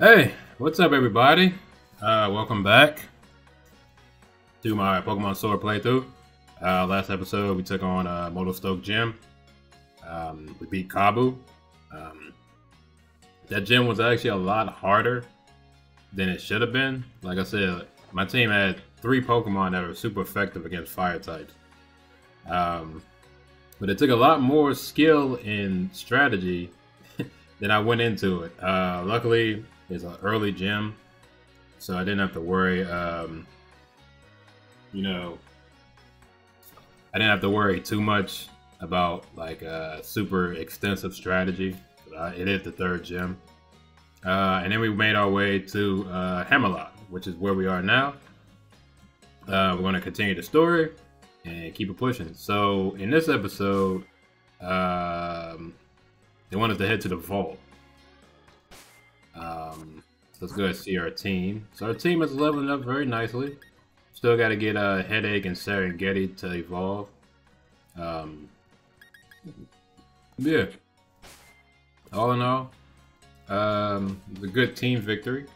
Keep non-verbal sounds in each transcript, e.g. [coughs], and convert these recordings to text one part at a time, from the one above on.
Hey, what's up, everybody? Uh, welcome back to my Pokemon Sword playthrough. Uh, last episode, we took on uh, Motostoke Gym. Um, we beat Kabu. Um, that gym was actually a lot harder than it should have been. Like I said, my team had three Pokemon that were super effective against fire types. Um, but it took a lot more skill and strategy [laughs] than I went into it. Uh, luckily, it's an early gym, so I didn't have to worry. Um, you know, I didn't have to worry too much about like a uh, super extensive strategy. Uh, it is the third gym, uh, and then we made our way to uh, which is where we are now. Uh, we're going to continue the story and keep it pushing. So in this episode, um, they want us to head to the vault. Um, let's go and see our team. So our team is leveling up very nicely. Still got to get a uh, Headache and Serengeti to evolve. Um, yeah. All in all, um, a good team victory.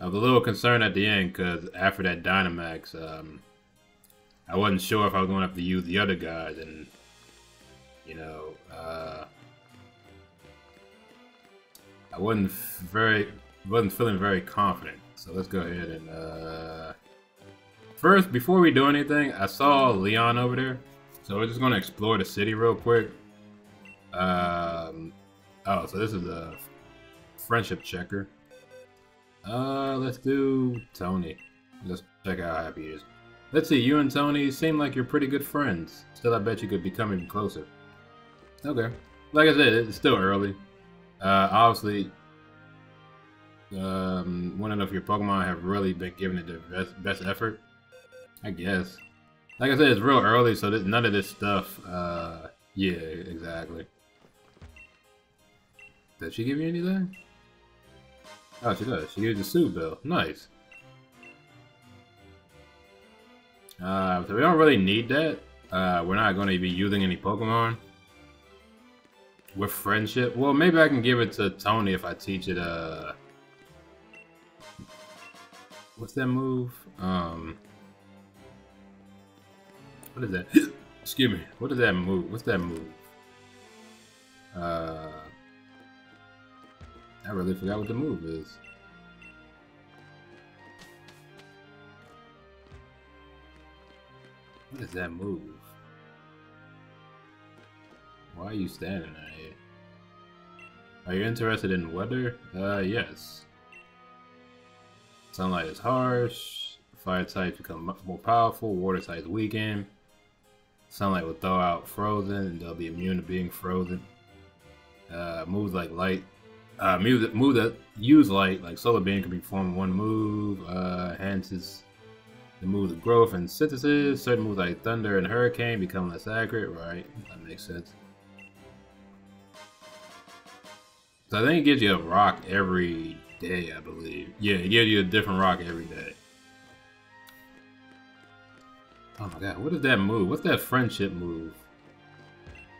I was a little concerned at the end because after that Dynamax, um, I wasn't sure if I was going to have to use the other guys, and you know, uh, I wasn't very wasn't feeling very confident. So let's go ahead and uh, first before we do anything, I saw Leon over there, so we're just gonna explore the city real quick. Um, oh, so this is a friendship checker. Uh, let's do Tony. Let's check out how happy he is. Let's see, you and Tony seem like you're pretty good friends. Still, I bet you could become even closer. Okay. Like I said, it's still early. Uh, obviously, um, one of your Pokemon have really been giving it their best, best effort. I guess. Like I said, it's real early, so this, none of this stuff. Uh, yeah, exactly. Does she give you anything? Oh, she does. She gives the Soothe Bell. Nice. Uh, so we don't really need that. Uh, we're not going to be using any Pokemon. With friendship? Well, maybe I can give it to Tony if I teach it, uh... What's that move? Um... What is that? [coughs] Excuse me. What is that move? What's that move? Uh... I really forgot what the move is. What is that move? Why are you standing there? Are you interested in weather? Uh, yes. Sunlight is harsh. Fire types become more powerful. Water types weaken. Sunlight will thaw out frozen, and they'll be immune to being frozen. Uh, moves like light. Uh, move move that use light like solar beam can be performed one move. Uh, enhances the moves of growth and synthesis. Certain moves like thunder and hurricane become less accurate. Right, that makes sense. So I think it gives you a rock every day, I believe. Yeah, it gives you a different rock every day. Oh my god, what is that move? What's that friendship move?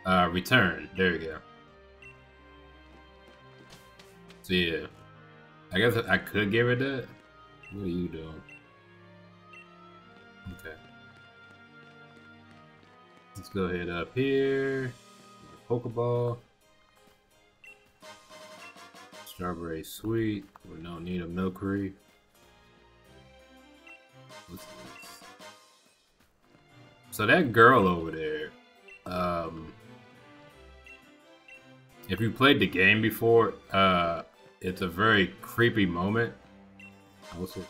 Uh, return. There you go. So yeah. I guess I could give her that. What are you doing? Okay. Let's go ahead up here. Pokeball. Strawberry sweet. We don't need a milkery. This? So that girl over there, um, if you played the game before, uh, it's a very creepy moment. What's it?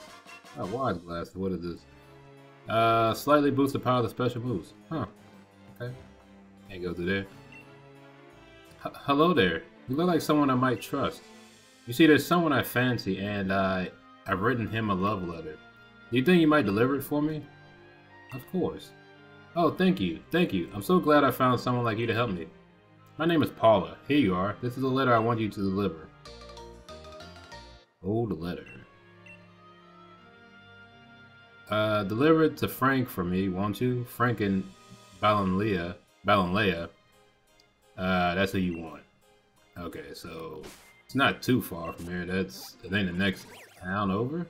Oh, wide blast. What is this? Uh, slightly boost the power of the special moves. Huh. Okay. Can't go through there. H hello there. You look like someone I might trust. You see, there's someone I fancy, and I, I've written him a love letter. Do you think you might deliver it for me? Of course. Oh, thank you, thank you. I'm so glad I found someone like you to help me. My name is Paula. Here you are. This is a letter I want you to deliver. The letter. Uh, deliver it to Frank for me, won't you? Frank and Ballonlea. Ballonlea. Uh, that's who you want. Okay, so It's not too far from here. That's I think the next town over.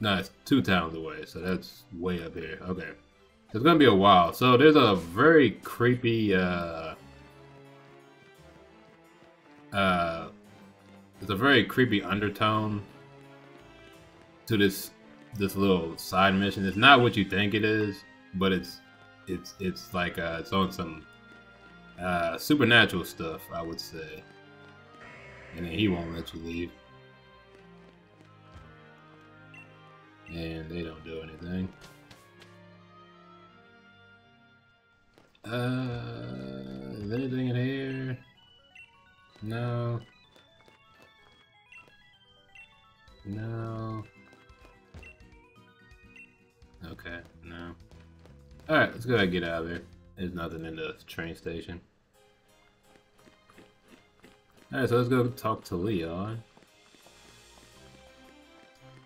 No, it's two towns away, so that's way up here. Okay. It's gonna be a while. So there's a very creepy uh uh there's a very creepy undertone to this this little side mission. It's not what you think it is, but it's it's it's like uh it's on some uh supernatural stuff, I would say. And then he won't let you leave. And they don't do anything. Uh, is anything in here? No. No. Okay, no. Alright, let's go ahead and get out of here. There's nothing in the train station. Alright, so let's go talk to Leon.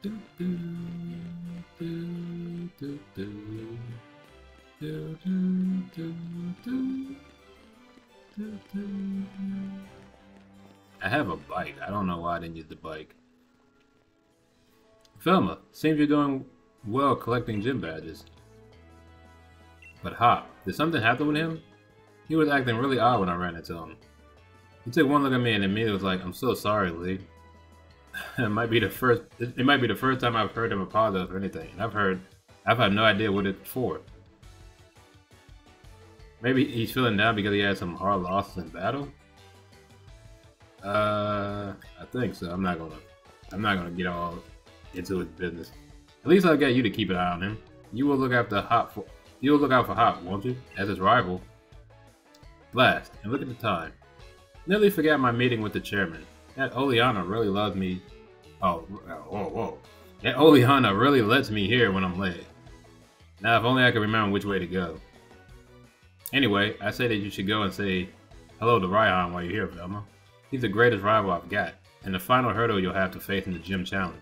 Do, do, do, do, do. Do, do, do, do. Do, do. I have a bike. I don't know why I didn't use the bike. Velma, seems you're doing well collecting gym badges. But Hop, did something happen with him? He was acting really odd when I ran into him. He took one look at me and immediately was like, I'm so sorry, Lee. [sighs] it might be the first it might be the first time I've heard him apologize for anything. And I've heard I've had no idea what it's for. Maybe he's feeling down because he had some hard losses in battle? Uh I think so. I'm not gonna I'm not gonna get all into his business. At least I'll get you to keep an eye on him. You will look after Hop for you will look out for Hop, won't you? As his rival. Blast, and look at the time. Nearly forgot my meeting with the chairman. That Oleana really loves me. Oh, oh, whoa, whoa. That Oleana really lets me hear when I'm late. Now, if only I could remember which way to go. Anyway, I say that you should go and say hello to Raihan while you're here, Velma. He's the greatest rival I've got, and the final hurdle you'll have to face in the gym challenge.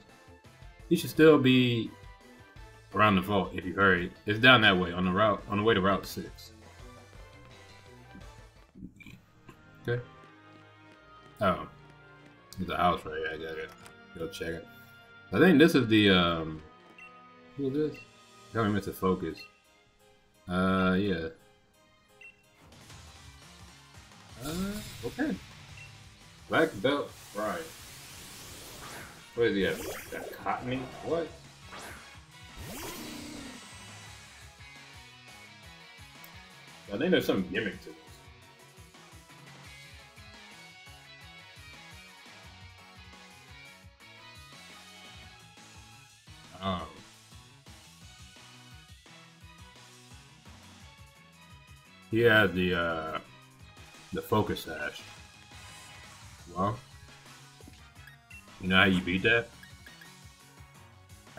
He should still be around the vault if you hurry. It's down that way on the route on the way to Route Six. Okay. Oh, there's a house right here. I gotta go check it. I think this is the um. Who is this? Got me to focus. Uh, yeah. Uh, okay. Black belt, right. What is he at? That cottony? What? I think there's some gimmick to this. Um. He had the uh, the focus sash. Well, you know how you beat that?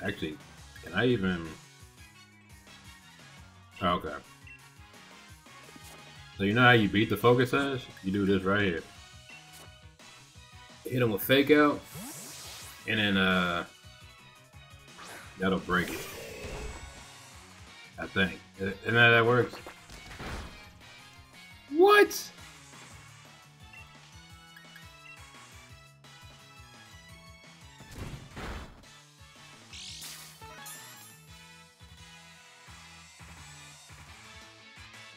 Actually, can I even? Oh, okay. So you know how you beat the focus sash? You do this right here. Hit him with fake out, and then uh, that'll break it. I think. Isn't that that works? What?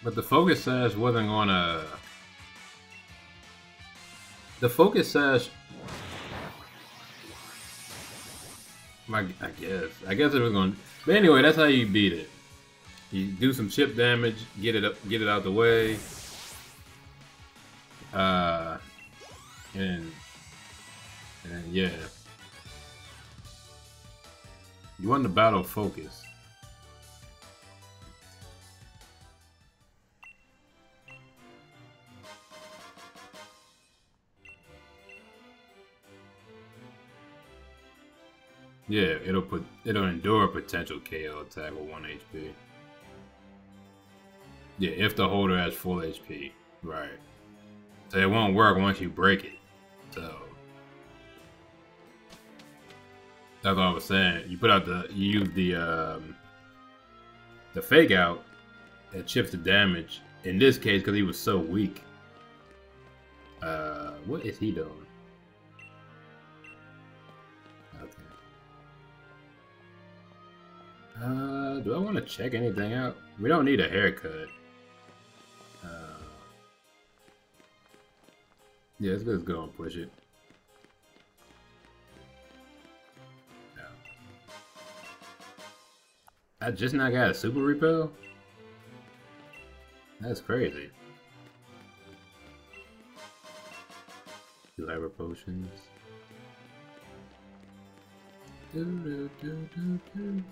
But the focus sash wasn't gonna. The focus sash. I guess. I guess it was to But anyway, that's how you beat it. You do some chip damage, get it up, get it out the way. Uh, and and yeah, you want the battle focus. Yeah, it'll put it'll endure a potential KO attack with one HP. Yeah, if the holder has full HP, right? So it won't work once you break it. So that's what I was saying. You put out the you use the um, the fake out that chips the damage. In this case, because he was so weak, Uh, what is he doing? Uh, do I want to check anything out? We don't need a haircut. Uh, yeah, let's just go and push it. I just not got a super repel? That's crazy. Hyper potions. Do, do, do,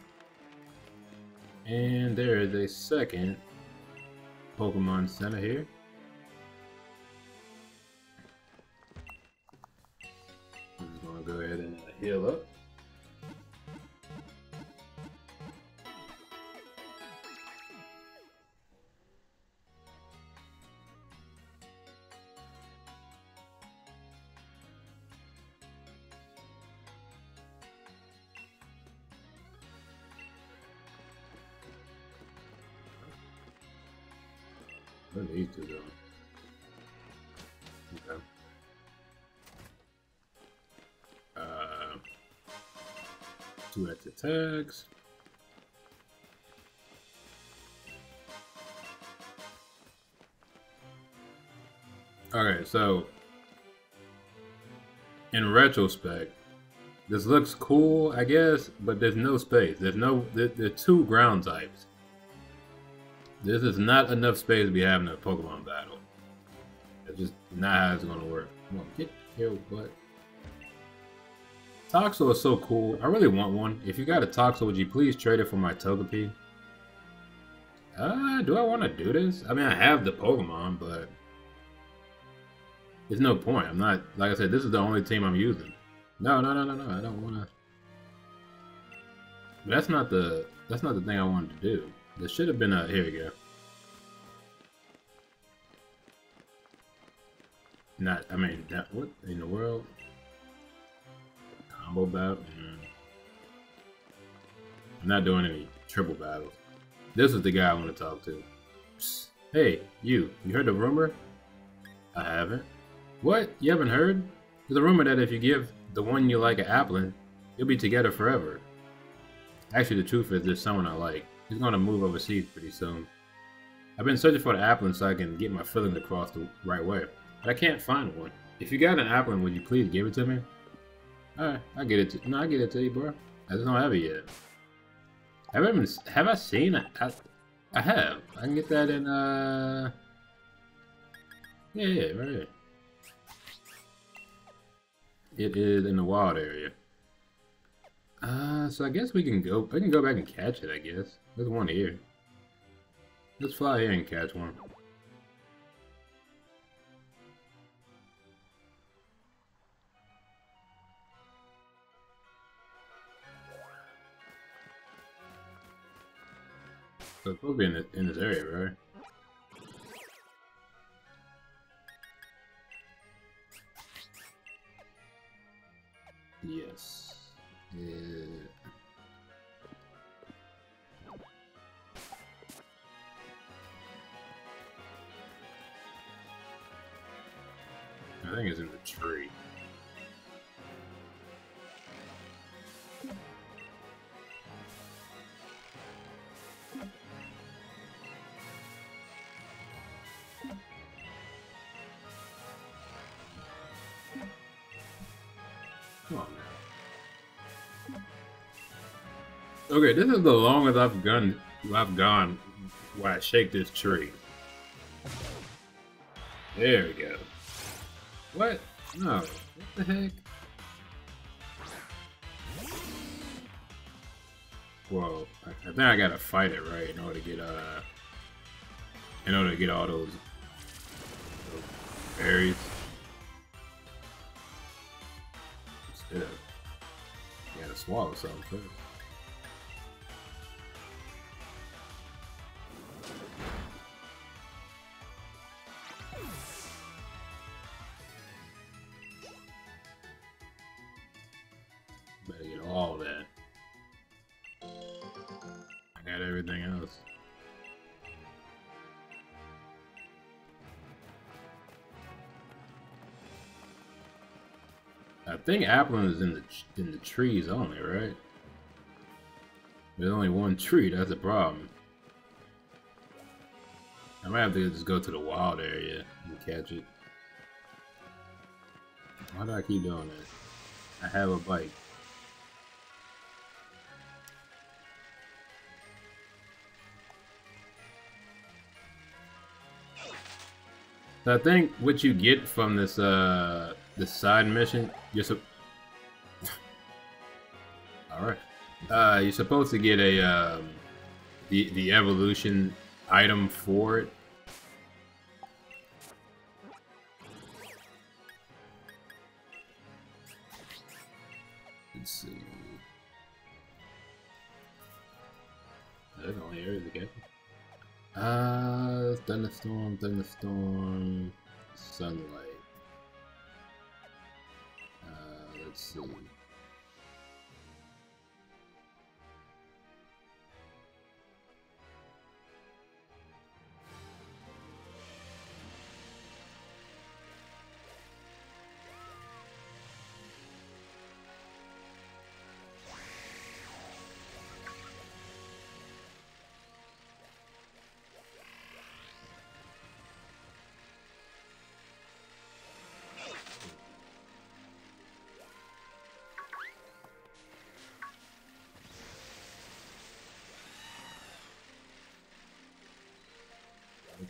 and there is a second Pokemon Center here. I'm just gonna go ahead and heal up. Tags. Okay, so in retrospect, this looks cool, I guess, but there's no space. There's no, there, there are two ground types. This is not enough space to be having a Pokemon battle. It's just not how it's gonna work. Come on, get your butt. Toxel is so cool. I really want one. If you got a Toxel, would you please trade it for my Togepi? Uh, do I want to do this? I mean, I have the Pokemon, but there's no point. I'm not, like I said, this is the only team I'm using. No, no, no, no, no. I don't want to. That's not the, that's not the thing I wanted to do. There should have been a. Here we go. Not. I mean, that, what in the world? Combo battle. I'm not doing any triple battles. This is the guy I want to talk to. Psst. Hey, you. You heard the rumor? I haven't. What? You haven't heard? There's a rumor that if you give the one you like an Applin, you'll be together forever. Actually, the truth is, there's someone I like. He's gonna move overseas pretty soon. I've been searching for the Applin so I can get my feelings across the right way, but I can't find one. If you got an Applin, would you please give it to me? Alright, I get it. To, no, I get it to you, bro. I just don't have it yet. Have I, been, have I seen it? I, I have. I can get that in, uh... Yeah, yeah, right here. It is in the wild area. Uh, so I guess we can go, we can go back and catch it, I guess. There's one here. Let's fly here and catch one. It's supposed be in, the, in this area, right? Yes. Yeah. I think it's in the tree. Okay, this is the longest I've gone. I've gone while I shake this tree. There we go. What? No. What the heck? Whoa. I, I think I gotta fight it right in order to get uh in order to get all those, those berries. Instead of gotta swallow something first. Think Applin is in the in the trees only, right? There's only one tree. That's a problem. I might have to just go to the wild area and catch it. Why do I keep doing this? I have a bike. So I think what you get from this uh this side mission, you're so [laughs] all right. Uh, you're supposed to get a um, the the evolution item for it. Let's see. That's the only area to get. Uh, thunderstorm, thunderstorm, sunlight. Uh,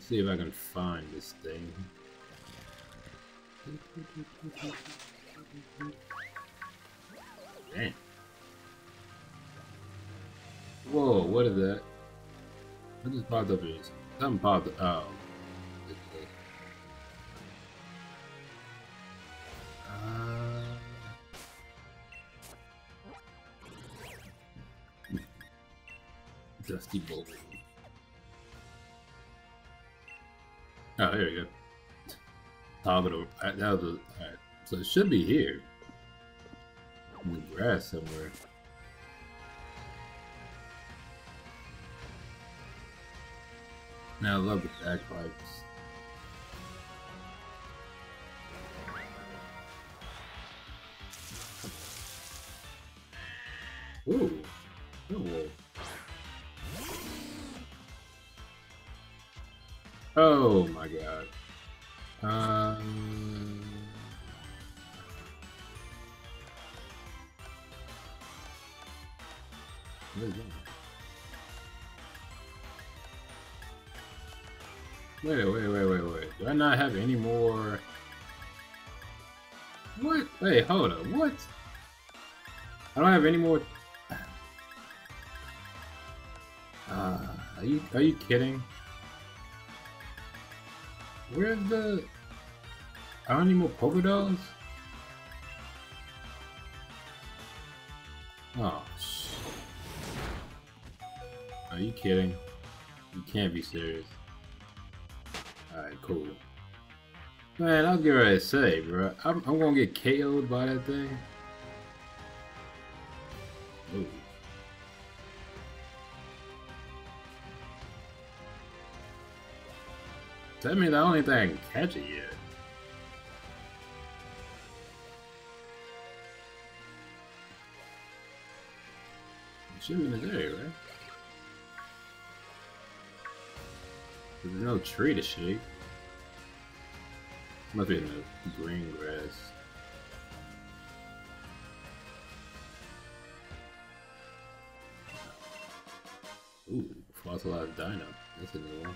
see. If I can find this thing. Man. Whoa, what is that? What just popped up here? Something popped up. Oh. Uh, Dusty Bolt. There we go. Toggle. That was a, alright. So it should be here. In the grass somewhere. Now I love the bagpipes. Not have any more? What? Wait, hold up. What? I don't have any more. Uh, are you are you kidding? Where's the... I don't need more polka dots? Oh. Are you kidding? You can't be serious. Alright, cool. Man, I'll get ready to say, bro. I'm, I'm gonna get KO'd by that thing. Ooh. That means I don't think I can catch it yet. It should be in this right? There's no tree to shake. Must be in the green grass. Ooh, fossilized dino. That's a new one.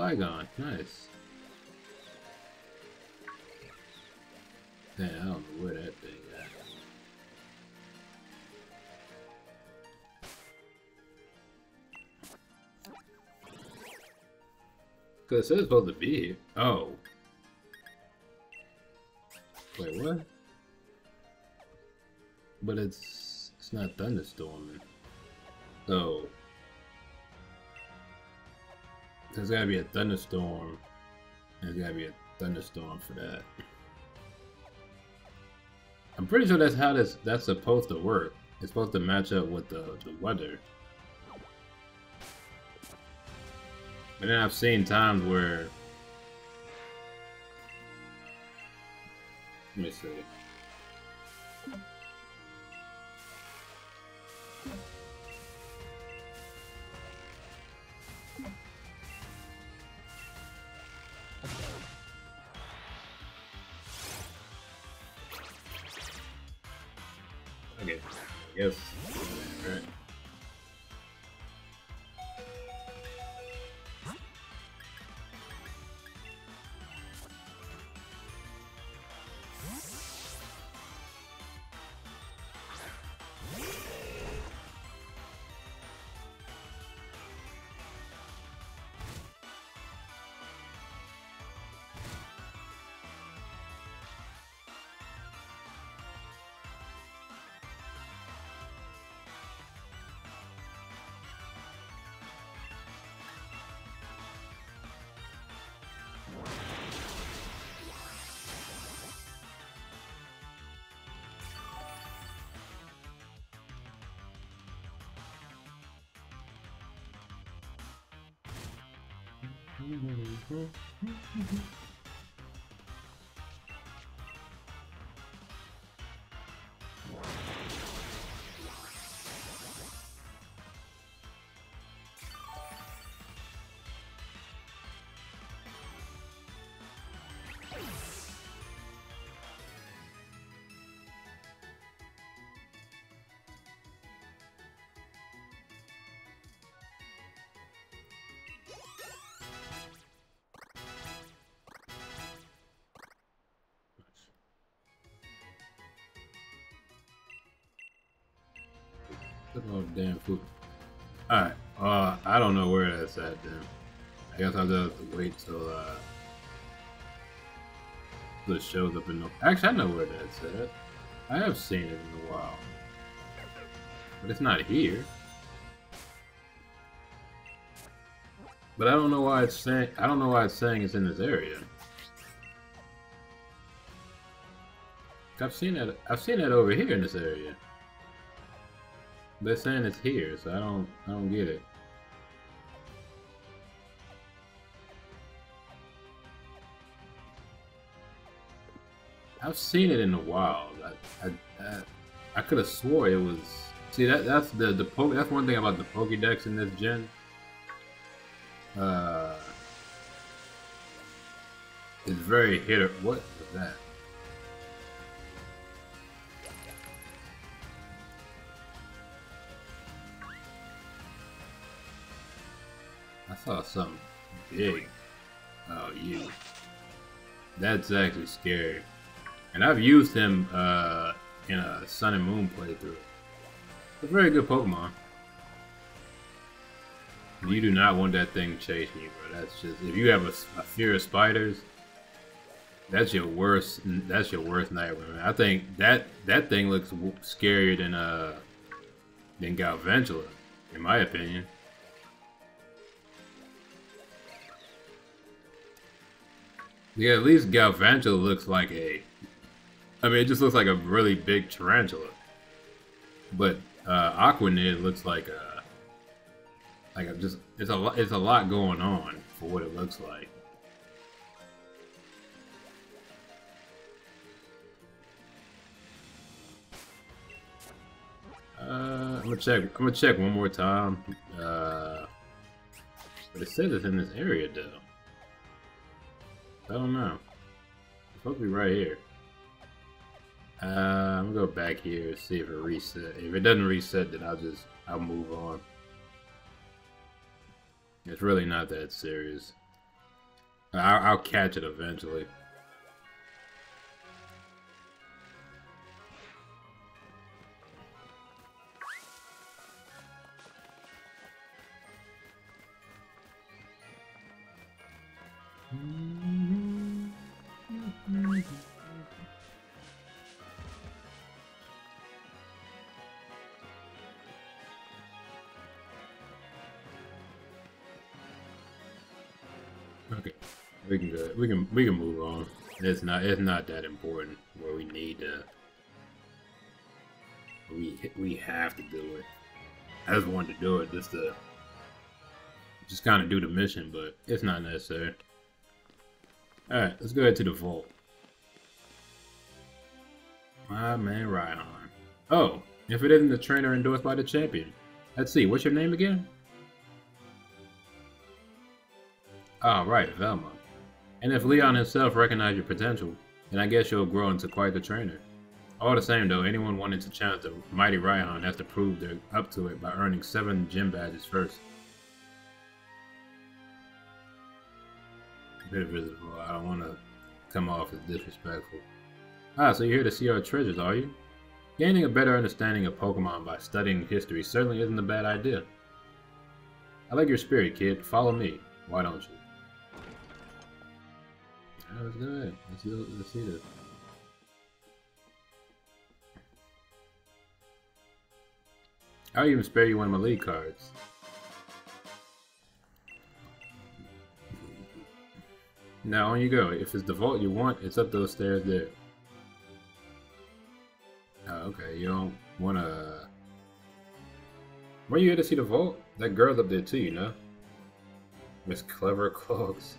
Flygon, nice. Damn, I don't know where that thing at. Cause it's supposed to be here. Oh. Wait, what? But it's It's not thunderstorming. So there's gotta be a thunderstorm. There's gotta be a thunderstorm for that. I'm pretty sure that's how this that's supposed to work. It's supposed to match up with the, the weather. But then I've seen times where let me see. Look at all the damn food. Alright, uh, I don't know where that's at then. I guess I'll just have to wait till, uh, it shows up in the... Actually, I know where that's at. I have seen it in a while. But it's not here. But I don't know why it's saying, I don't know why it's saying it's in this area. I've seen that, I've seen that over here in this area. They're saying it's here, so I don't I don't get it. I've seen it in the wild. I I, I, I could have swore it was. See that that's the the po that's one thing about the Pokédex in this gen. Uh, it's very hit. Or, what was that? Saw something big. Oh, you. That's actually scary. And I've used him uh, in a Sun and Moon playthrough. A very good Pokemon. You do not want that thing chasing you, bro. That's just if you have a, a fear of spiders, that's your worst. That's your worst nightmare. I think that that thing looks scarier than uh than Galvantula, in my opinion. Yeah, at least Galvantula looks like a... I mean, it just looks like a really big tarantula. But uh, Araquanid looks like a... Like a just... It's a, lot, it's a lot going on for what it looks like. Uh, I'm gonna check. I'm gonna check one more time. Uh, but it says it's in this area, though. I don't know. It's supposed to be right here. Uh, I'm gonna go back here and see if it reset. If it doesn't reset, then I'll just I'll move on. It's really not that serious. I'll, I'll catch it eventually. -hmm. Okay, we can go. We can we can move on. It's not it's not that important where we need to. We we have to do it. I just wanted to do it just to just kind of do the mission, but it's not necessary. All right, let's go ahead to the vault. My man Raihan. Oh, if it isn't the trainer endorsed by the champion. Let's see, what's your name again? Ah, right, Velma. And if Leon himself recognized your potential, then I guess you'll grow into quite the trainer. All the same though, anyone wanting to challenge the mighty Raihan has to prove they're up to it by earning 7 gym badges first. A bit visible, I don't want to come off as disrespectful. Ah, so you're here to see our treasures, are you? Gaining a better understanding of Pokemon by studying history certainly isn't a bad idea. I like your spirit, kid. Follow me. Why don't you? That was good. Let's, do, let's see this. I'll even spare you one of my League Cards. Now on you go. If it's the vault you want, it's up those stairs there. Oh, okay, you don't wanna... Were you here to see the vault? That girl's up there too, you know? Miss Clever Clogs.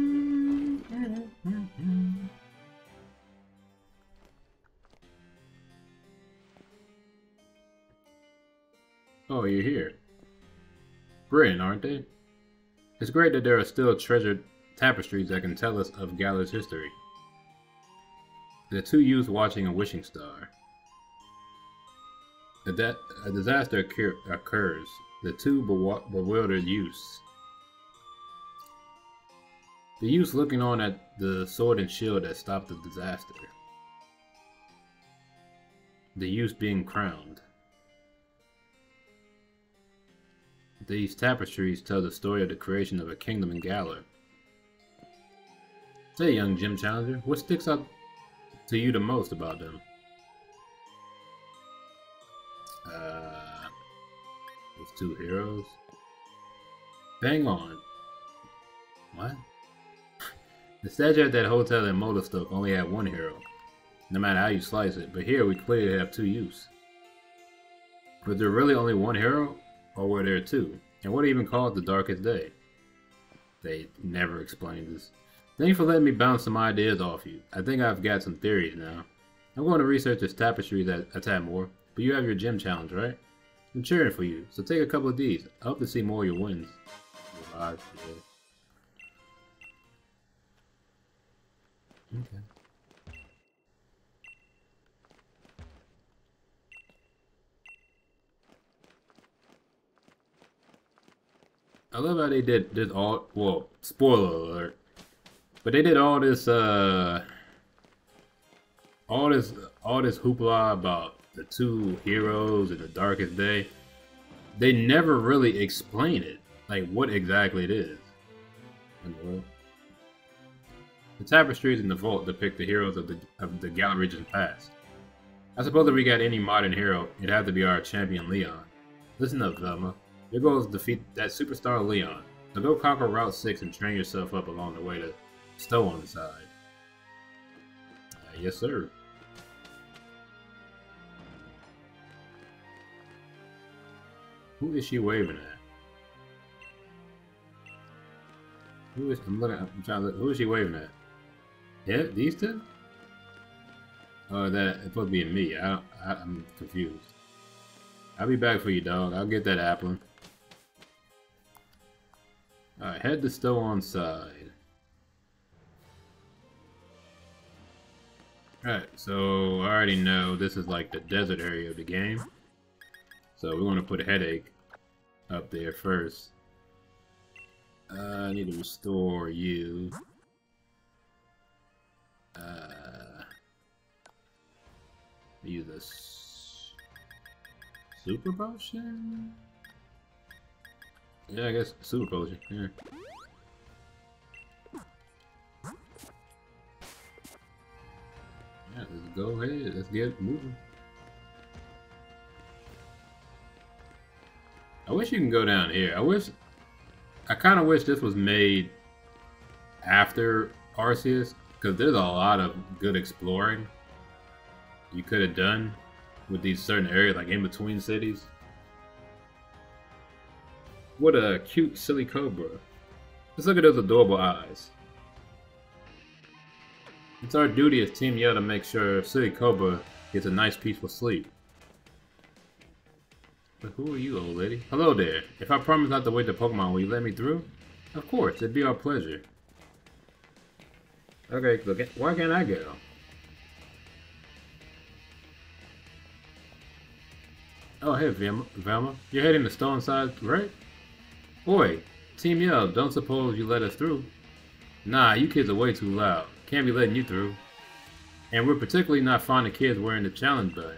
Oh, you're here. Brilliant, aren't they? It's great that there are still treasured tapestries that can tell us of Galar's history. The two youths watching a wishing star. A, a disaster occur occurs. The two bewildered youths. The youths looking on at the sword and shield that stopped the disaster. The youths being crowned. These tapestries tell the story of the creation of a kingdom in Galar. Say, young gym challenger, what sticks out to you the most about them? Uh, those two heroes. Bang on. What? [laughs] the statue at that hotel in Motostoke only had one hero, no matter how you slice it, but here we clearly have two youths. Was there really only one hero, or were there two? And what even caused the darkest day? They never explained this. Thank you for letting me bounce some ideas off you. I think I've got some theories now. I'm going to research this tapestry that a tad more, but you have your gym challenge, right? I'm cheering for you, so take a couple of these. I hope to see more of your wins. Okay. I love how they did did all well, spoiler alert. But they did all this uh all this all this hoopla about the two heroes in the darkest day. They never really explain it. Like what exactly it is. The tapestries in the vault depict the heroes of the of the Galar region's past. I suppose if we got any modern hero, it'd have to be our champion Leon. Listen up, Velma. Your goal is to defeat that superstar Leon. Now go conquer Route 6 and train yourself up along the way to Stow on the side. Uh, yes, sir. Who is she waving at? Who is I'm looking I'm trying to look who is she waving at? Yeah, these two? Oh that it's supposed to be me. I, I I'm confused. I'll be back for you, dog. I'll get that apple. Alright, head to Stow-on-Side. Alright, so I already know this is like the desert area of the game. So we want to put a headache up there first. Uh, I need to restore you. Uh, use this super potion. Yeah, I guess super potion. Yeah. Yeah, let's go ahead. Let's get moving. I wish you can go down here. I wish... I kind of wish this was made after Arceus, because there's a lot of good exploring you could have done with these certain areas, like in between cities. What a cute Silicobra. Just look at those adorable eyes. It's our duty as Team Yell to make sure Silicobra gets a nice peaceful sleep. But who are you, old lady? Hello there. If I promise not to wake the Pokemon, will you let me through? Of course, it'd be our pleasure. Okay, look, why can't I go? Oh, hey, Velma. You're heading to Stow-on-Side, right? Boy, Team Yell, don't suppose you let us through. Nah, you kids are way too loud. Can't be letting you through. And we're particularly not fond of kids wearing the challenge button.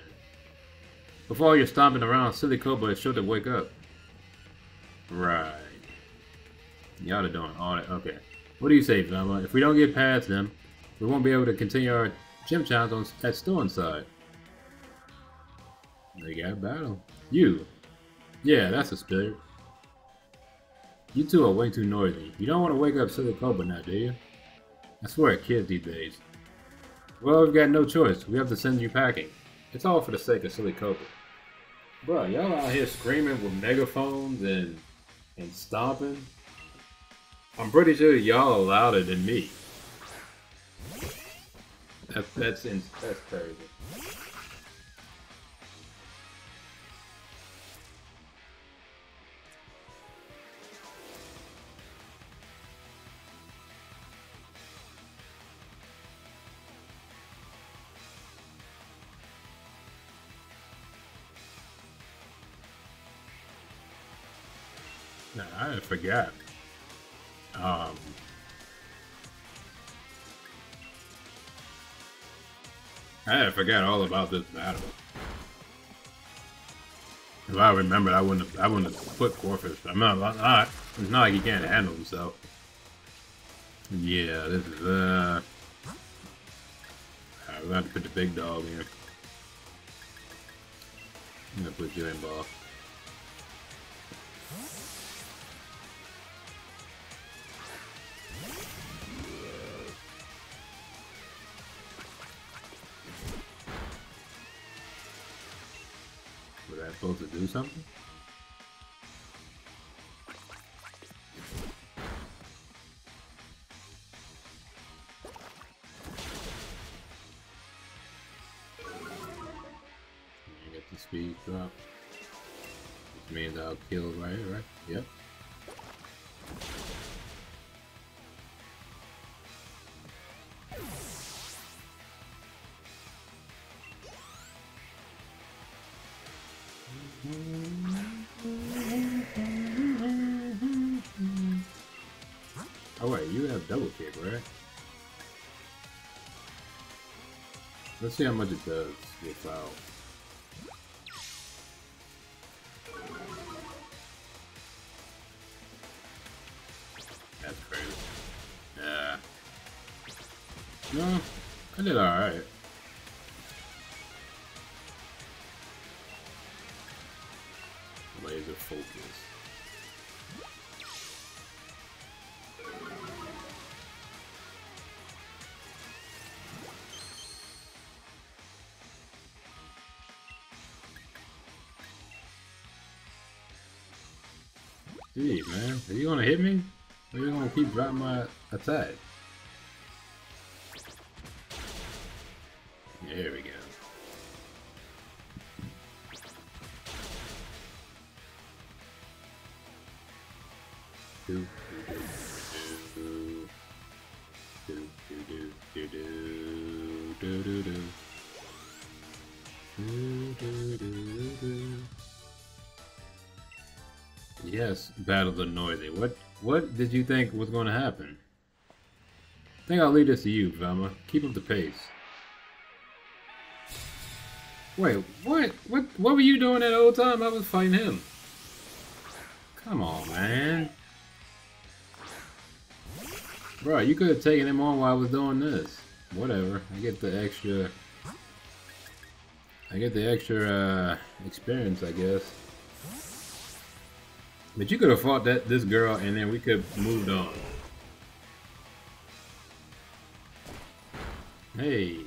Before you're stomping around, Silicobra is sure to wake up. Right. Y'all are doing all that. Okay. What do you say, Velma? If we don't get past them, we won't be able to continue our gym challenge on, at Stow-on-Side. They got battle. You. Yeah, that's a spirit. You two are way too noisy. You don't want to wake up Silly Silicobra now, do you? I swear, kids these days. Well, we've got no choice. We have to send you packing. It's all for the sake of Silly Silicobra. Bro, y'all out here screaming with megaphones and and stomping. I'm pretty sure y'all are louder than me. That, that's that's crazy. Forget. Um, I forgot all about this battle. If I remembered, I wouldn't have. I wouldn't have put Corphish. I'm not. not it's not like he can't handle himself. Yeah, this is. Uh, we're gonna have to put the big dog here. I'm gonna put you in ball. Supposed to do something? I get the speed drop. Which means I'll kill right, double kick, right? Let's see how much it does without. You gonna hit me? Or you gonna keep dropping my attack? Yes, battles are noisy. What what did you think was going to happen? I think I'll leave this to you, Velma. Keep up the pace. Wait, what? What? What were you doing that whole time? I was fighting him. Come on, man. Bro, you could have taken him on while I was doing this. Whatever. I get the extra... I get the extra uh, experience, I guess. But you could have fought that this girl and then we could have moved on. Hey.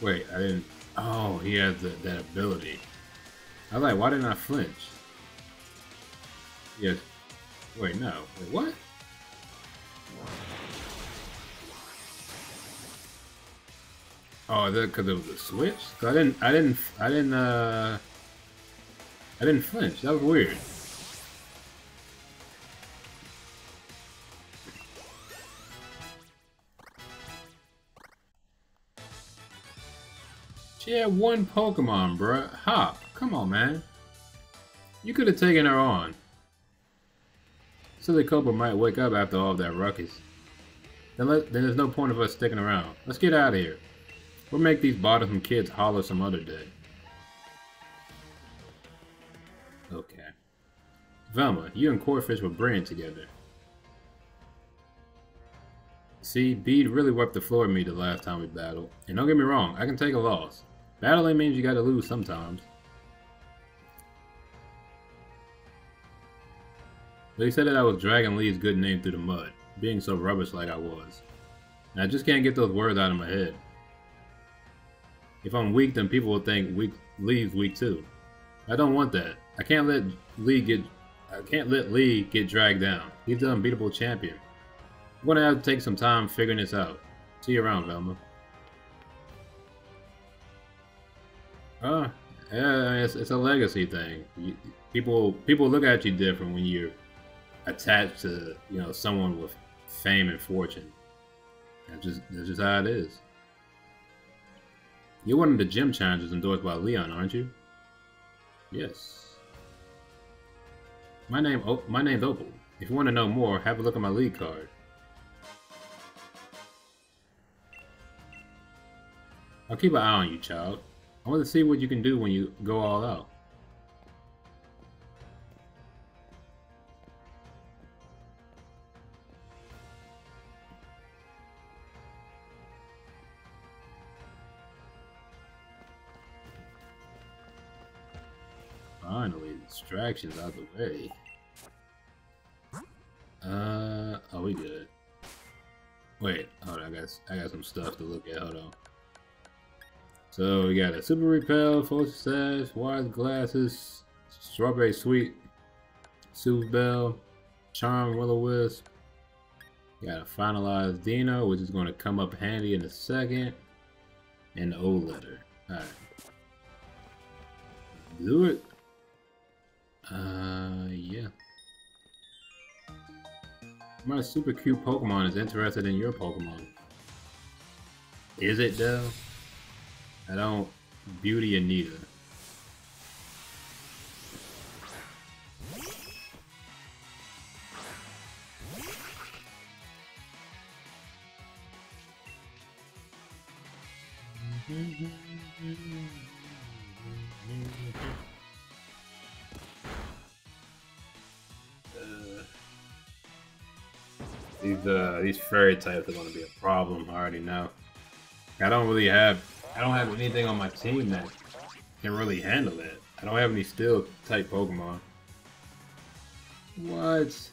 Wait, I didn't... Oh, he has the, that ability. I was like, why didn't I flinch? Yes. Wait, no. Wait, what? Oh, that because was a switch? I didn't, I didn't, I didn't, uh, I didn't flinch. That was weird. She had one Pokemon, bruh. Hop. Come on, man. You could have taken her on. Silicobra might wake up after all that ruckus. Then, let, then there's no point of us sticking around. Let's get out of here. We'll make these bothersome kids holler some other day. Okay. Velma, you and Corphish were brilliant together. See, Bede really wiped the floor with me the last time we battled. And don't get me wrong, I can take a loss. Battling means you gotta lose sometimes. He said that I was dragging Lee's good name through the mud, being so rubbish like I was. And I just can't get those words out of my head. If I'm weak, then people will think weak Lee's weak too. I don't want that. I can't let Lee get I can't let Lee get dragged down. He's the unbeatable champion. I'm gonna have to take some time figuring this out. See you around, Velma. Uh, yeah, it's, it's a legacy thing. You, people people look at you different when you're attached to you know someone with fame and fortune. That's just that's just how it is. You're one of the gym challengers endorsed by Leon, aren't you? Yes. My name oh, my name's Opal. If you want to know more, have a look at my League Card. I'll keep an eye on you, child. I want to see what you can do when you go all out. Distractions out the way. Uh, are we good? Wait, hold on, I got, I got some stuff to look at, hold on. So we got a Super Repel, Focus Sash, Wise Glasses, Strawberry Sweet, Soothe Bell, Charm Will-O-Wisp. Got a Fossilized Dino, which is going to come up handy in a second. And the O letter. Alright. Do it. Uh, yeah. My super cute Pokemon is interested in your Pokemon. Is it though? I don't beauty Anita. These fairy types are to be a problem. I already know. I don't really have I don't have anything on my team that can really handle that. I don't have any steel type Pokemon. What?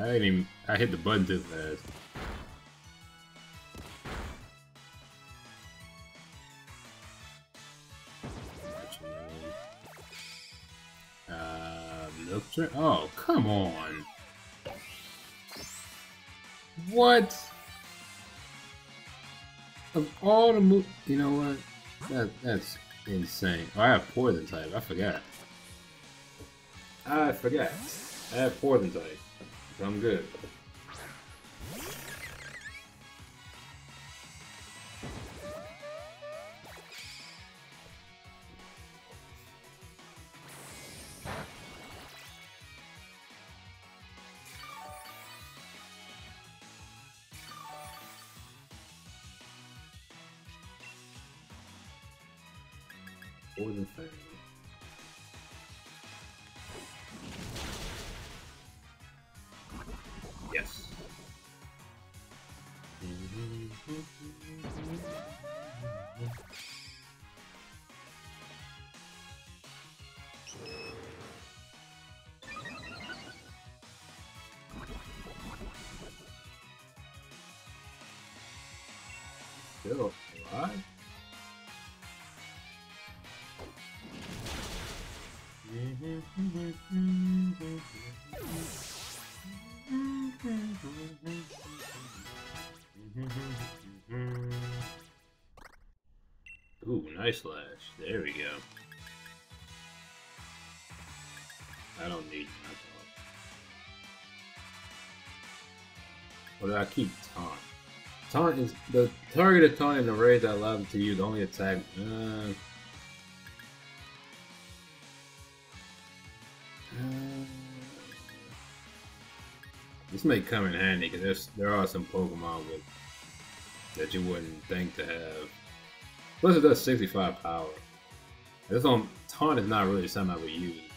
I didn't even, I hit the button too fast. Uh, Drink? Oh, come on. What? Of all the mo- you know what? That that's insane. Oh, I have poison type. I forgot. I forgot. I have poison type. I'm good. Nice slash. There we go. I don't need that. What do I keep? Taunt. Taunt is the targeted taunt in the raid that allows to use the only attack. Uh, uh, this may come in handy because there are some Pokemon with that you wouldn't think to have. Plus, it does 65 power. This on taunt is not really something I would use.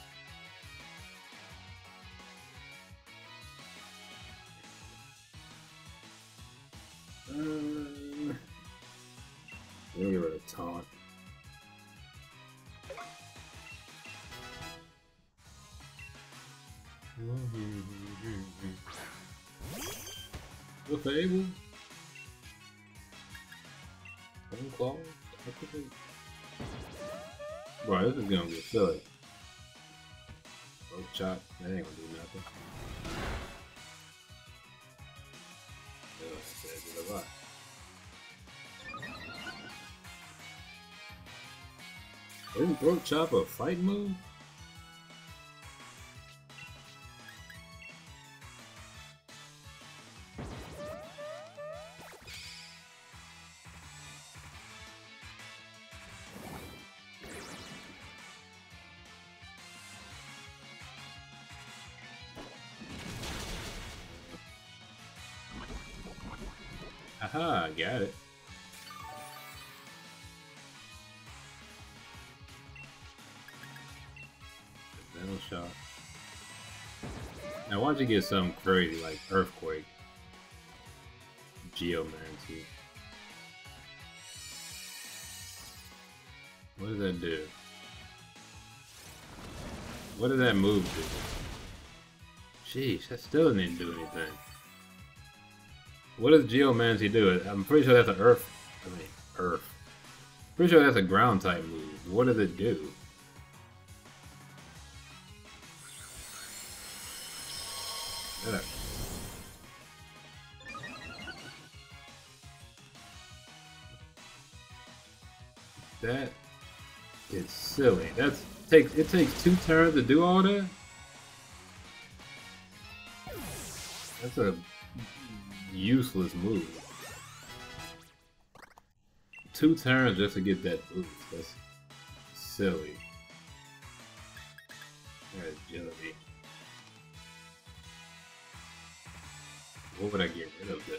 Throat chop a fight move? Aha, got it. Shot. Now, why'd you get something crazy like Earthquake? Geomancy. What does that do? What does that move do? Jeez, that still didn't do anything. What does Geomancy do? I'm pretty sure that's an Earth. I mean, Earth. Pretty sure that's a ground type move. What does it do? Silly. That's takes it takes two turns to do all that. That's a useless move. Two turns just to get that boost. That's silly. Agility. What would I get rid of though?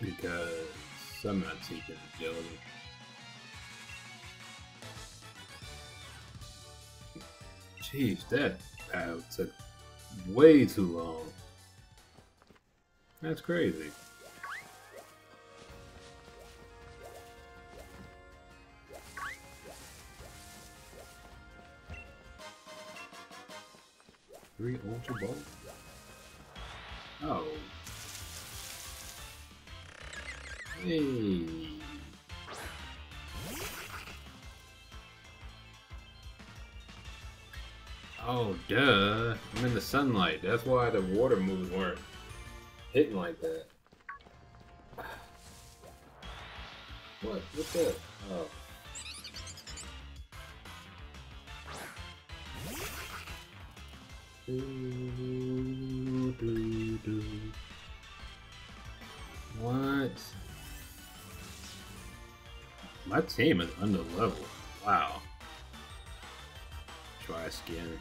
Because I'm not seeking agility. Jeez, that took way too long. That's crazy. Three ultra ball. Oh. Hey. Oh, duh. I'm in the sunlight. That's why the water moves weren't hitting like that. [sighs] What? What's that? Oh. What? My team is under level. Wow. Dry Skin.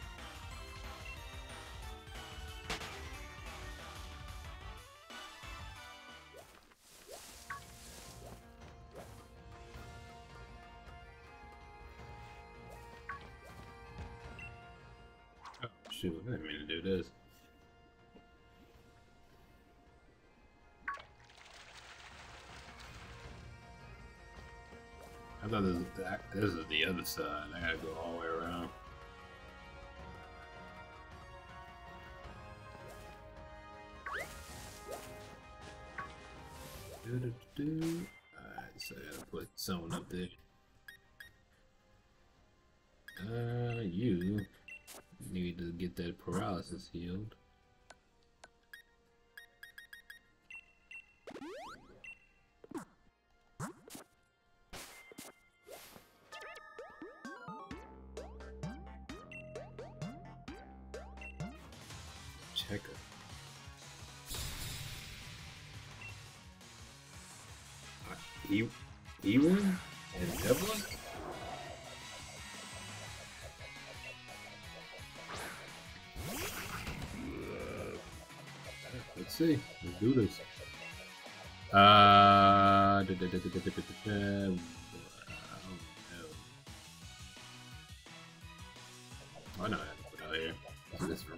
This, is the other side. I gotta go all the way around. Alright, so I gotta put someone up there. Uh, you need to get that paralysis healed.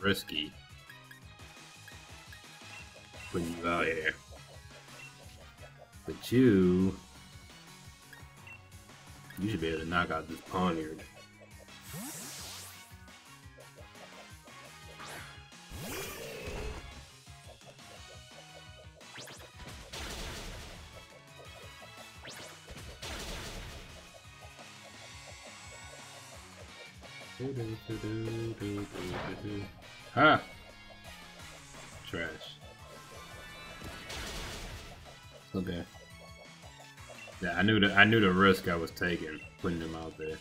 Risky. Putting you out here. But you... You should be able to knock out this Poniard. Ha! Trash. Okay. Yeah, I knew the I knew the risk I was taking putting them out there.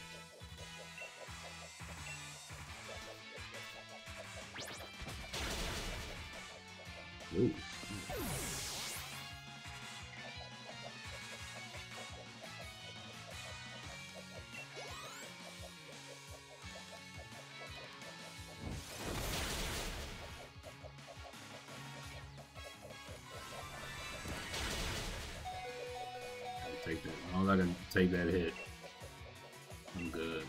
Take that hit. I'm good.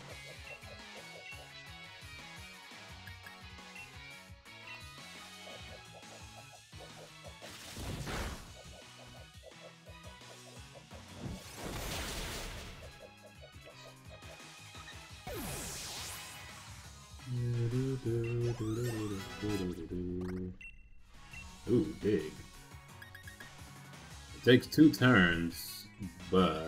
Ooh, big. It takes two turns, but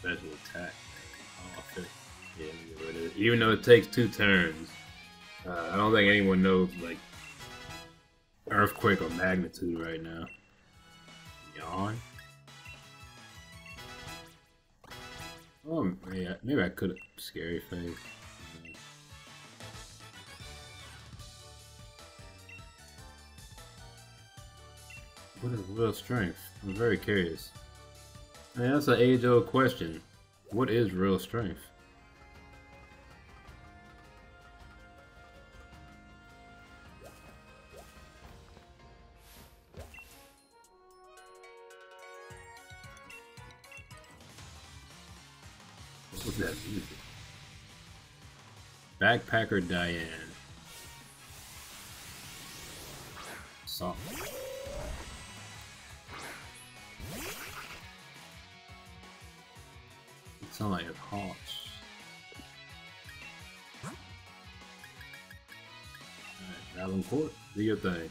special attack. Oh, okay. Yeah. Even though it takes two turns, uh, I don't think anyone knows like earthquake or magnitude right now. Yawn. Oh, maybe I, maybe I could scary face. What is real strength? I'm very curious. I mean, that's an age-old question. What is real strength? What was that music? Backpacker Diane. Song. It sounds like a horse. Alright, Valancourt, do your thing.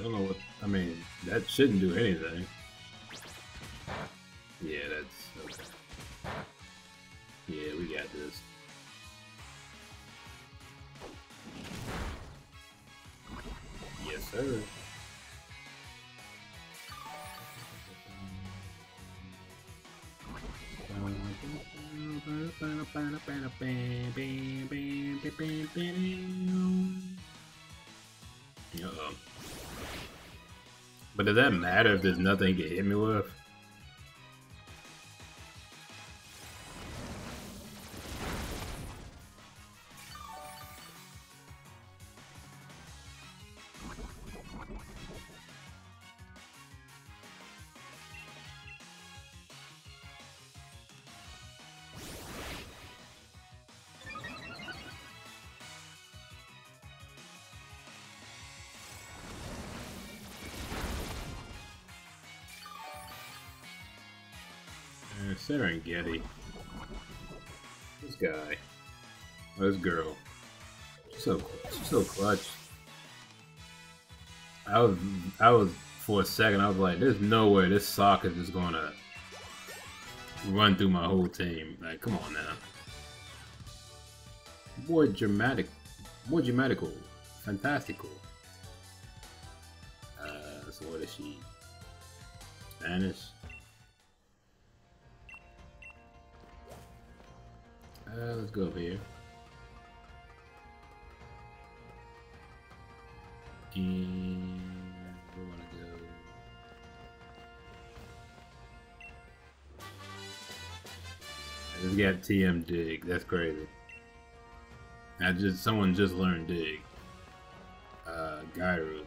I don't know what. I mean, that shouldn't do anything. But does that matter if there's nothing he can hit me with? Serengeti. This guy. Oh, this girl. So so clutch. I was I was for a second I was like, there's no way this sock is just gonna run through my whole team. Like, come on now. More dramatic more dramatical. Fantastical. Got TM Dig. That's crazy. I just someone just learned Dig. Uh, Gyru.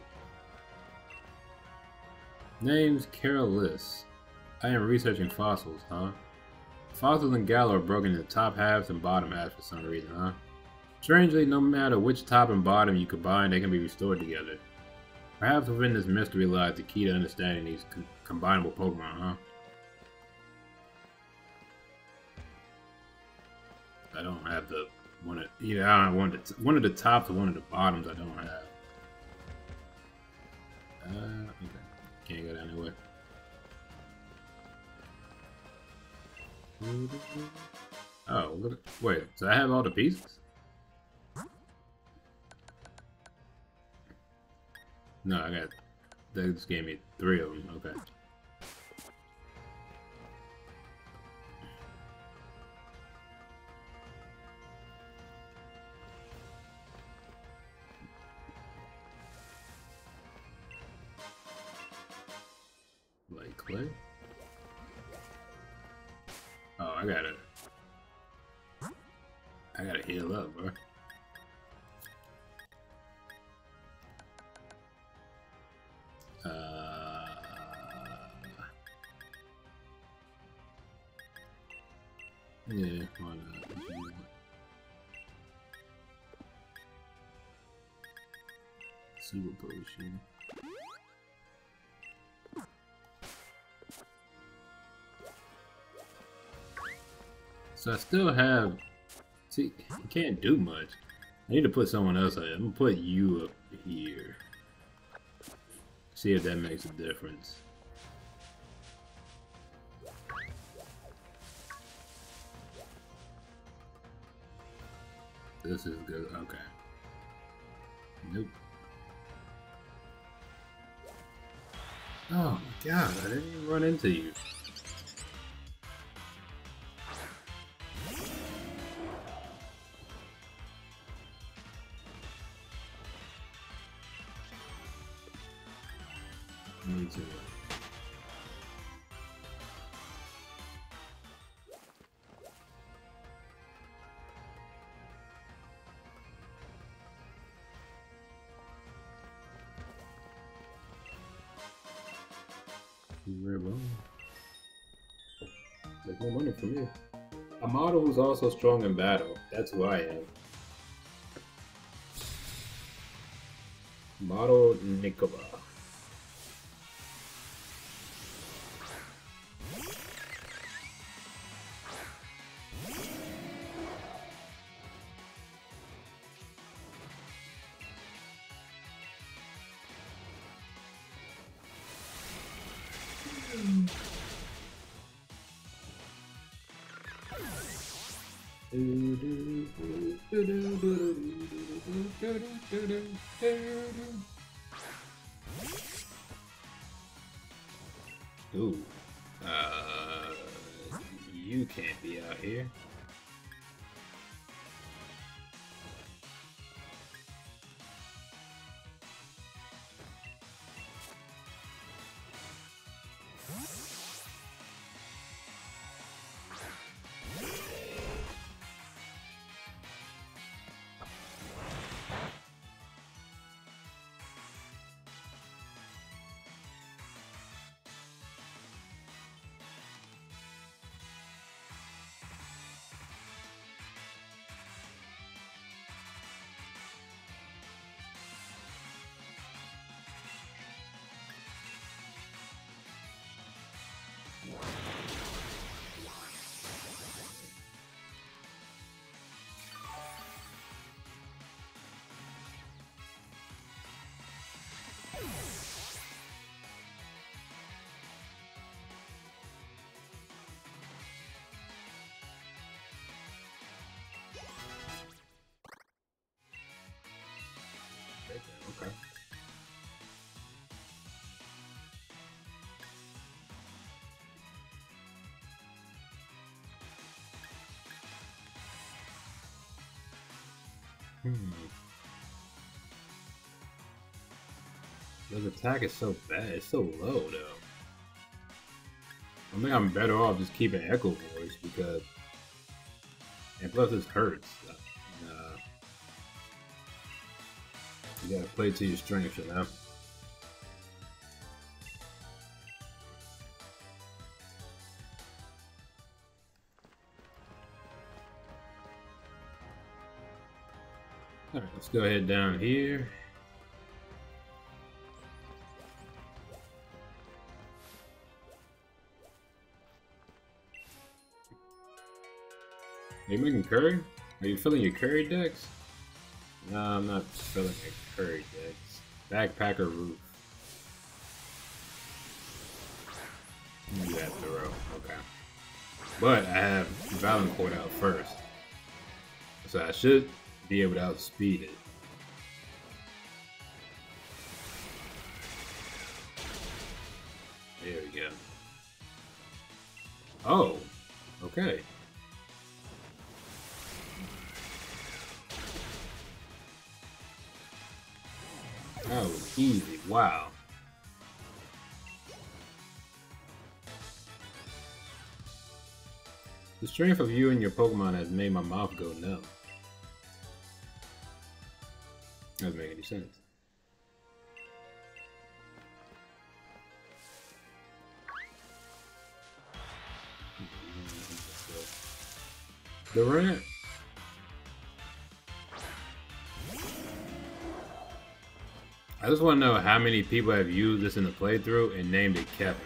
Name's Cara Liss. I am researching fossils, huh? Fossils in Galar are broken into top halves and bottom halves for some reason, huh? Strangely, no matter which top and bottom you combine, they can be restored together. Perhaps within this mystery lies the key to understanding these com combinable Pokemon, huh? Either I don't have one of the, one of the tops or one of the bottoms. I don't have. Uh, okay. Can't go down anywhere. Oh. Wait, so I have all the pieces? No, I got. They just gave me three of them. Okay. Potion. So I still have. See, you can't do much. I need to put someone else on. I'm gonna put you up here. See if that makes a difference. This is good. Okay. Nope. Oh my god, I didn't even run into you. Make more money for me. A model who's also strong in battle. That's who I am. Model Nikola. Hmm. His attack is so bad. It's so low, though. I think I'm better off just keeping Echo Voice because, and plus this hurts. You gotta play to your strengths, you know. Go ahead down here. Are you making curry? Are you filling your Curry Dex? No, I'm not filling a Curry Dex. Backpacker roof. You have throw. Okay. But I have Valancourt out first. So I should be able to outspeed it. Strength of you and your Pokemon has made my mouth go numb. Doesn't make any sense. Durant. I just want to know how many people have used this in the playthrough and named it Kevin.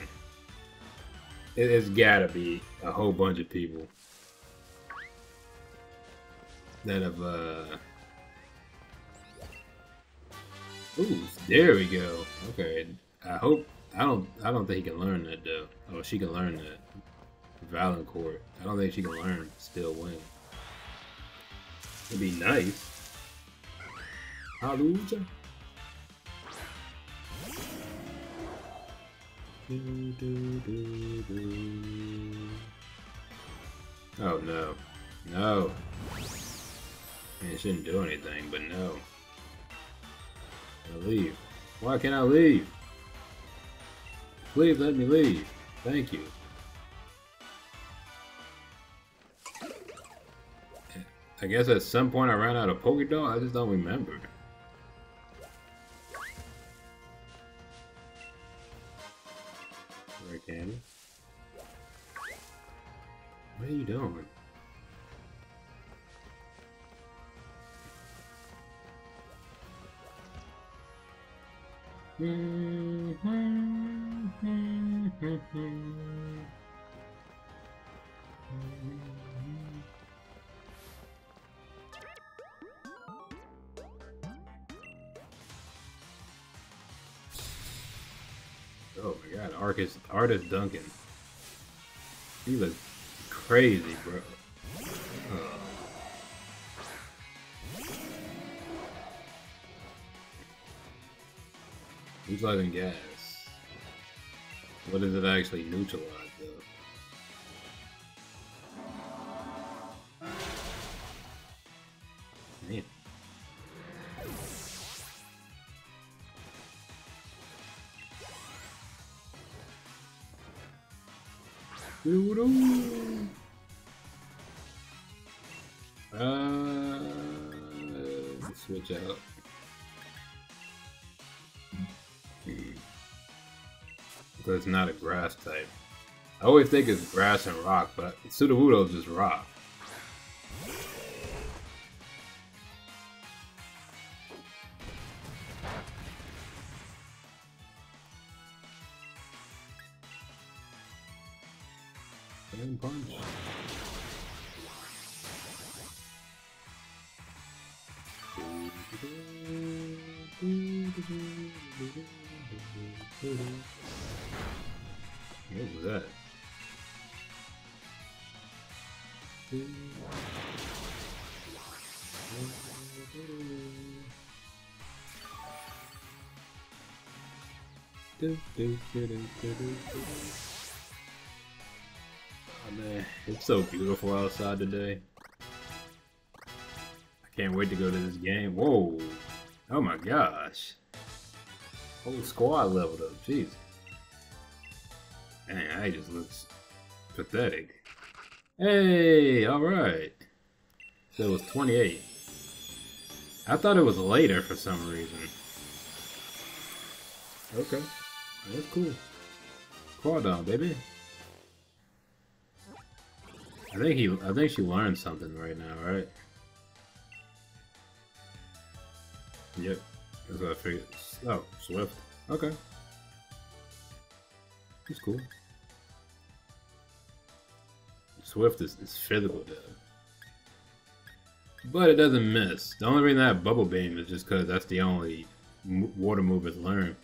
It, it's gotta be a whole bunch of people that have, uh... Ooh, there we go. Okay, I hope, I don't, I don't think he can learn that though. Oh, she can learn that. Valancourt. I don't think she can learn Steel Wing. It'd be nice. Hallelujah. Do, do, do, do. Oh no. No. It shouldn't do anything, but no. I leave. Why can't I leave? Please let me leave. Thank you. I guess at some point I ran out of Pokédoll. I just don't remember. What are you doing? Oh my god, Arcus, Artist Duncan. He looks crazy, bro. Oh. Neutralizing gas. What does it actually neutralize, Hmm. Because it's not a grass type. I always think it's grass and rock, but Sudowoodo is just rock. Oh man, it's so beautiful outside today. I can't wait to go to this game. Whoa! Oh my gosh! Whole squad leveled up. Jeez. Man, I just looks pathetic. Hey, alright. So it was 28. I thought it was later for some reason. Okay. That's cool. Quadon, baby. I think he I think she learned something right now, right? Yep. That's what I figured. Oh, Swift. Okay. He's cool. Swift is, is physical though. But it doesn't miss. The only reason I have Bubble Beam is just because that's the only water move it's learned.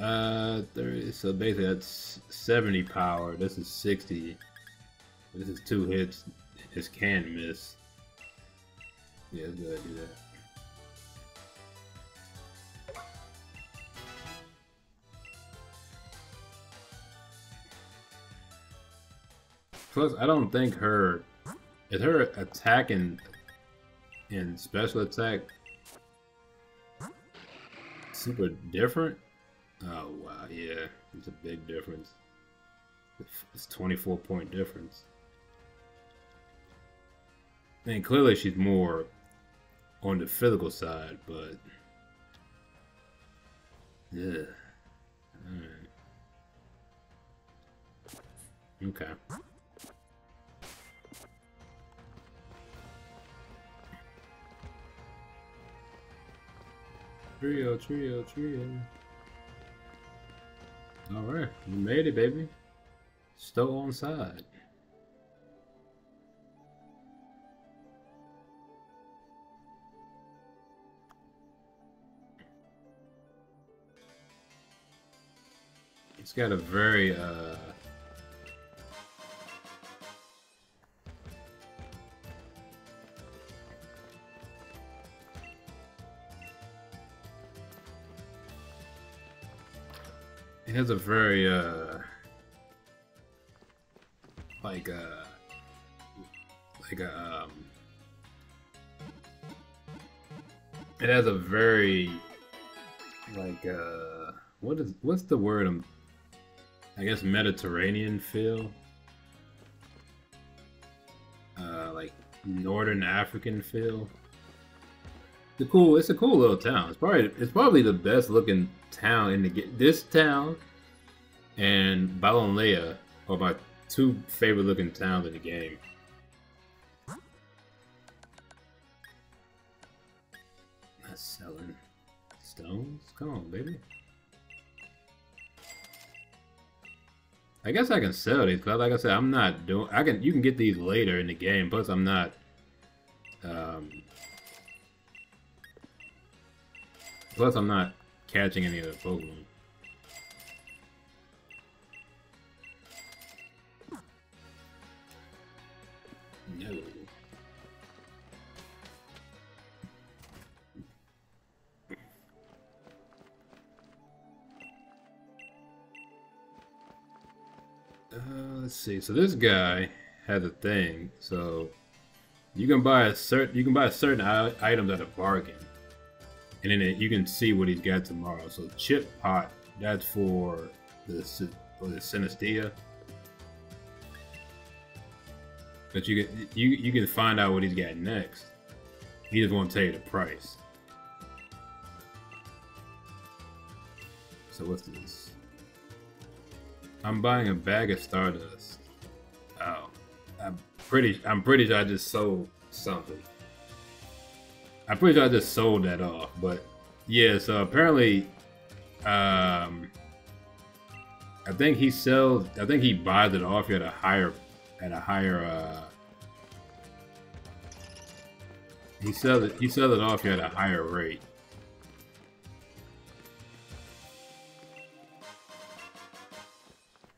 Uh, 30, so basically that's 70 power. This is 60. This is two hits. This can't miss. Yeah, it's good. Plus, I don't think her is her attack and in special attack super different. Oh wow, yeah, it's a big difference. It's 24 point difference. Mean, clearly she's more on the physical side, but yeah. Okay. Trio, trio, trio. Alright, we made it, baby. Stow-on-Side. It's got a very, uh... It has a very, uh... Like, uh... Like a, um... It has a very... Like, uh... What is, what's the word I'm I guess Mediterranean feel. Uh, like Northern African feel. The cool, it's a cool little town. It's probably it's probably the best looking town in the game. This town and Ballonlea are my two favorite looking towns in the game. Not selling stones? Come on, baby. I guess I can sell these, but like I said, I'm not doing. I can. You can get these later in the game. Plus, I'm not. Um, plus, I'm not catching any of the Pokemon. No. Uh, let's see. So this guy has a thing. So you can buy a certain you can buy a certain items at a bargain, and then you can see what he's got tomorrow. So Chipped Pot that's for the for the Sinistea. But you can you you can find out what he's got next. He just won't tell you the price. So what's this? I'm buying a bag of Stardust. Oh, I'm pretty. I'm pretty sure I just sold something. I'm pretty sure I just sold that off. But yeah, so apparently, um, I think he sells. I think he buys it off at a higher, at a higher. uh He sells it. He sells it off at a higher rate.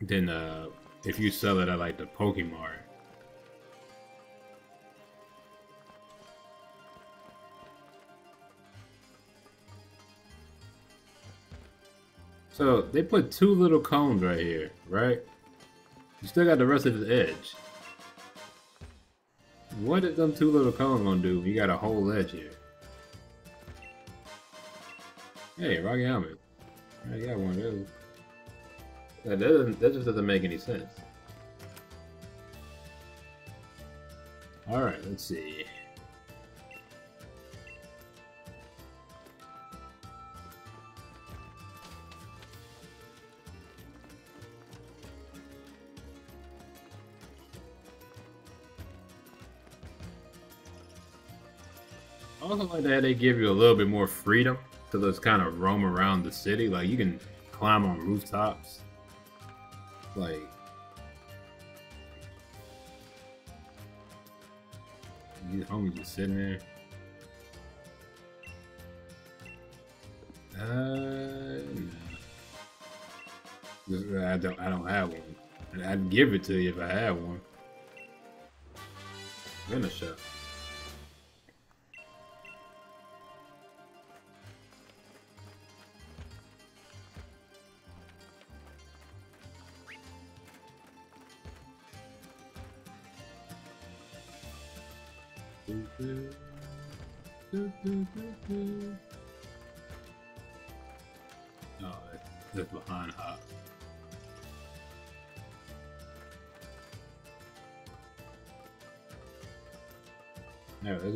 than uh, if you sell it at like the Pokemon. So they put two little cones right here, right? You still got the rest of the edge. What is them two little cones gonna do? You got a whole edge here. Hey, Rocky Helmet. I got one of those. That doesn't. That just doesn't make any sense. All right, let's see. Also like that they give you a little bit more freedom to just kind of roam around the city. Like you can climb on rooftops like you homie just sitting there. Uh. I don't. I don't have one. I'd give it to you if I had one. Finish up.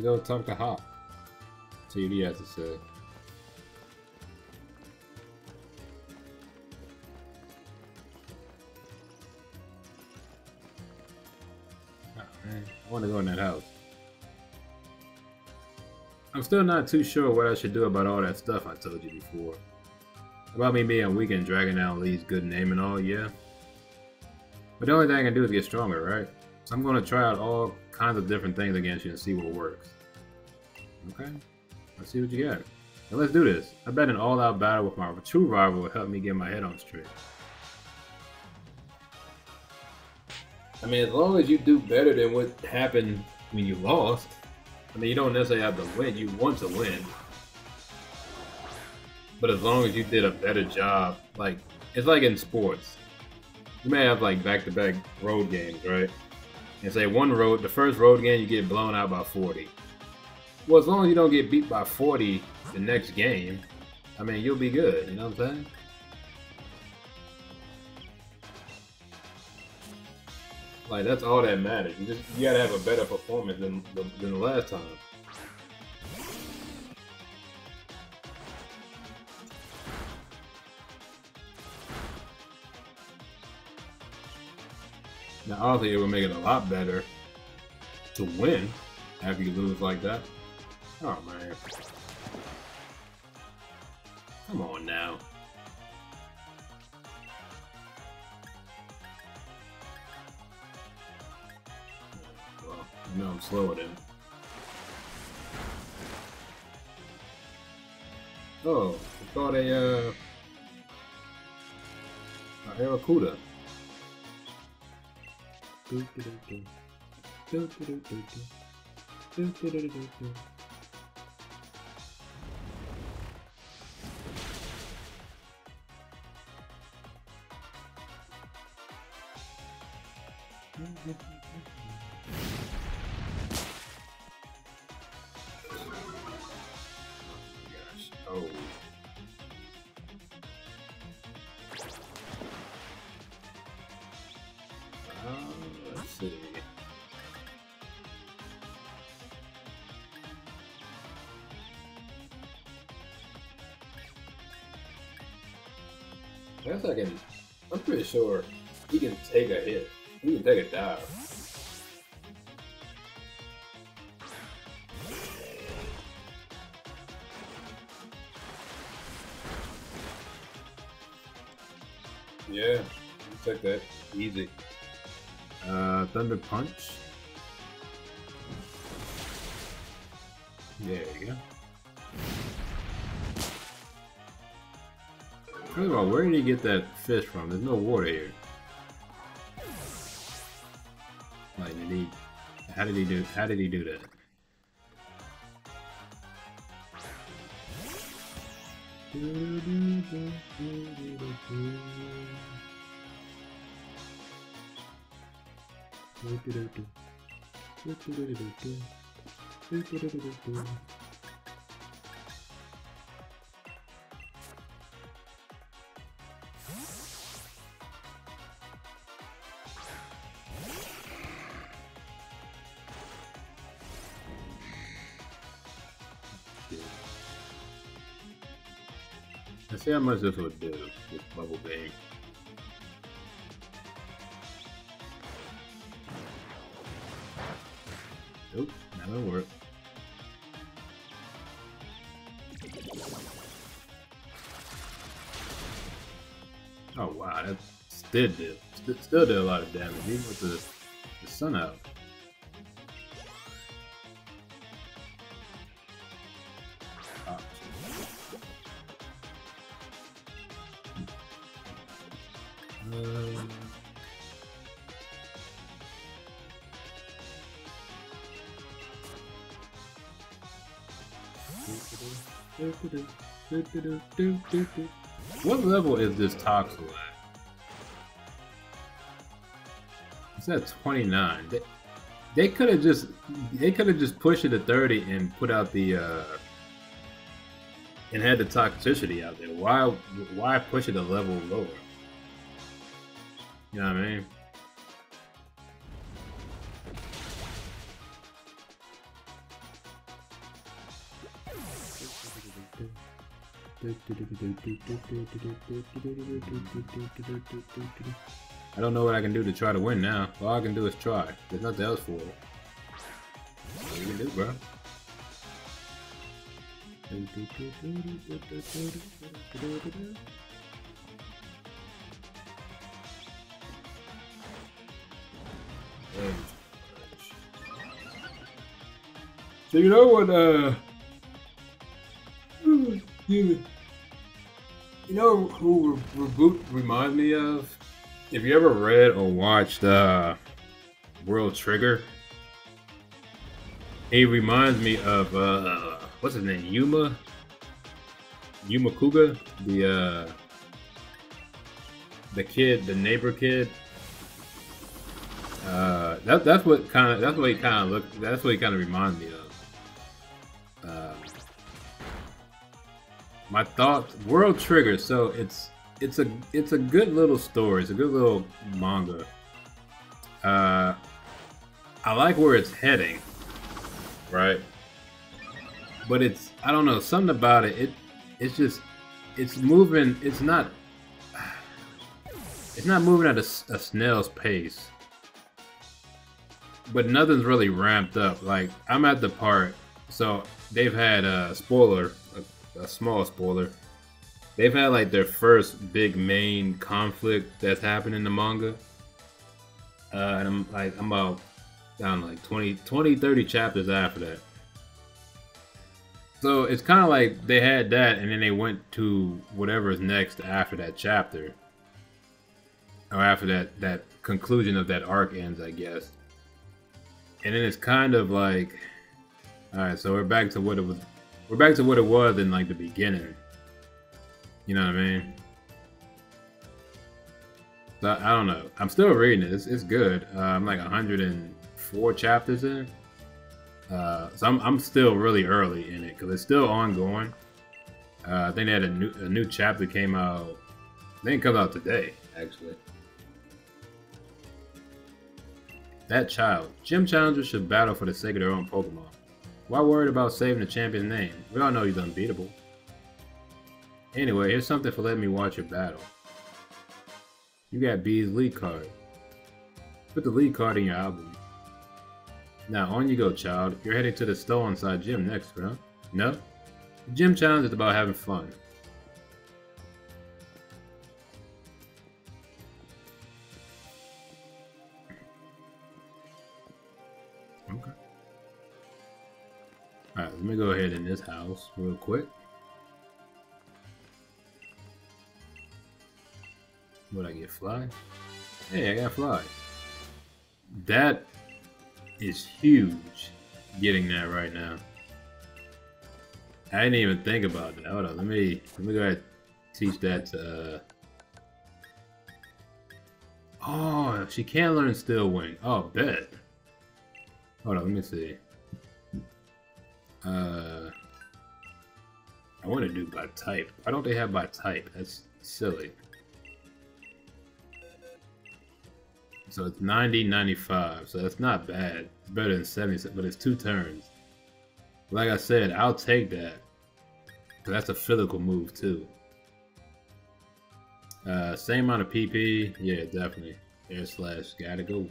Go talk to Hop. See what he has to say. I want to go in that house. I'm still not too sure what I should do about all that stuff I told you before. About me being weak and dragging down Lee's good name and all, yeah. But the only thing I can do is get stronger, right? So I'm going to try out all kinds of different things against you and see what works. Okay? Let's see what you got. Now let's do this. I bet an all-out battle with my true rival will help me get my head on straight. I mean, as long as you do better than what happened when you lost, I mean, you don't necessarily have to win. You want to win. But as long as you did a better job, like, it's like in sports. You may have, like, back-to-back road games, right? And say one road, the first road game, you get blown out by 40. Well, as long as you don't get beat by 40 the next game, I mean, you'll be good. You know what I'm saying? Like that's all that matters. You just you gotta have a better performance than than the last time. Now, obviously, it would make it a lot better to win after you lose like that. Oh, man. Come on now. Well, I'm slower than. Oh, I caught a, uh, a Arrokuda. Gosh. Let's see. I guess I can. I'm pretty sure he can take a hit. Take a dive. Yeah, take that easy. Uh, Thunder Punch. There you go. First of all, where did he get that fish from? There's no water here. How did he do? How did he do that? See how much this would do, this bubble beam. Nope, not gonna work. Oh wow, that still did, still did a lot of damage, even with the, the sun out. What level is this Toxel at? It's at 29. They, they could have just they could have just pushed it to 30 and put out the uh and had the Toxtricity out there. Why why push it a level lower? You know what I mean? I don't know what I can do to try to win now. All I can do is try. There's nothing else for it. What you do, bro? So you know what uh you you know who Reboot reminds me of? If you ever read or watched uh World Trigger, he reminds me of uh what's his name? Yuma? Yuma Kuga? The uh the kid, the neighbor kid. Uh, that, that's what kind of that's what he kind of look. That's what he kind of reminds me of. My thoughts, World Trigger. So it's it's a it's a good little story. It's a good little manga. Uh, I like where it's heading, right? But it's I don't know something about it. It it's just it's moving. It's not [sighs] it's not moving at a snail's pace. but nothing's really ramped up. Like I'm at the part, so they've had a spoiler, a, small spoiler. They've had like their first big main conflict that's happened in the manga. Uh, and I'm like I'm about down like 20, 20, 30 chapters after that. So it's kind of like they had that, and then they went to whatever's next after that chapter, or after that that conclusion of that arc ends, I guess. And then it's kind of like, all right, so we're back to what it was. We're back to what it was in like the beginning. You know what I mean? So, I don't know. I'm still reading it. It's, it's good. Uh, I'm like 104 chapters in. Uh, so I'm, I'm still really early in it because it's still ongoing. Uh, I think they had a new a new chapter came out. I think it comes out today, actually. That child. Gym challengers should battle for the sake of their own Pokemon. Why worried about saving the champion's name? We all know he's unbeatable. Anyway, here's something for letting me watch your battle. You got Bea's League Card. Put the League Card in your album. Now, on you go, child. You're heading to the Stow-on-Side gym next, huh? No? The gym challenge is about having fun. Alright, let me go ahead in this house real quick. What I get? Fly? Hey, I got fly. That is huge getting that right now. I didn't even think about that. Hold on, let me let me go ahead teach that to uh... Oh, she can learn Steel Wing. Oh, bet. Hold on, let me see. Uh I want to do by type. Why don't they have by type? That's silly. So it's 90, 95. So that's not bad. It's better than 70, but it's two turns. Like I said, I'll take that. That's a physical move too. Uh, same amount of PP. Yeah, definitely. Air slash. Gotta go.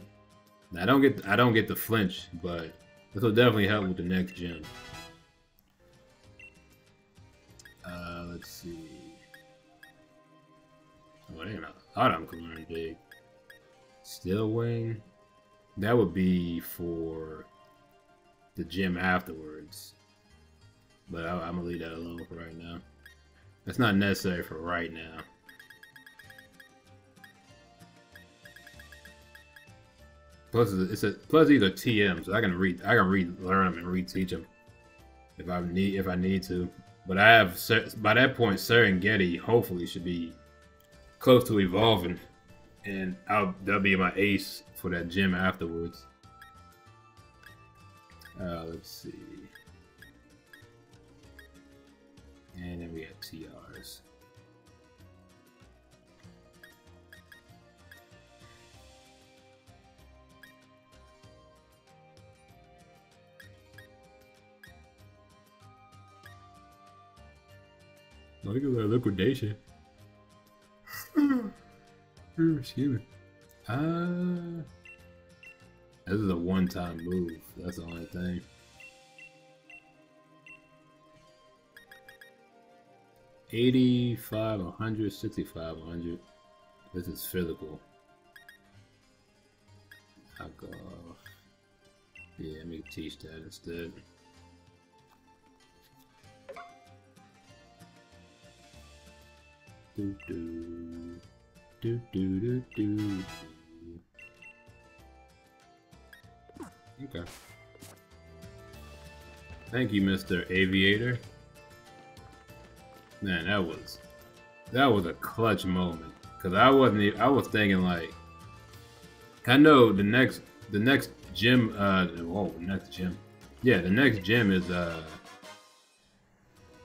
Now, I don't get I don't get the flinch, but this will definitely help with the next gym. Uh, let's see. Oh, damn, I thought I'm learn big. Steel Wing. That would be for the gym afterwards. But I, am gonna leave that alone for right now. That's not necessary for right now. Plus, it's a plus these are TMs, so I can read, I can read, learn them and reteach them if I need, if I need to. But I have by that point, Serengeti hopefully should be close to evolving and I'll that'll be my ace for that gym afterwards. Uh, let's see. And then we have TRs. Look at that liquidation. Excuse me. Uh, this is a one-time move. That's the only thing. Eighty-five, one hundred, sixty-five, one hundred. This is physical. I'll go. Yeah, let me teach that instead. Do do. Do, do, do, do. Okay. Thank you, Mr. Aviator. Man, that was that was a clutch moment. Cause I wasn't even, I was thinking like I know the next the next gym uh whoa next gym. Yeah, the next gym is uh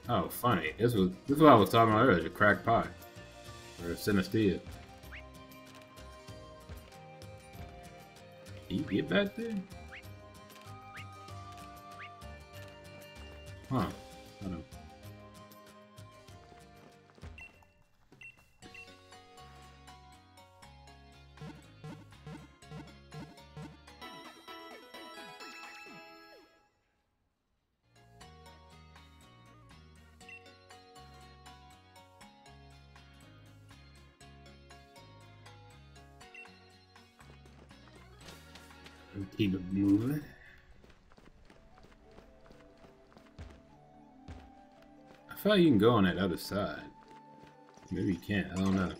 Oh funny. This was this is what I was talking about earlier, the crack pie. Or Sinistea. Can you get back there? Huh. I don't Keep it moving. I feel like you can go on that other side. Maybe you can't. I don't know.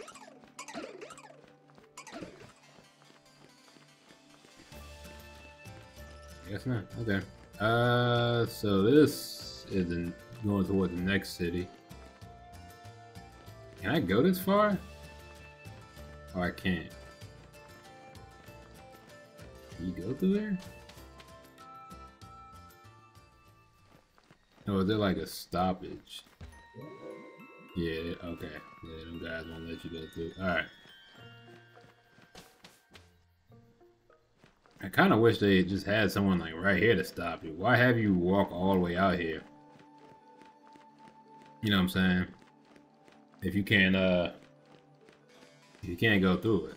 Guess not. Okay. Uh, so this is in, going towards the next city. Can I go this far? Oh, I can't. You go through there? Oh, is there like a stoppage? Yeah, okay. Yeah, them guys won't let you go through. Alright. I kind of wish they just had someone like right here to stop you. Why have you walk all the way out here? You know what I'm saying? If you can't, uh, if you can't go through it.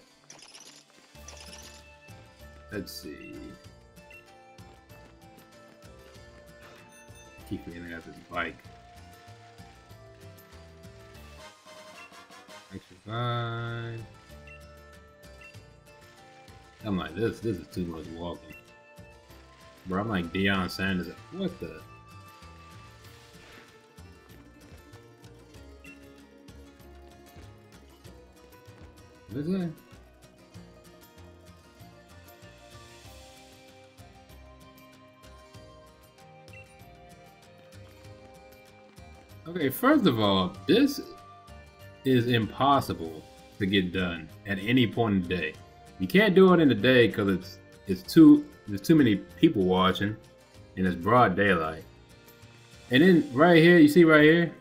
Let's see. Keep forgetting I got this bike. Extra fine. I'm like, this this is too much walking. Bro, I'm like Deion Sanders. What the? What is that? Okay, first of all, this is impossible to get done at any point in the day. You can't do it in the day because it's it's too there's too many people watching, and it's broad daylight. And then right here, you see right here,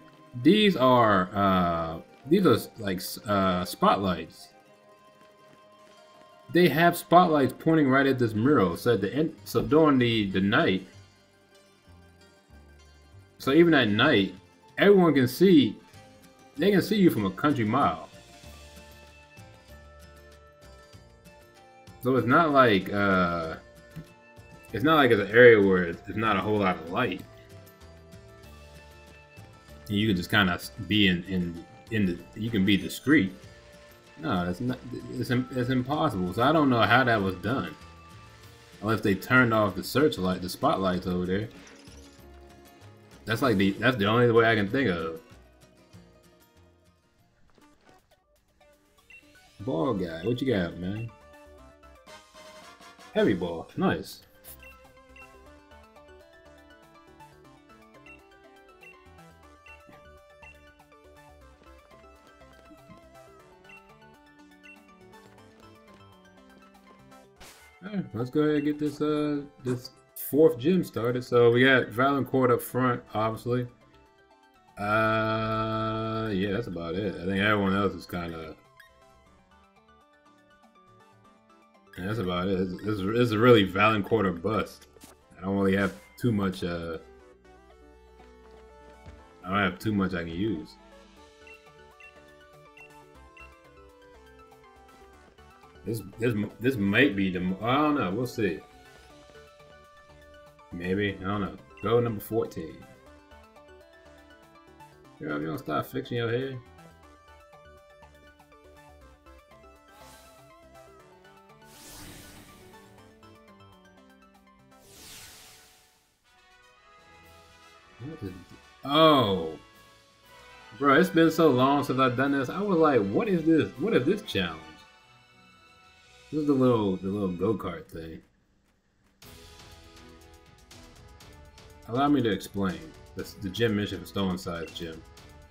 these are uh, these are like uh, spotlights. They have spotlights pointing right at this mural. So at the end, so during the the night, so even at night, everyone can see. They can see you from a country mile. So it's not like uh, it's not like it's an area where it's not a whole lot of light. You can just kind of be in in in the. You can be discreet. No, it's not. It's it's impossible. So I don't know how that was done. Unless they turned off the searchlight, the spotlights over there. That's like the. That's the only way I can think of. Ball guy, what you got, man? Heavy ball, nice. Alright, let's go ahead and get this uh this fourth gym started. So we got Valancourt up front, obviously. Uh yeah, that's about it. I think everyone else is kinda And that's about it. This is, a really Valancourt or bust. I don't really have too much. Uh, I don't have too much I can use. This this this might be the. I don't know. We'll see. Maybe I don't know. Go number fourteen. Girl, you don't stop fixing your hair. Oh. Bro, it's been so long since I've done this. I was like, what is this? What is this challenge? This is the little the little go-kart thing. Allow me to explain. The gym mission for Stow-on-Side Gym.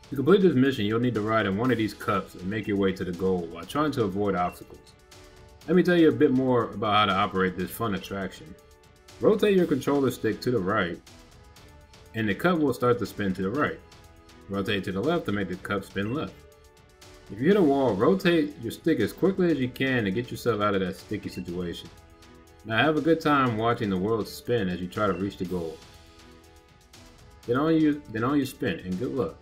To complete this mission, you'll need to ride in one of these cups and make your way to the goal while trying to avoid obstacles. Let me tell you a bit more about how to operate this fun attraction. Rotate your controller stick to the right and the cup will start to spin to the right. Rotate to the left to make the cup spin left. If you hit a wall, rotate your stick as quickly as you can to get yourself out of that sticky situation. Now have a good time watching the world spin as you try to reach the goal. Then all you, then on you spin, and good luck.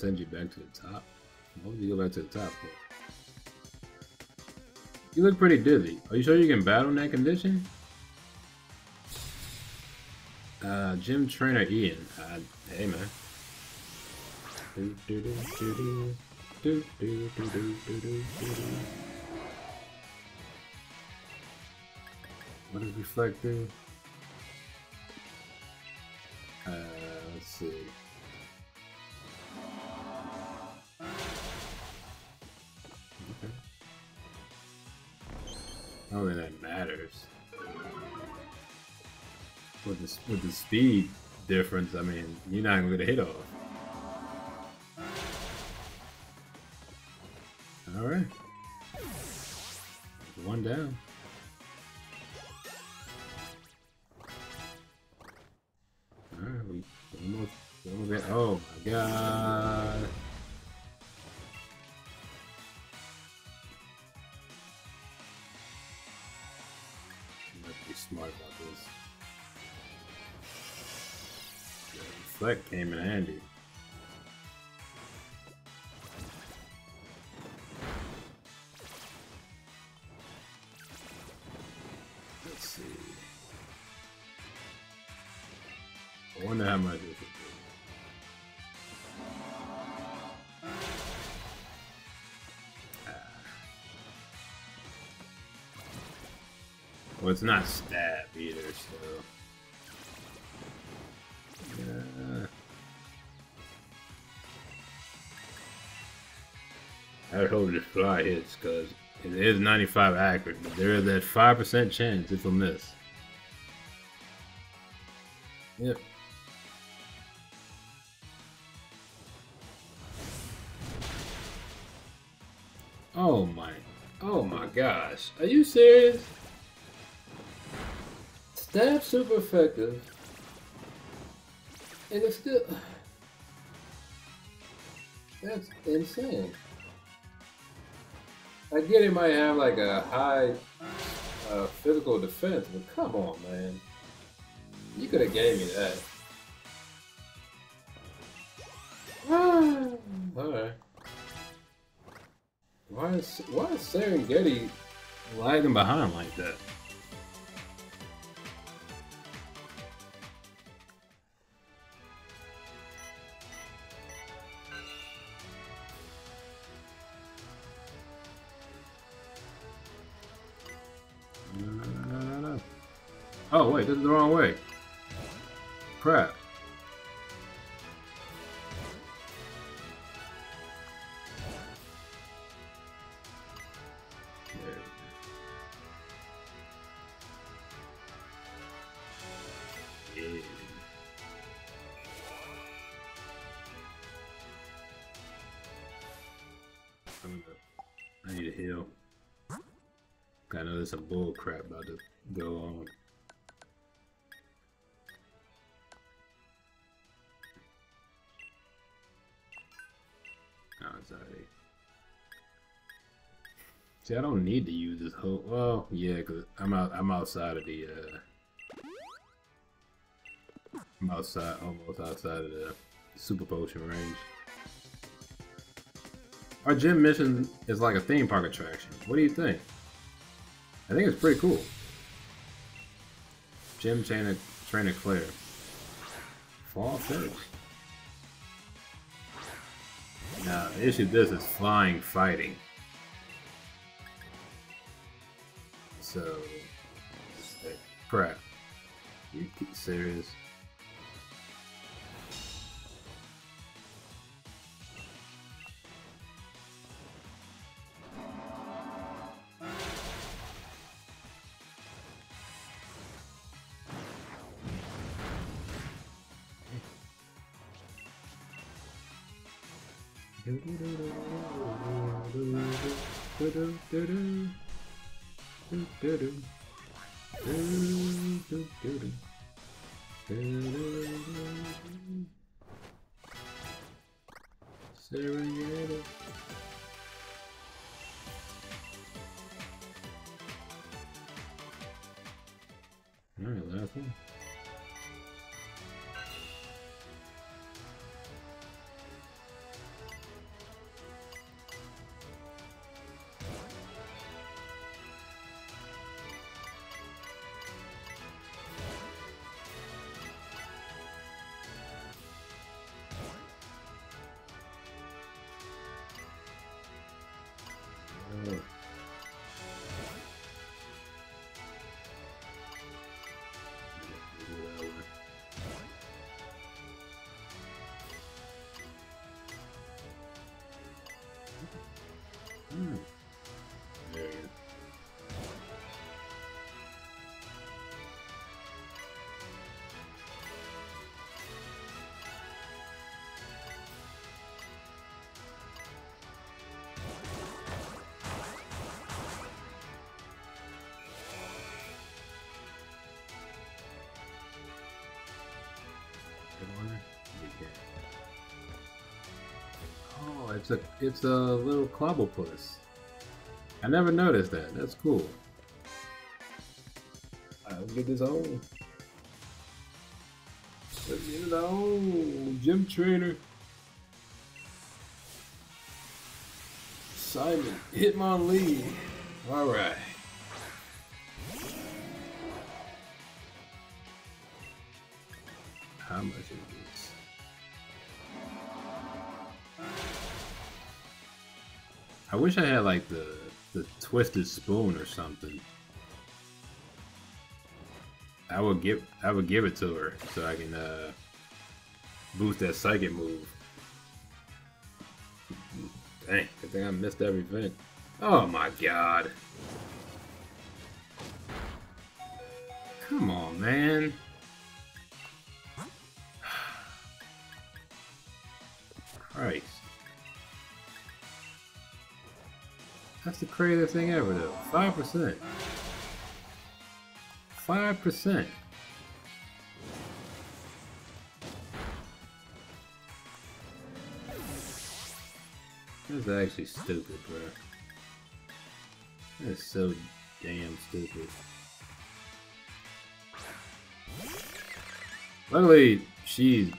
Sends you back to the top. What would you go back to the top for? You look pretty dizzy. Are you sure you can battle in that condition? Uh, gym trainer Ian. Uh, hey man. What does reflect do? With the, speed difference, I mean, you're not gonna get a hit off. Yeah, reflect came in handy. Let's see. I wonder how much be. Ah. Well, it's not stab either, hope this fly hits because it is 95 accurate, but there is that 5% chance it's a miss. Yep. Oh my, oh my gosh. Are you serious? Stab super effective. And it's still... [sighs] That's insane. I get it might have like a high uh, physical defense, but come on, man. You could have gave me that. [sighs] Alright. Why is why is Serengeti lagging behind like that? The wrong way. Crap. I need a heal. I know there's some bull crap about to go on. See, I don't need to use this whole. Well, yeah, cause I'm out. I'm outside of the. uh I'm outside, almost outside of the super potion range. Our gym mission is like a theme park attraction. What do you think? I think it's pretty cool. Gym trainer, trainer Claire. Fall finish. Now, the issue this is flying fighting. Crap. You serious? It's a it's a little Clobbopus. I never noticed that. That's cool. Alright, let's get this on. Let's get it on. Gym trainer. Simon Hitmonlee. Alright. How I wish I had like the the twisted spoon or something. I would give I would give it to her so I can uh, boost that psychic move. Dang, I think I missed everything. Oh my god. Come on, man. [sighs] Christ. That's the craziest thing ever, though. Five percent. Five percent. That's actually stupid, bro. That's so damn stupid. Luckily, she's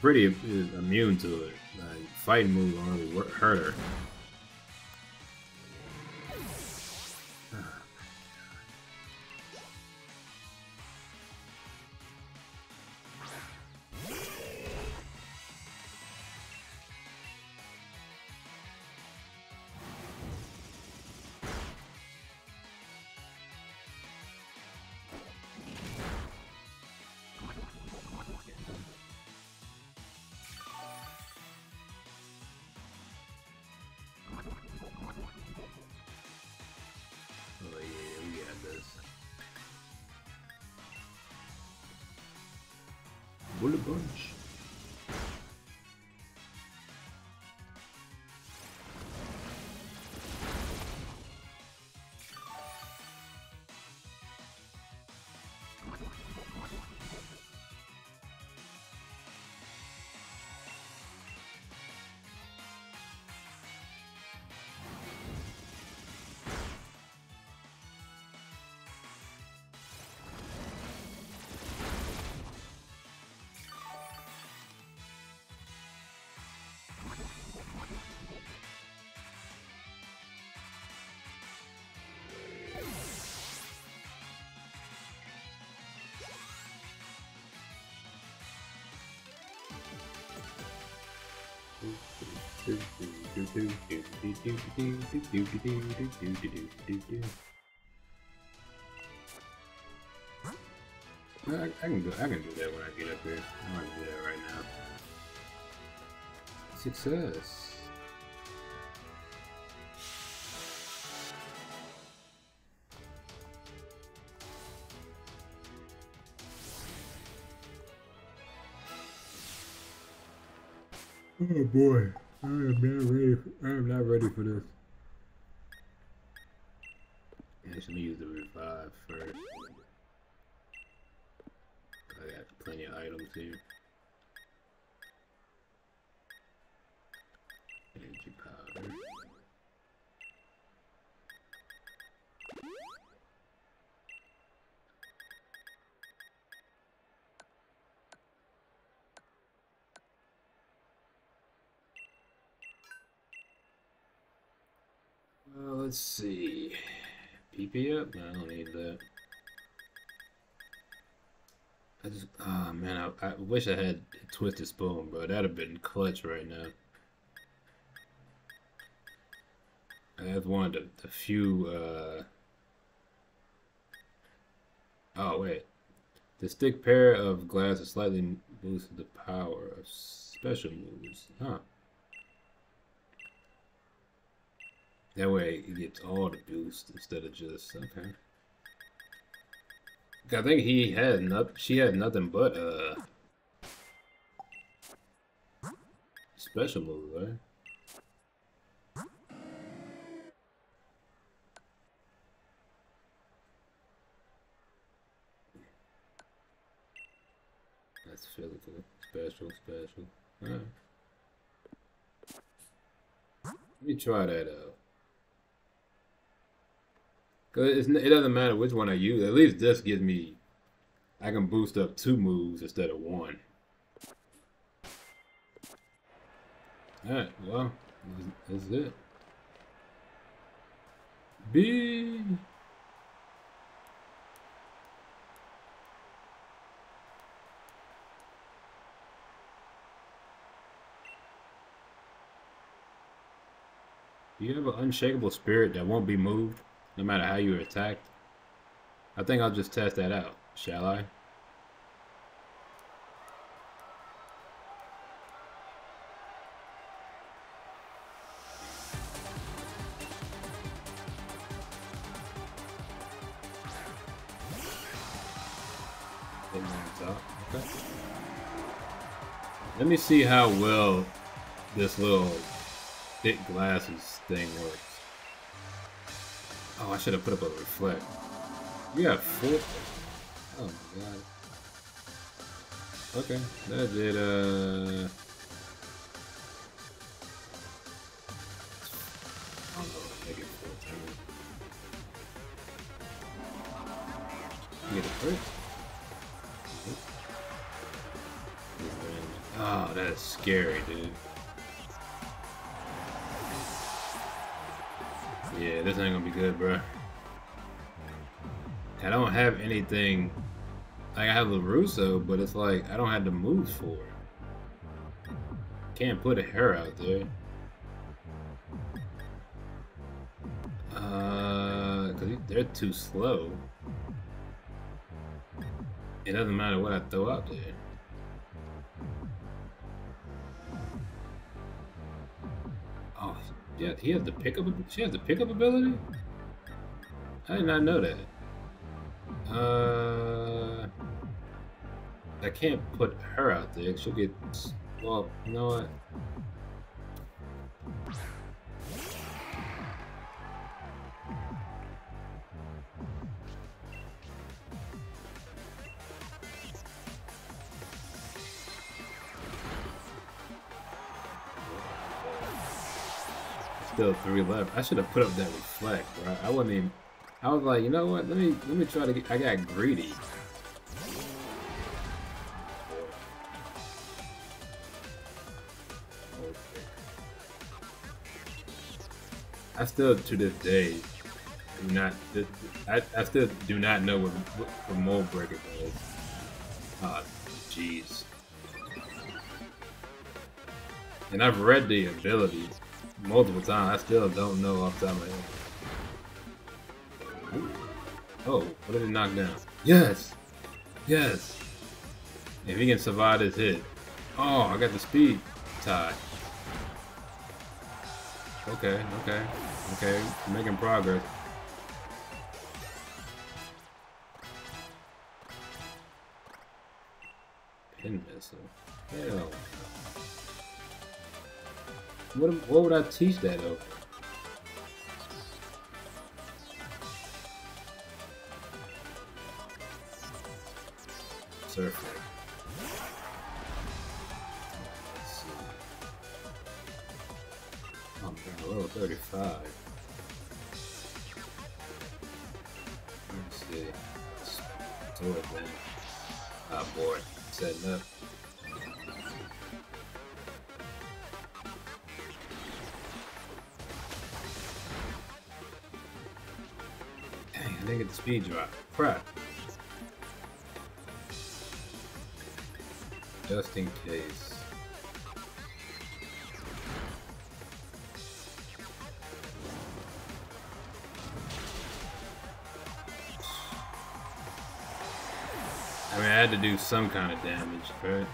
pretty uh, immune to it. Like, fighting move don't really hurt her. I, can do I can do that when I get up here. I want to do that right now. Success. Oh boy, I am not ready. I am not ready for this. Yeah, let me use the revive first. I got plenty of items here. Energy powder. Well, let's see. PP up? No, I don't need that. I just, oh man, I, I wish I had twisted spoon, bro. That'd have been clutch right now. That's one of the, the few. Uh... Oh wait, the stick pair of glasses slightly boosts the power of special moves. Huh. That way he gets all the boost instead of just okay. I think he had not she had nothing but uh special move, right? That's physical. Special, special. Alright. Let me try that out. It doesn't matter which one I use. At least this gives me, I can boost up two moves instead of one. Alright, well, that's, it. Bea. You have an unshakable spirit that won't be moved? No matter how you're attacked. I think I'll just test that out, shall I? Let me see how well this little thick glasses thing works. Oh, I should have put up a reflect. You got four. Oh my god. Okay, that did, uh. I don't know, make it 14. You get it first? Oh, that's scary, dude. Yeah, this ain't gonna be good, bro. I don't have anything. Like I have LaRusso, but it's like I don't have the moves for it. Can't put a hair out there. Uh, cause they're too slow. It doesn't matter what I throw out there. Yeah, he has the pickup. She has the pickup ability. I did not know that. Uh, I can't put her out there. She'll get. Well, you know what? Three left. I should have put up that reflect, bro. I wasn't even. I was like, you know what? Let me let me try to get. I got greedy. I still, to this day, do not. I, I still do not know what what, what mold breaker does. Ah, jeez. And I've read the abilities multiple times. I still don't know off the top of my head. Oh, what did it knock down? Yes! Yes! If he can survive this hit. Oh, I got the speed tie. Okay, okay, okay. Making progress. Pin missile. Hell. What, what would I teach that of? Surfer. Oh man, level 35. Let's see. Sword then. Ah boy, setting up. Speed drop. Crap. Just in case. I mean, I had to do some kind of damage, right?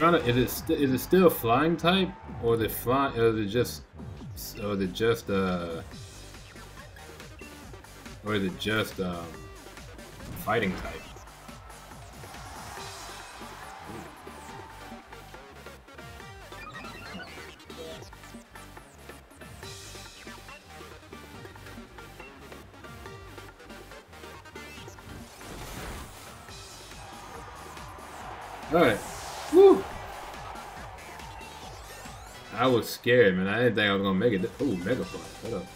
Trying to. Is it is it still flying type, or the fly, or is it just, or is it just uh, or is it just um, fighting type? Scared, man. I didn't think I was gonna make it. Ooh, Mega Punch. What up?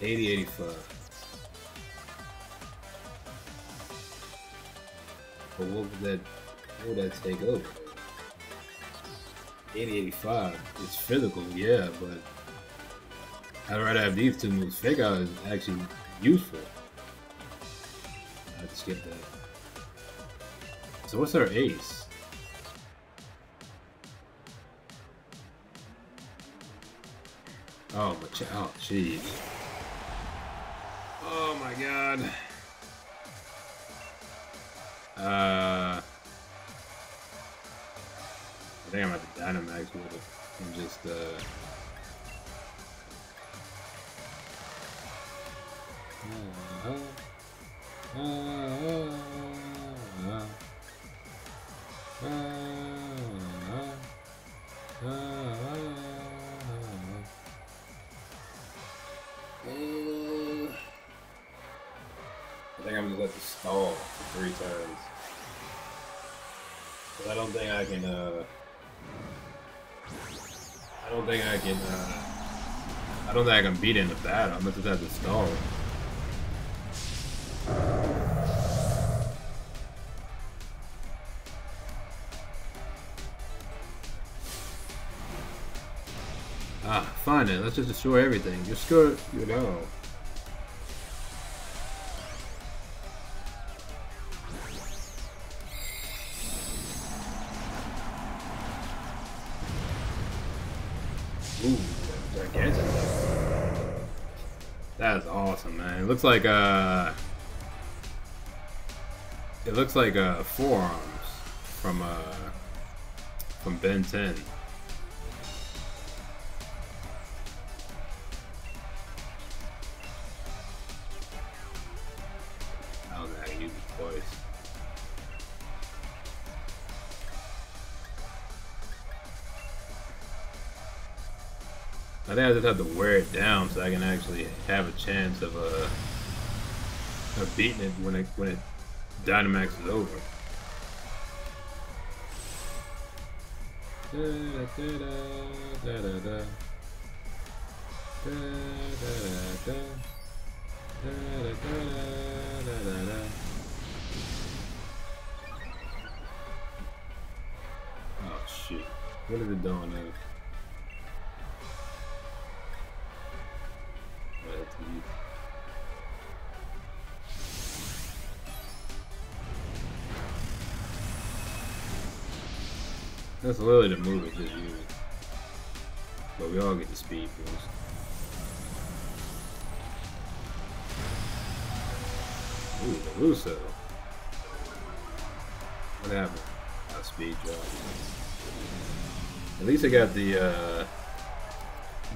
80 85. But what would that what would that take over? 80 85 It's physical, yeah, but I'd rather have these two moves. Fake out is actually useful. I have to skip that. So what's our ace? But oh, jeez. Oh my god. Uh, I think I'm at the Dynamax with it and just. Uh, I don't think I can beat it in the battle. I'm gonna just have to stall. Ah, fine then. Let's just destroy everything. Just go, you know. Looks like uh, it looks like uh Four Arms from uh from Ben 10. I twice. I think I just have to wear it down so I can actually have a chance of uh of beating it when it when it Dynamax is over. Oh shit. What is it doing now? That's literally the move it just used. But we all get the speed boost. Ooh, LaRusso. What happened? A speed drop. At least I got the, uh,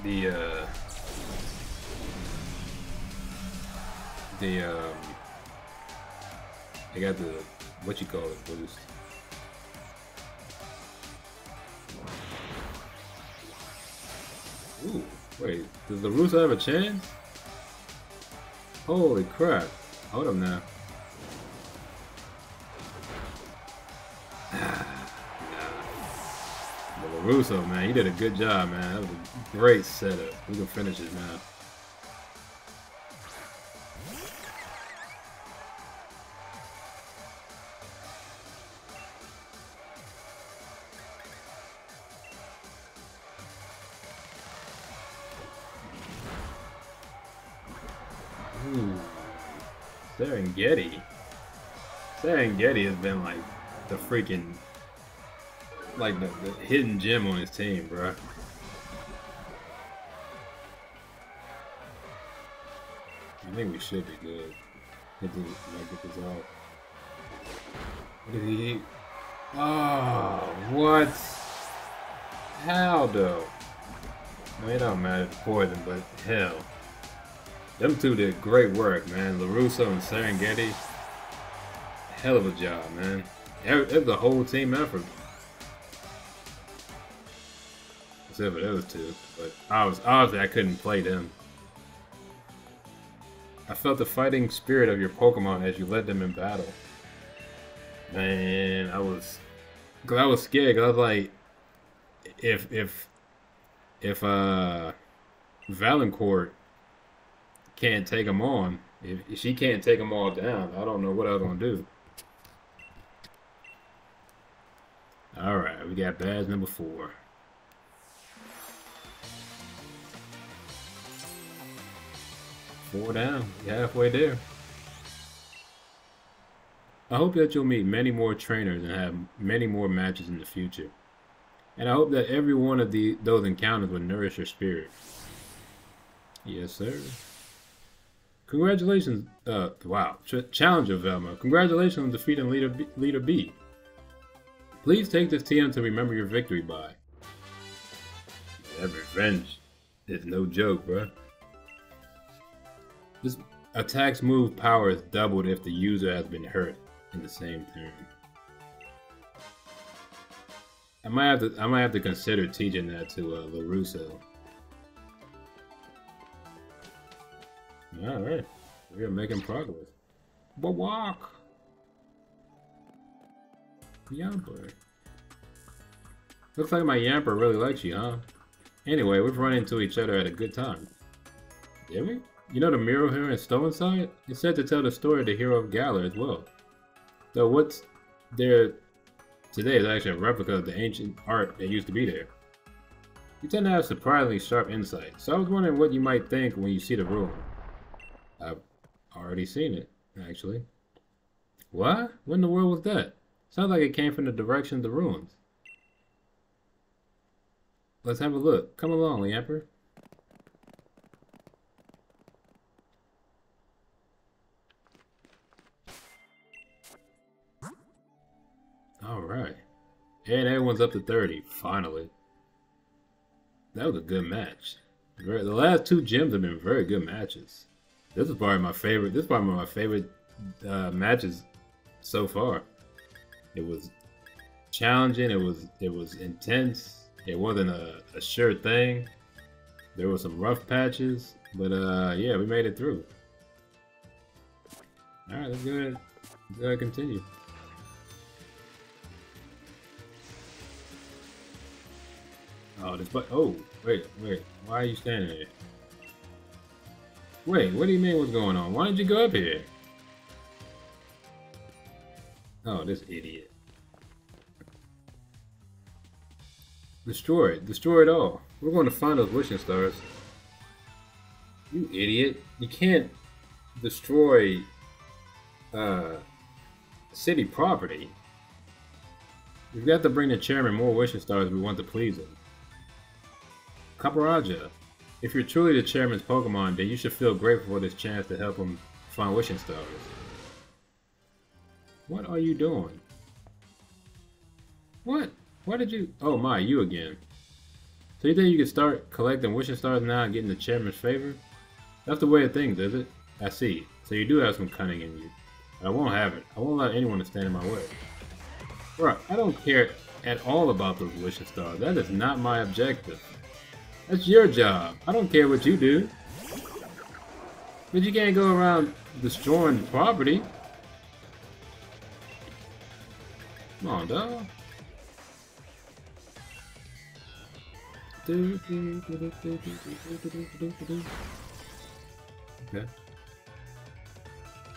the, uh, the, um, I got the, what you call it, boost. Does LaRusso have a chance? Holy crap. Hold up now. Russo, man, you did a good job, man. That was a great setup. We can finish it now. Serengeti has been like the freaking like the, the hidden gem on his team, bro. I think we should be good. Get this, get this out. What did he eat? Oh, ah, what? How though? Mean, it don't matter poison, but hell. Them two did great work, man. LaRusso and Serengeti. Hell of a job, man. It was a whole team effort. Except for those two. But I was obviously I couldn't play them. I felt the fighting spirit of your Pokemon as you led them in battle. Man, I was, cause I was scared. Cause I was like, if if if uh Valancourt can't take them on, if, she can't take them all down, I don't know what I was gonna do. All right, we got badge number four. Four down, halfway there. I hope that you'll meet many more trainers and have many more matches in the future. And I hope that every one of the, those encounters will nourish your spirit. Yes, sir. Congratulations, uh, wow, Ch Challenger Velma. Congratulations on defeating Leader Bea, Leader Bea. Please take this TM to remember your victory by. That revenge is no joke, bro. This attack's move power is doubled if the user has been hurt in the same turn. I might have to I might have to consider teaching that to uh, LaRusso. Alright. We're making progress. But walk! Yamper. Looks like my Yamper really likes you, huh? Anyway, we've run into each other at a good time. Did we? You know the mural here in Stow-on-Side? It's said to tell the story of the hero of Galar as well. Though what's there today is actually a replica of the ancient art that used to be there. You tend to have surprisingly sharp insight, so I was wondering what you might think when you see the ruin. I've already seen it, actually. What? When in the world was that? Sounds like it came from the direction of the ruins. Let's have a look. Come along, Yamper. Alright. And everyone's up to 30, finally. That was a good match. The last two gyms have been very good matches. This is probably my favorite. This is probably my favorite uh, matches so far. It was challenging. It was it was intense. It wasn't a, a sure thing. There were some rough patches, but uh, yeah, we made it through. All right, let's go ahead. Let's go ahead and continue. Oh, this but oh, wait, wait. Why are you standing there? Wait, what do you mean what's going on? Why did you go up here? Oh, this idiot. Destroy it. Destroy it all. We're going to find those wishing stars. You idiot. You can't destroy uh, city property. We've got to bring the chairman more wishing stars if we want to please him. Copperajah. If you're truly the chairman's Pokemon, then you should feel grateful for this chance to help him find wishing stars. What are you doing? What? Why did you... Oh my, you again. So you think you can start collecting wishing stars now and getting the chairman's favor? That's the way of things, is it? I see. So you do have some cunning in you. I won't have it. I won't let anyone stand in my way. Bro, I don't care at all about those wishing stars. That is not my objective. That's your job. I don't care what you do. But you can't go around destroying property. Come on, dog. Okay.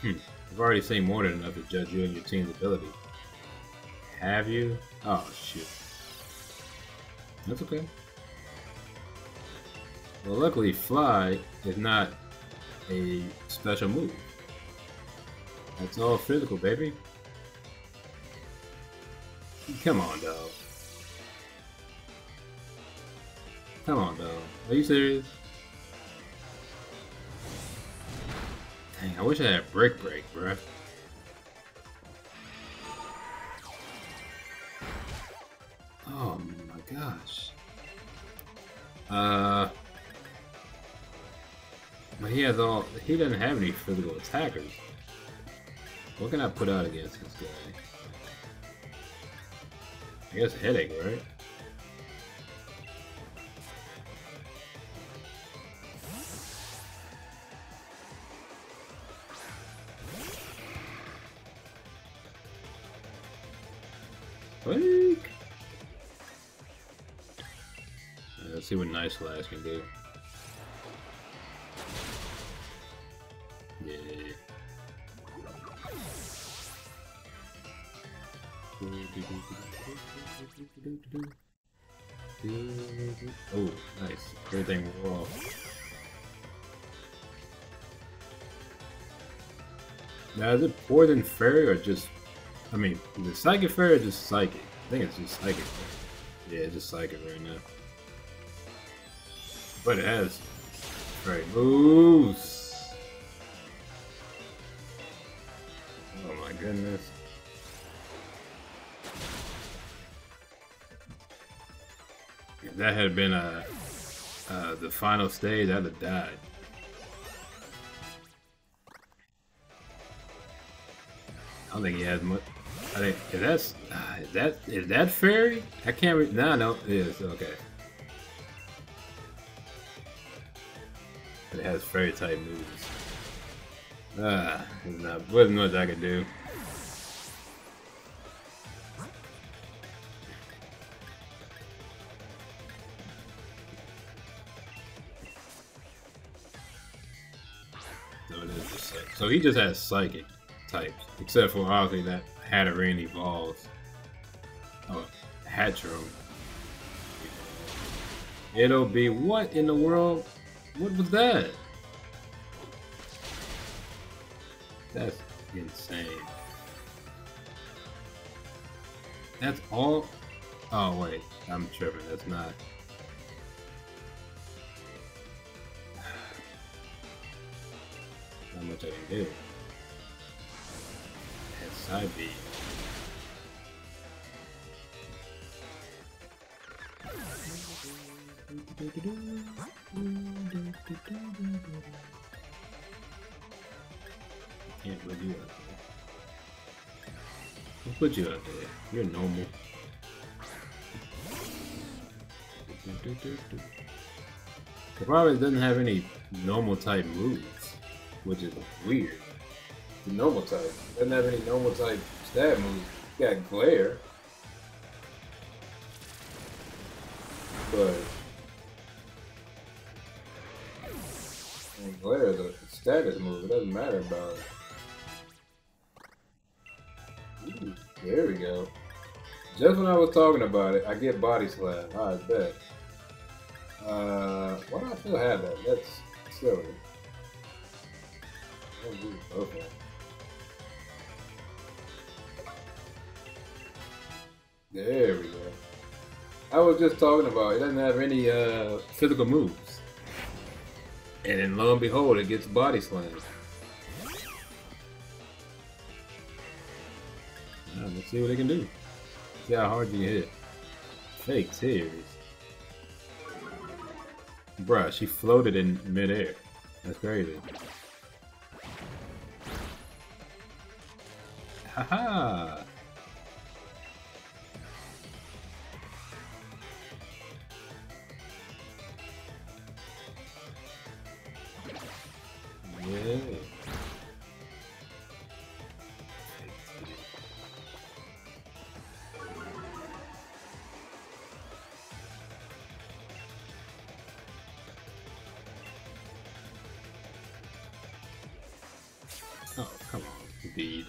Hmm. I've already seen more than enough to judge you and your team's ability. Have you? Oh, shit. That's okay. Well, luckily, Fly is not a special move. That's all physical, baby. Come on, dog. Come on, dog. Are you serious? Dang, I wish I had Brick Break, bruh. Oh my gosh. Uh... But he has all... He doesn't have any physical attackers. What can I put out against this guy? I guess headache, right? Wake. Let's see what Nice Flash can do. Is it Poison Fairy or just... I mean, is it Psychic Fairy or just Psychic? I think it's just Psychic Yeah, just Psychic right now. But it has Fairy moves. Oh my goodness. If that had been uh, uh, the final stage, I'd have died. I don't think he has much. I think is that's uh, is that is that fairy? I can't. Re no, no, it is okay. It has fairy type moves. Ah, there's not wasn't much I could do. So so he just has psychic types, except for obviously that Hatterene evolves. Oh, Hatchero. It'll be what in the world? What was that? That's insane. That's all? Oh wait, I'm tripping. That's not. [sighs] How much I can do side B. Can't put you out there. I'll put you out there. You're normal. The problem doesn't have any normal type moves, which is weird the normal type. Doesn't have any normal type stab moves. Got glare. But and glare a status move. It doesn't matter about it. Ooh, there we go. Just when I was talking about it, I get body slam. I bet. Uh, why do I still have that? That's silly. Okay. There we go. I was just talking about it doesn't have any uh, physical moves. And then lo and behold, it gets body slammed. Right, let's see what it can do. See how hard you hit. Fake tears. Bruh, she floated in midair. That's crazy. Haha! Oh, come on, Bede.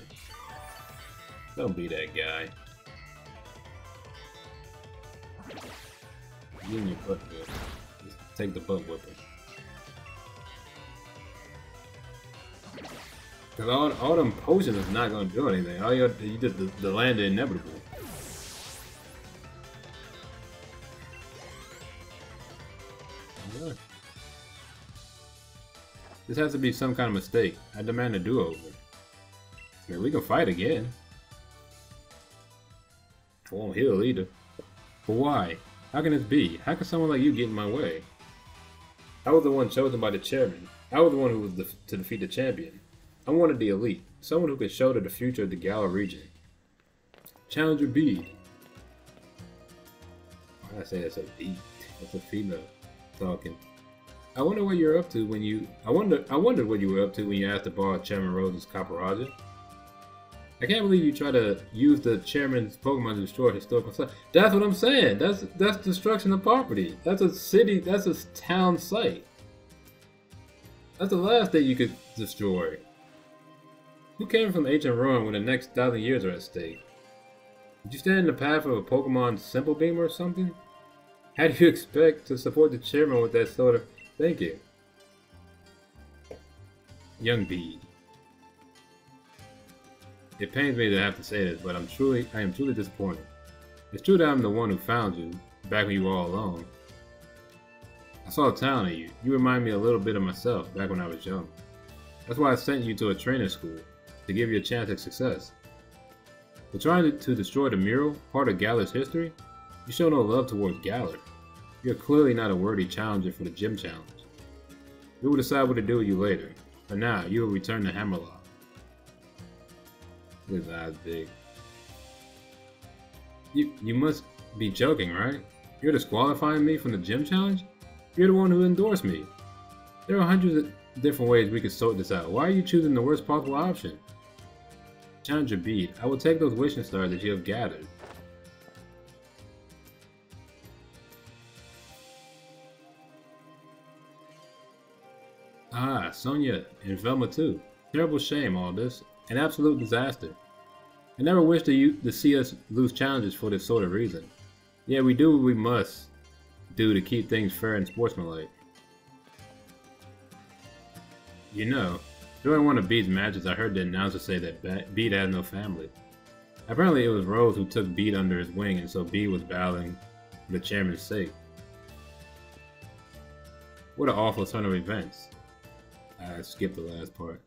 Don't be that guy. You and your butt whip. Take the butt whipping. Because all, all them potions is not going to do anything. All you, you just the, the land the inevitable. This has to be some kind of mistake. I demand a do-over. I mean, we can fight again. I won't heal either. But why? How can this be? How can someone like you get in my way? I was the one chosen by the chairman. I was the one who was to defeat the champion. I wanted the elite, someone who could shoulder the future of the Galar region. Challenger did I say that's a B? That's a female talking. I wonder what you're up to when you. I wonder. I wondered what you were up to when you asked to borrow Chairman Rose's Copper Copperajah. I can't believe you try to use the chairman's Pokemon to destroy historical site. That's what I'm saying. That's that's destruction of property. That's a city. That's a town site. That's the last thing you could destroy. Who came from ancient ruin when the next thousand years are at stake? Did you stand in the path of a Pokemon Simple Beam or something? How do you [laughs] expect to support the chairman with that sort of thank you? Young Bede. It pains me to have to say this, but I'm truly, I am truly disappointed. It's true that I'm the one who found you, back when you were all alone. I saw a talent in you. You remind me a little bit of myself, back when I was young. That's why I sent you to a training school, to give you a chance at success. But trying to, destroy the mural, part of Galar's history, you show no love towards Galar. You're clearly not a worthy challenger for the gym challenge. We will decide what to do with you later. For now, you will return to Hammerlocke. His eyes big. You you must be joking, right? You're disqualifying me from the gym challenge? You're the one who endorsed me. There are hundreds of different ways we could sort this out. Why are you choosing the worst possible option? Challenger Bede, I will take those wishing stars that you have gathered. Ah, Sonia and Velma too. Terrible shame all this. An absolute disaster. I never wish to, you, to see us lose challenges for this sort of reason. Yeah, we do what we must do to keep things fair and sportsmanlike. You know, during one of Bede's matches, I heard the announcer say that Bede has no family. Apparently, it was Rose who took Bede under his wing, and so Bede was battling for the chairman's sake. What an awful turn of events. I skipped the last part.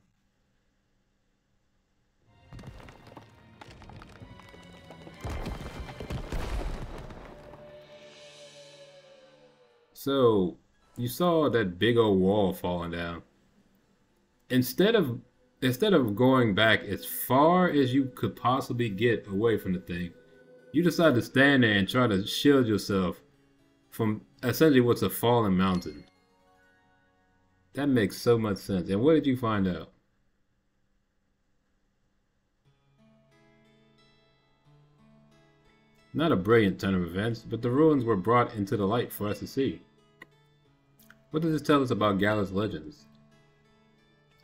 So, you saw that big old wall falling down. Instead of instead of going back as far as you could possibly get away from the thing, you decide to stand there and try to shield yourself from essentially what's a fallen mountain. That makes so much sense. And what did you find out? Not a brilliant turn of events, but the ruins were brought into the light for us to see. What does this tell us about Galar's legends?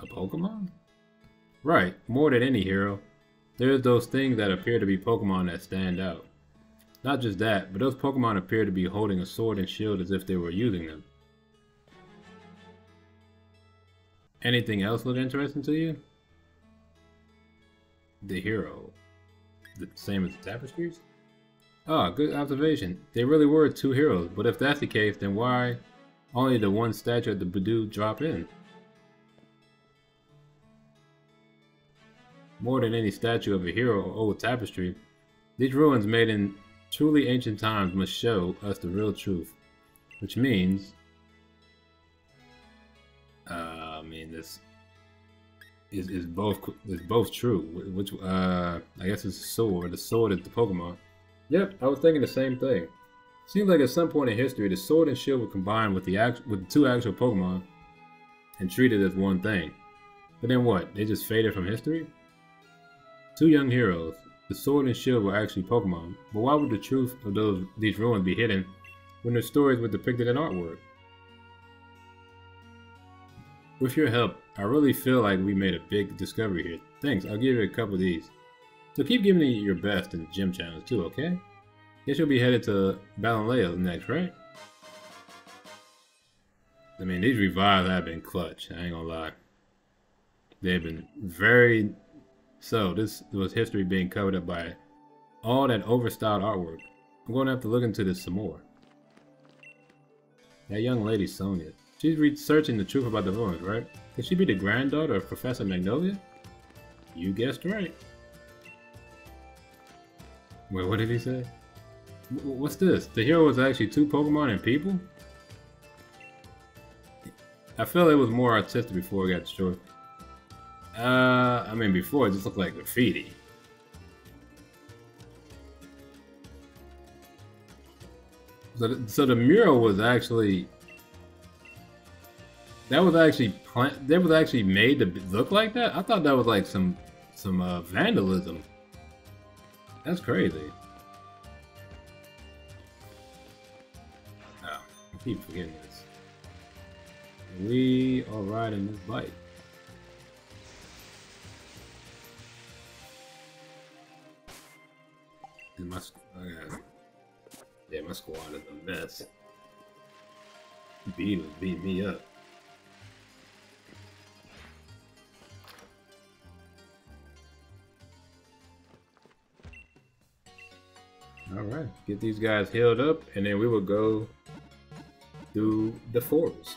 A Pokemon? Right, more than any hero. There's those things that appear to be Pokemon that stand out. Not just that, but those Pokemon appear to be holding a sword and shield as if they were using them. Anything else look interesting to you? The hero. The same as the tapestries? Ah, good observation. They really were two heroes, but if that's the case, then why only the one statue at the Budew Drop Inn. More than any statue of a hero or old tapestry, these ruins made in truly ancient times must show us the real truth. Which means, uh, I mean, this is, is both is both true. Which uh, I guess is a sword. The sword is the Pokemon. Yep, I was thinking the same thing. Seems like at some point in history, the sword and shield were combined with the act with the two actual Pokemon and treated as one thing. But then what? They just faded from history? Two young heroes. The sword and shield were actually Pokemon, but why would the truth of those these ruins be hidden when their stories were depicted in artwork? With your help, I really feel like we made a big discovery here. Thanks, I'll give you a couple of these. So keep giving it your best in the gym challenge too, okay? Guess you'll be headed to Ballonlea's next, right? I mean, these revives have been clutch. I ain't gonna lie. They've been very... So, this was history being covered up by all that overstyled artwork. I'm gonna have to look into this some more. That young lady, Sonia. She's researching the truth about the ruins, right? Could she be the granddaughter of Professor Magnolia? You guessed right. Wait, what did he say? What's this? The hero was actually two Pokemon and people? I feel it was more artistic before it got destroyed. Uh, I mean, before it just looked like graffiti. So the, so the mural was actually that was actually plant that was actually made to look like that. I thought that was like some some uh, vandalism. That's crazy. Oh, I keep forgetting this. We are riding this bike. My, uh, yeah, my squad is a mess. Beatles beat me up. All right, get these guys healed up, and then we will go through the forest.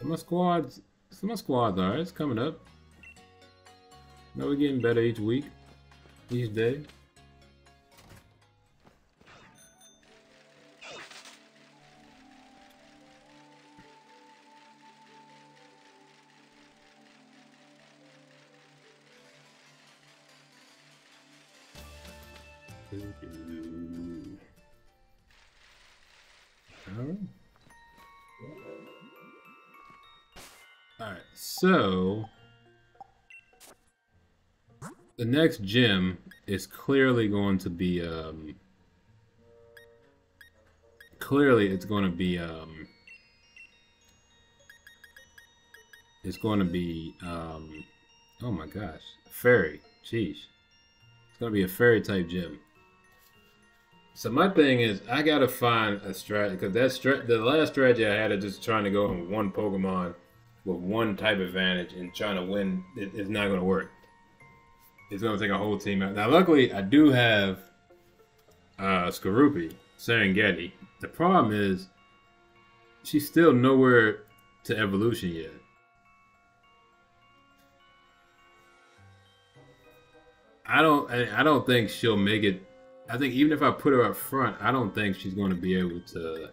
Some of squads, some of squads are. It's coming up. Now we're getting better each week, Alright. Alright, so the next gym is clearly going to be um clearly it's going to be um it's going to be um oh my gosh fairy jeez it's going to be a fairy type gym so my thing is, I gotta find a strategy because that strat the last strategy I had of just trying to go on one Pokemon with one type advantage and trying to win it, it's not gonna work. It's gonna take a whole team out. Now, luckily, I do have uh, Skorupi, Serengeti. The problem is, she's still nowhere to evolution yet. I don't. I don't think she'll make it I think even if I put her up front, I don't think she's going to be able to.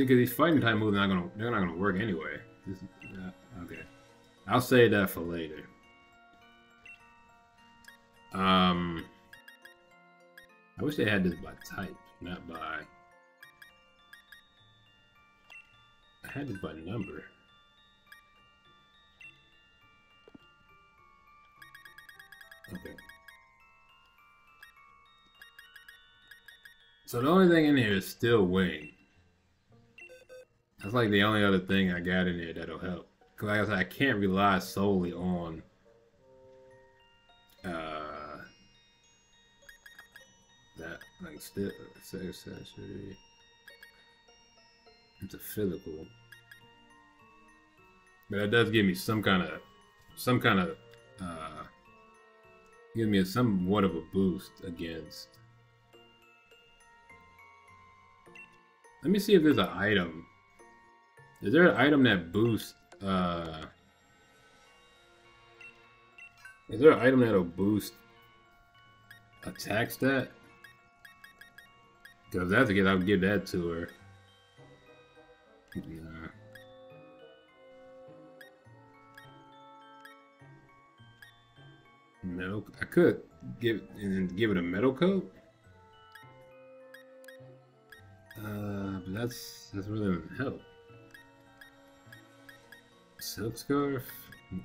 See, because these fighting type moves are not gonna they're not gonna work anyway. Uh, okay, I'll say that for later. Um, I wish they had this by type, not by. I had this by number. Okay. So the only thing in here is Steel Wing. That's like the only other thing I got in here that'll help. Cause like I said, I can't rely solely on uh that like still accessory. It's a physical. But that does give me some kind of some kind of uh Give me a, somewhat of a boost against. Let me see if there's an item. Is there an item that boosts? Uh, is there an item that'll boost attack stat? Because that's a good, I'll give that to her. Nah. Metal. I could give and give it a metal coat. Uh, but that's that's really help. Silk scarf,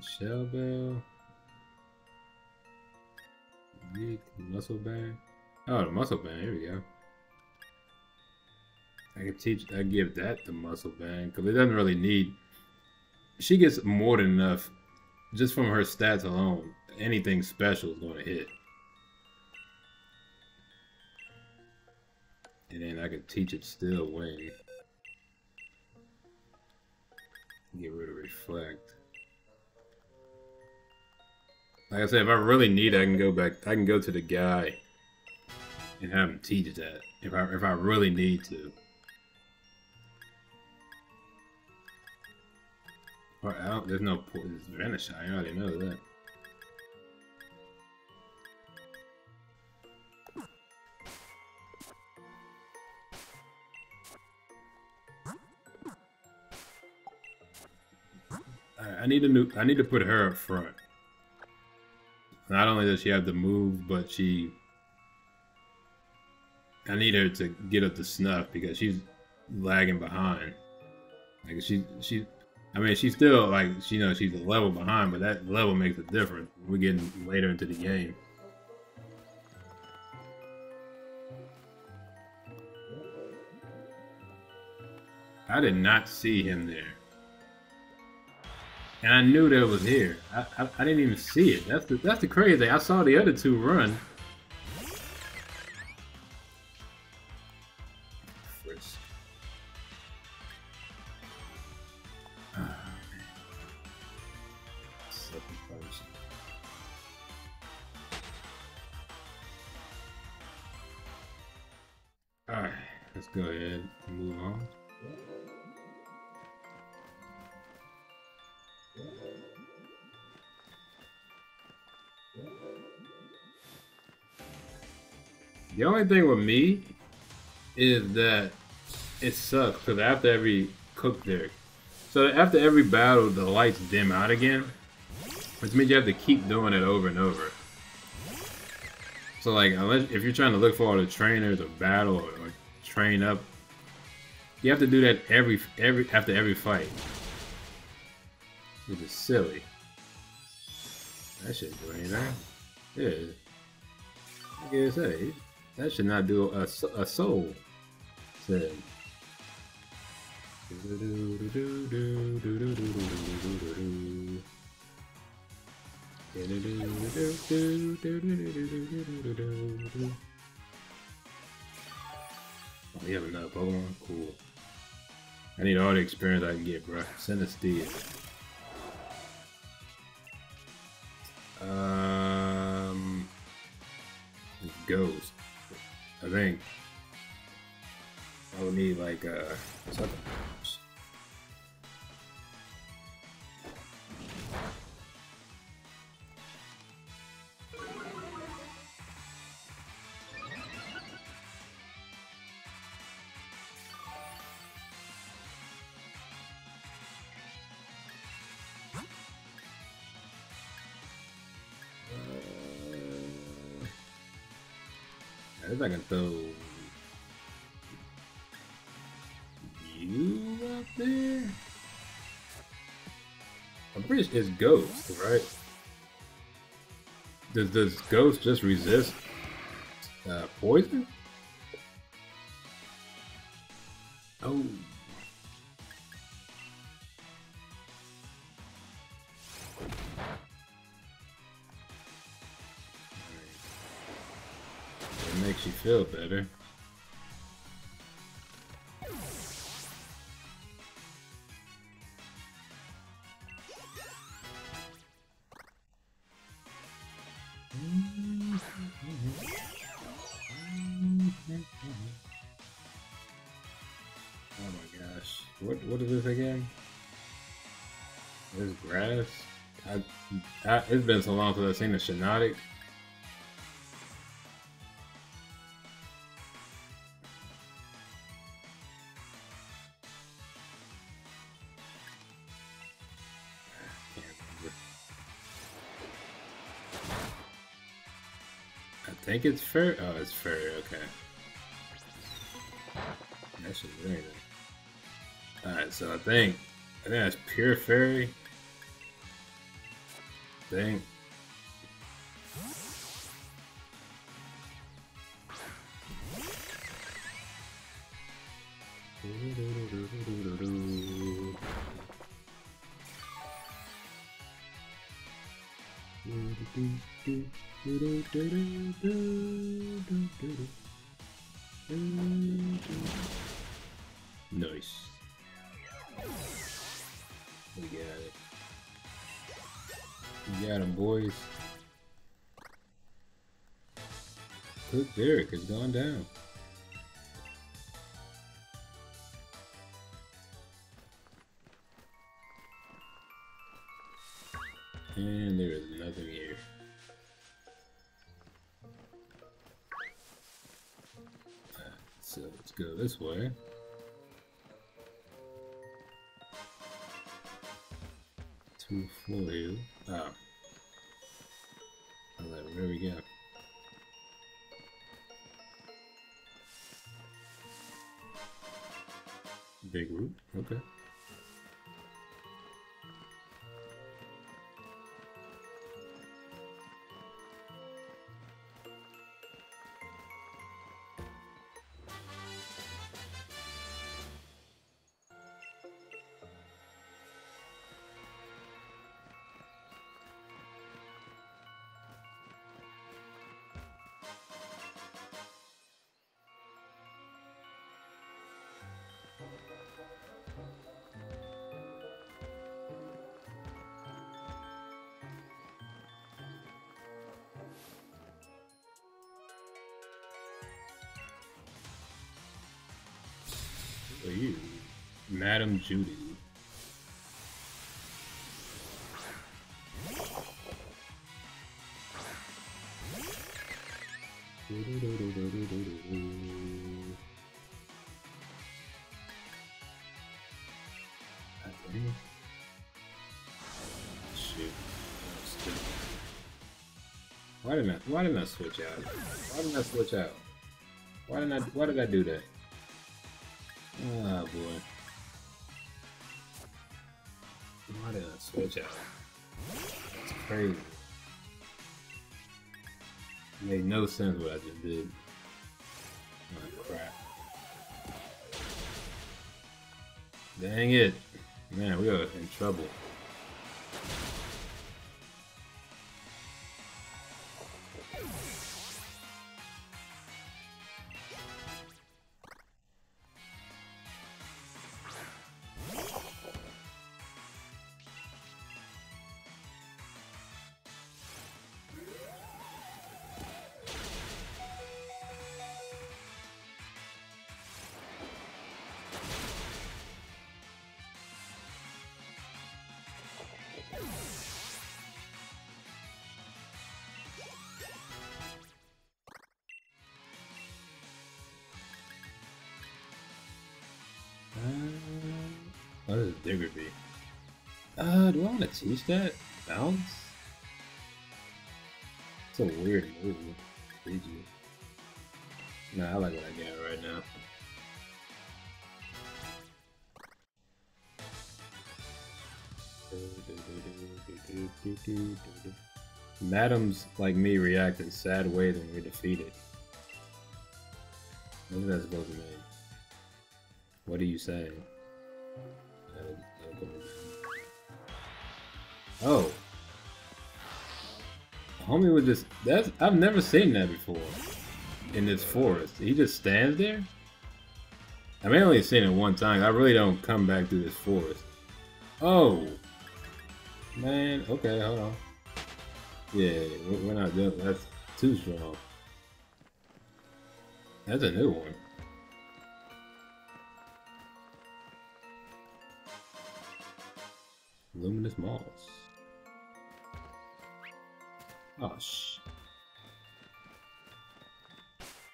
shell bell, weak muscle band. Oh, the muscle band. Here we go. I can teach. I give that the muscle band because it doesn't really need. She gets more than enough, just from her stats alone anything special is going to hit. And then I could teach it Steel Wing. Get rid of reflect. Like I said, if I really need it, I can go back. I can go to the guy and have him teach that. If I if I really need to. Or out, there's no There's vanish. I already know that. I need a new. I need to put her up front. Not only does she have to move, but she. I need her to get up to snuff because she's lagging behind. Like she, she. I mean, she's still like she you know she's a level behind, but that level makes a difference. We're getting later into the game. I did not see him there. And I knew that was here. I, I, I, didn't even see it. That's the that's the crazy. I saw the other two run. Only thing with me is that it sucks because after every cook there, so after every battle, the lights dim out again, which means you have to keep doing it over and over. So like, unless if you're trying to look for all the trainers or battle or, or train up, you have to do that every every after every fight, which is silly. That shouldn't do anything. Yeah. I guess hey. That should not do a, a soul. Oh, you have another Pokemon? Cool. I need all the experience I can get, bro. Send us Steve. Um, Ghost. I think I would need like uh something. Can throw you up there. I'm pretty sure it's Ghost, right? Does does Ghost just resist uh, poison? Oh. It's been so long since I've seen a I think it's fur. Oh, it's fur. Okay. That should be anything. Alright, so I think I think that's pure fairy. Thing. Way. To Floyd. Ah. Alright, where we go? Big root, okay. Madam Judy. Why didn't I why didn't I switch out? Why didn't I switch out? Why didn't I why did I do that? Oh boy. That's crazy. Made no sense what I just did. Oh crap. Dang it. Man, we are in trouble. Want to teach that? Bounce? It's a weird move. Did you? Nah, I like what I got right now. Madams like me react in sad ways when we're defeated. What is that supposed to mean? What are you saying? Oh. Homie was just that's I've never seen that before. In this forest. He just stands there? I may only seen it one time. I really don't come back to this forest. Oh. Man, okay, hold on. Yeah, we're not doing that's too strong. That's a new one. Luminous Moss. Oh, sh.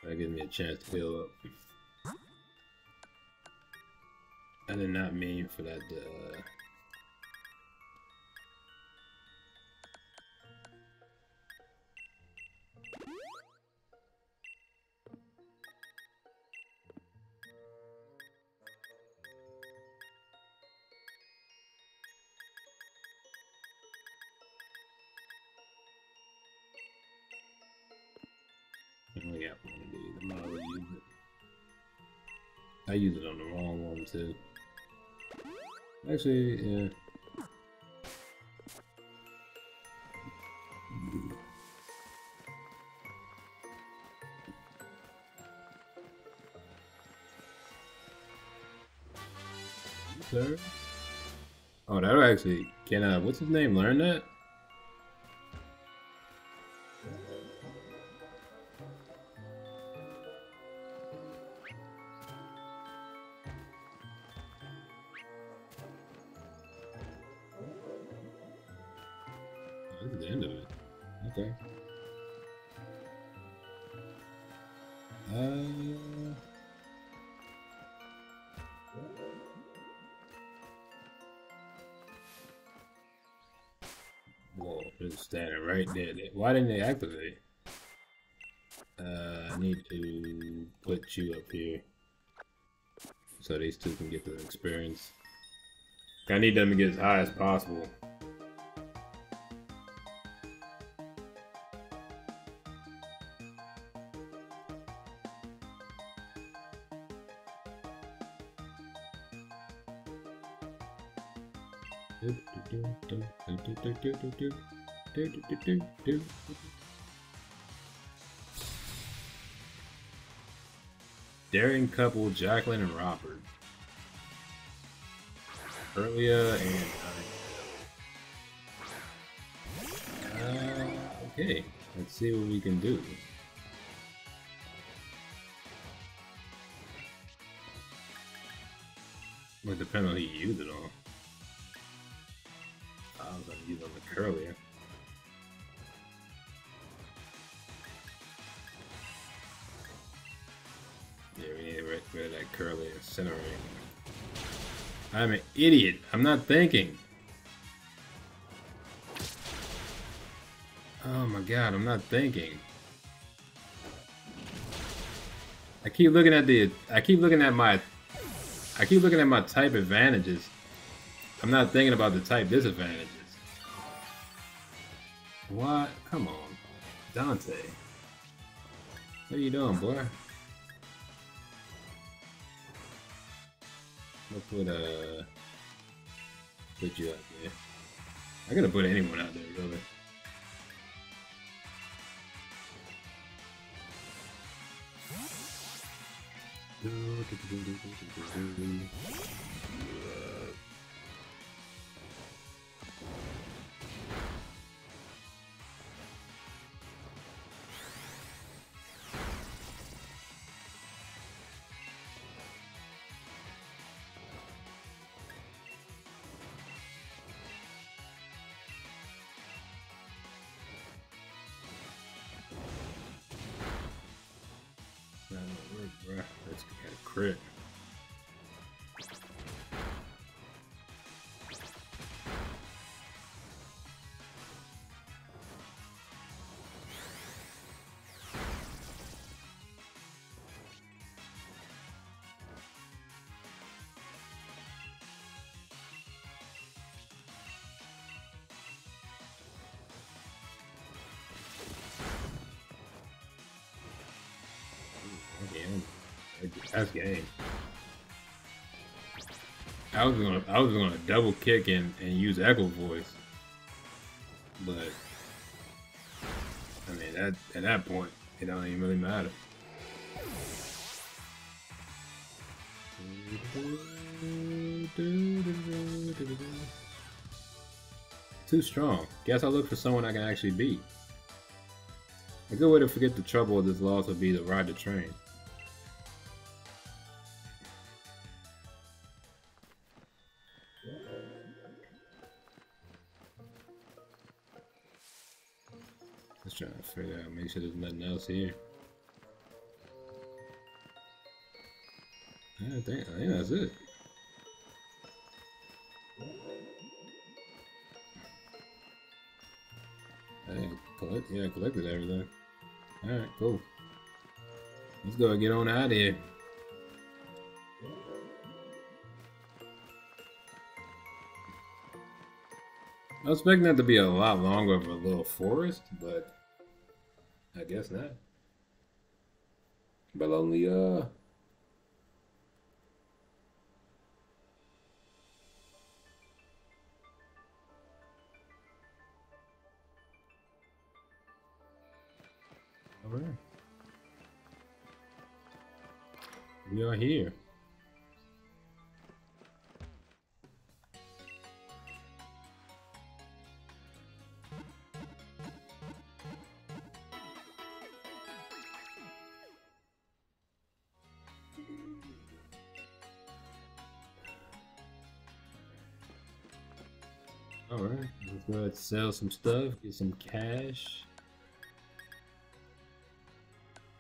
That gives me a chance to heal up. I did not mean for that to... Uh... I use it on the wrong one too. Actually, yeah. Sir? Oh, that'll actually. Can uh, what's his name? Learn that? Why didn't they activate? Uh, I need to put you up here so these two can get the experience. I need them to get as high as possible. Daring couple Jacqueline and Robert. Earlier and uh, okay, let's see what we can do. Depend on who you it on. Idiot. I'm not thinking. Oh my god, I'm not thinking. I keep looking at the I keep looking at my I keep looking at my type advantages. I'm not thinking about the type disadvantages. What? Come on. Dante. What are you doing, boy? Let's put uh put you out there. I gotta put anyone out there really. That's game. I was gonna I was gonna double kick and, and use echo voice. But I mean that at that point it don't even really matter. Too strong. Guess I'll look for someone I can actually beat. A good way to forget the trouble of this loss would be to ride the train. There's nothing else here. I think, I think that's it. Hey, collect, yeah, collected everything. Alright, cool. Let's go get on out of here. I was expecting that to be a lot longer of a little forest, but I guess not. But only uh Over Alright. We are here. Sell some stuff, get some cash.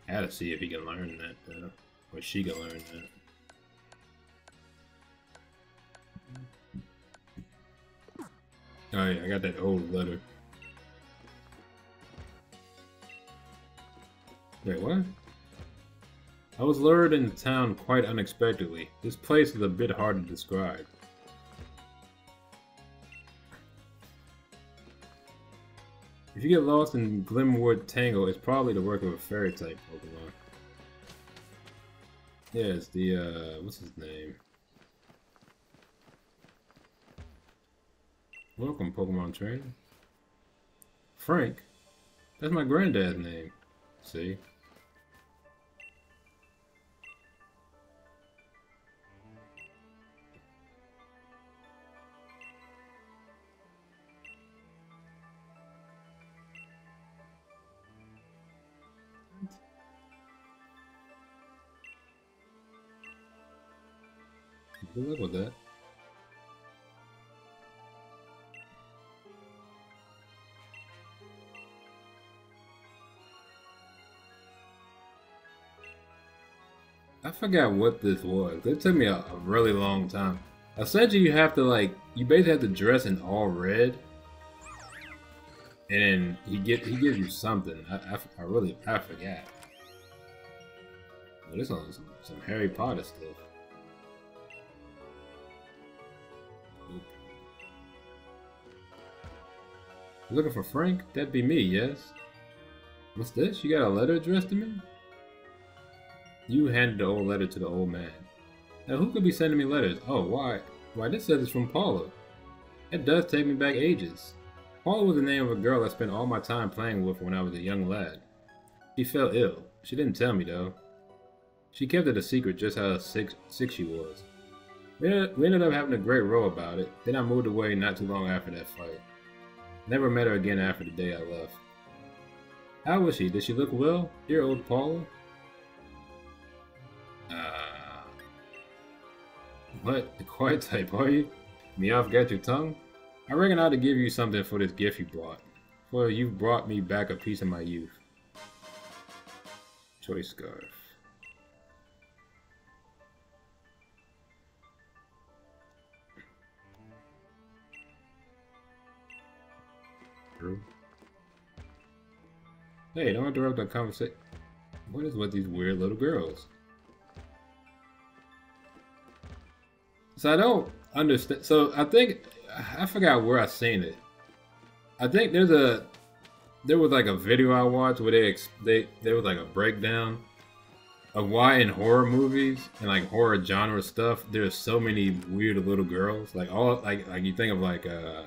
Gotta see if he can learn that though. Or she can learn that. Oh yeah, I got that old letter. Wait, what? I was lured into town quite unexpectedly. This place is a bit hard to describe. If you get lost in Glimwood Tangle, it's probably the work of a fairy type Pokemon. Yeah, it's the, uh, what's his name? Welcome, Pokemon trainer. Frank? That's my granddad's name. See? Luck with that. I forgot what this was. It took me a, a, really long time. Essentially, you have to like, you basically have to dress in all red, and then he get he gives you something. I, I, I really I forgot. This on some, some Harry Potter stuff. You looking for Frank? That'd be me, yes? What's this? You got a letter addressed to me? You handed the old letter to the old man. Now who could be sending me letters? Oh, why? Why, this says it's from Paula. It does take me back ages. Paula was the name of a girl I spent all my time playing with when I was a young lad. She fell ill. She didn't tell me though. She kept it a secret just how sick, sick she was. We ended up having a great row about it. Then I moved away not too long after that fight. Never met her again after the day I left. How was she? Did she look well? Dear old Paula? Uh, what? The quiet [laughs] type, are you? Meowth got your tongue? I reckon I ought to give you something for this gift you brought. For you've brought me back a piece of my youth. Choice scarf. Hey, don't interrupt the conversation. What is with these weird little girls? So I don't understand. So I think I forgot where I seen it. I think there's a there was like a video I watched where they they there was like a breakdown of why in horror movies and like horror genre stuff there's so many weird little girls. Like all like like you think of like uh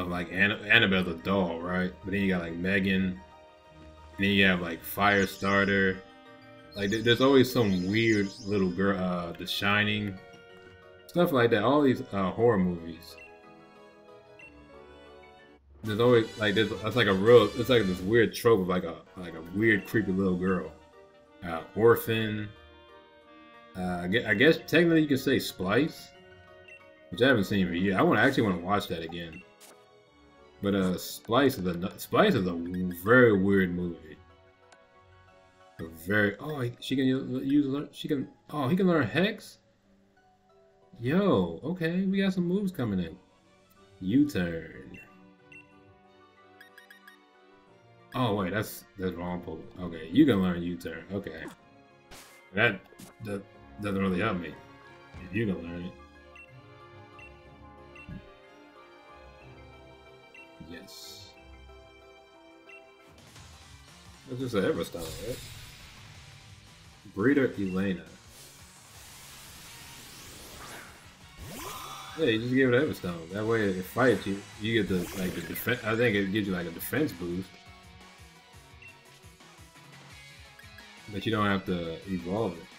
of like Anna, Annabelle the doll, right? But then you got like Megan, and then you have like Firestarter. Like there's always some weird little girl, uh, The Shining, stuff like that. All these uh, horror movies. There's always like there's that's like a real it's like this weird trope of like a like a weird creepy little girl, uh, orphan. Uh, I, guess, I guess technically you could say Splice, which I haven't seen for years. I want actually want to watch that again. But uh, Splice is a Splice is a very weird movie. A very oh she can use she can oh he can learn hex. Yo, okay, we got some moves coming in. U-turn. Oh wait, that's that's wrong. pull. Okay, you can learn U-turn. Okay, that that doesn't really help me. You can learn it. Yes. That's just an Everstone, right? Breeder Elena. Yeah, you just give it Everstone. That way, it fights you, you get the like the defense. I think it gives you like a defense boost, but you don't have to evolve it.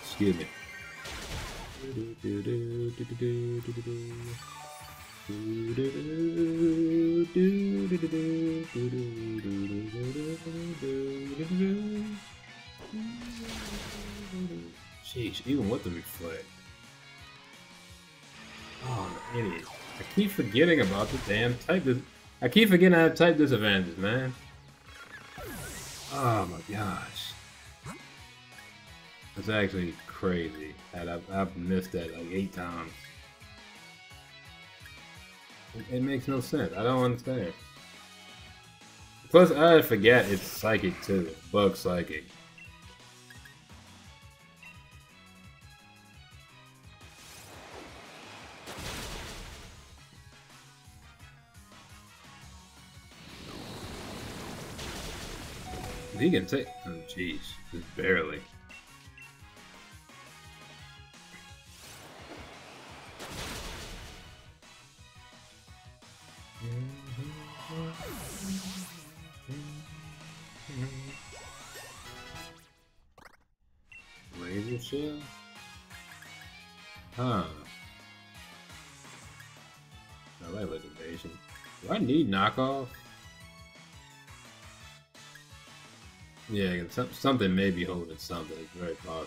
Excuse me. Sheesh, even with the reflect. Oh, I'm an idiot. I keep forgetting about the damn type. Dis I keep forgetting I have type disadvantages, man. Oh my gosh. That's actually crazy. I've, I've missed that like eight times. It, it makes no sense. I don't understand. Plus, I forget it's psychic too. Bug psychic. He can take. Oh, jeez, barely. Razor shell? Huh. I like liquidation. Do I need knockoff? Yeah, something may be holding something. It's very possible.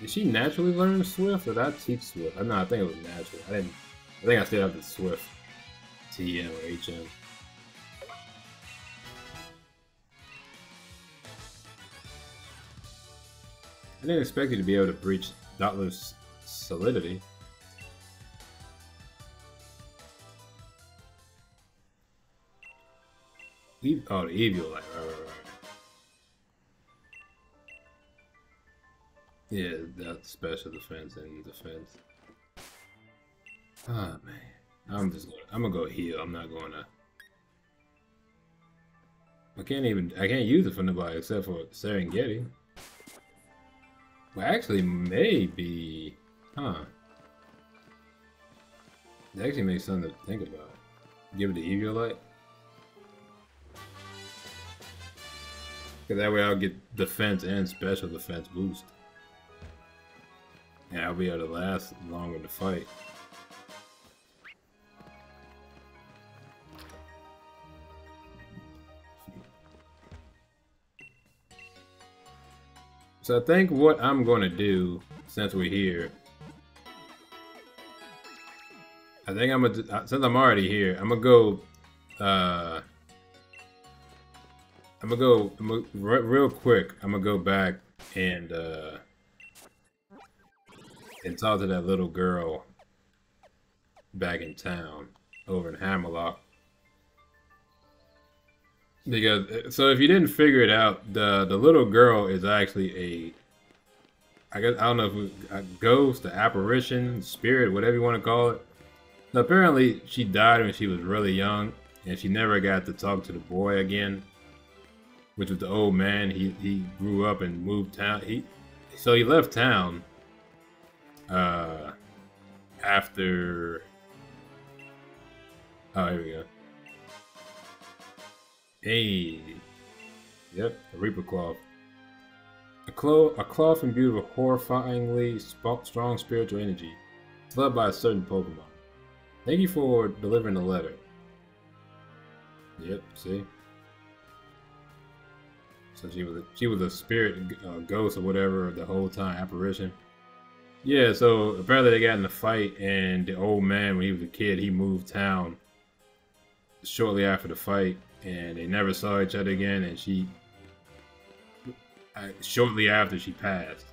Did she naturally learn Swift, or did I teach Swift? I know, I think it was natural. I didn't. I think I stayed up to Swift, TM or HM. I didn't expect you to be able to breach Dauntless Solidity. Oh, the Eviolite, right, right, right. Yeah, that's special defense and defense. Ah, oh, man. I'm just gonna, I'm gonna go heal. I'm not gonna. I can't even, I can't use it for nobody except for Serengeti. Well, actually, maybe, huh? It actually makes something to think about. Give it the Eviolite. That way I'll get defense and special defense boost. And I'll be able to last longer to fight. So I think what I'm going to do, since we're here, I think I'm gonna, since I'm already here, I'm gonna go, uh, I'm gonna go I'm gonna, real quick. I'm gonna go back and uh, and talk to that little girl back in town over in Hammerlocke. Because so if you didn't figure it out, the the little girl is actually a I guess I don't know if a ghost, an apparition, spirit, whatever you want to call it. Apparently she died when she was really young, and she never got to talk to the boy again which was the old man. He he grew up and moved town. He so he left town uh after Oh here we go. Hey. Yep, a Reaper cloth. A, clo a cloth imbued with horrifyingly strong spiritual energy. It's led by a certain Pokemon. Thank you for delivering the letter. Yep, see? So she was a, she was a spirit uh, ghost or whatever the whole time apparition. Yeah, so apparently they got in a fight, and the old man, when he was a kid, he moved town shortly after the fight, and they never saw each other again. And she, shortly after, she passed.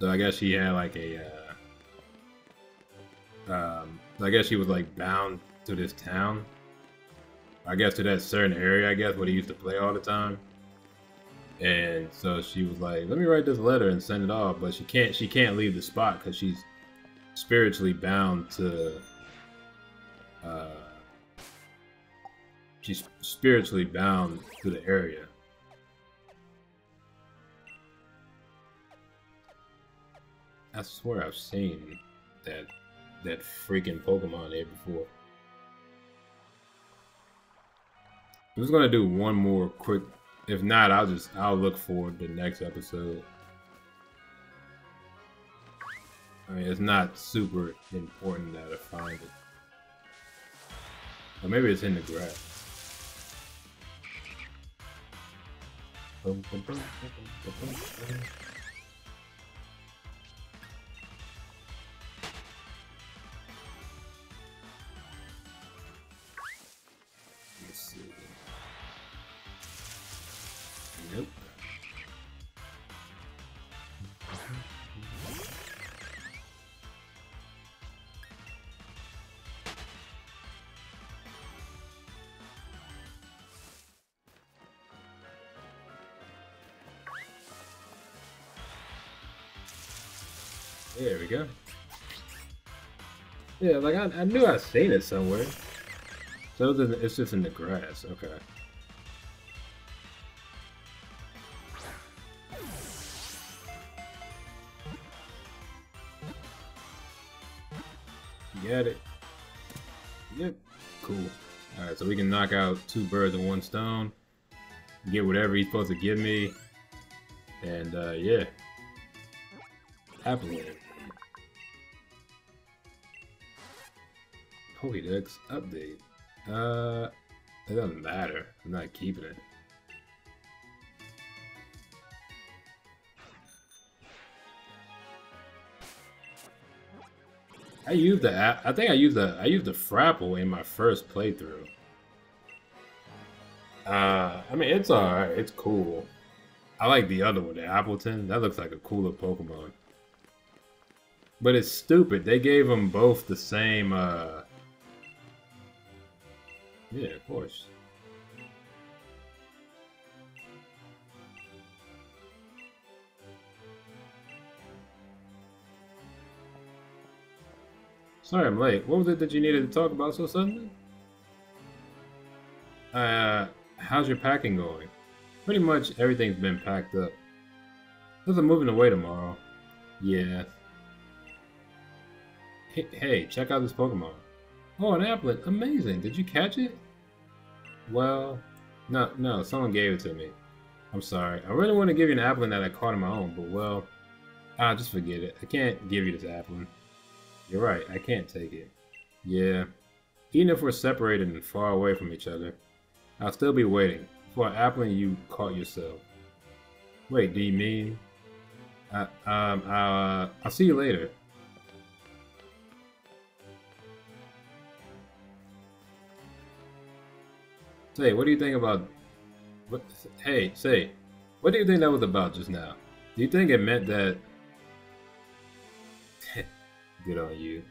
So I guess she had like a, uh, um, I guess she was like bound to this town. I guess to that certain area, I guess, where they used to play all the time. And so she was like, "Let me write this letter and send it off." But she can't. She can't leave the spot because she's spiritually bound to. Uh, she's spiritually bound to the area. I swear I've seen that that freaking Pokemon here before. I'm just gonna do one more quick. If not, I'll just I'll look to the next episode. I mean, it's not super important that I find it. Or maybe it's in the grass. There Yeah, like I, I knew I seen it somewhere. So it's just in the grass. Okay. Get it. Yep. Cool. Alright, so we can knock out two birds in one stone. Get whatever he's supposed to give me. And, uh, yeah. Happily. Pokédex update. Uh, it doesn't matter. I'm not keeping it. I used the app. I think I used the I used the Flapple in my first playthrough. Uh, I mean it's alright. It's cool. I like the other one, the Appletun. That looks like a cooler Pokemon. But it's stupid. They gave them both the same uh, yeah, of course. Sorry I'm late. What was it that you needed to talk about so suddenly? Uh, how's your packing going? Pretty much everything's been packed up. Because I'm moving away tomorrow. Yeah. Hey, hey, check out this Pokemon. Oh, an Applin. Amazing. Did you catch it? Well, no, no, someone gave it to me. I'm sorry. I really want to give you an Applin that I caught on my own, but well, ah, just forget it. I can't give you this Applin. You're right, I can't take it. Yeah. Even if we're separated and far away from each other, I'll still be waiting for an Applin you caught yourself. Wait, do you mean? Uh, um, uh, I'll see you later. Say, what do you think about... What, hey, say, what do you think that was about just now? Do you think it meant that... [laughs] Good on you.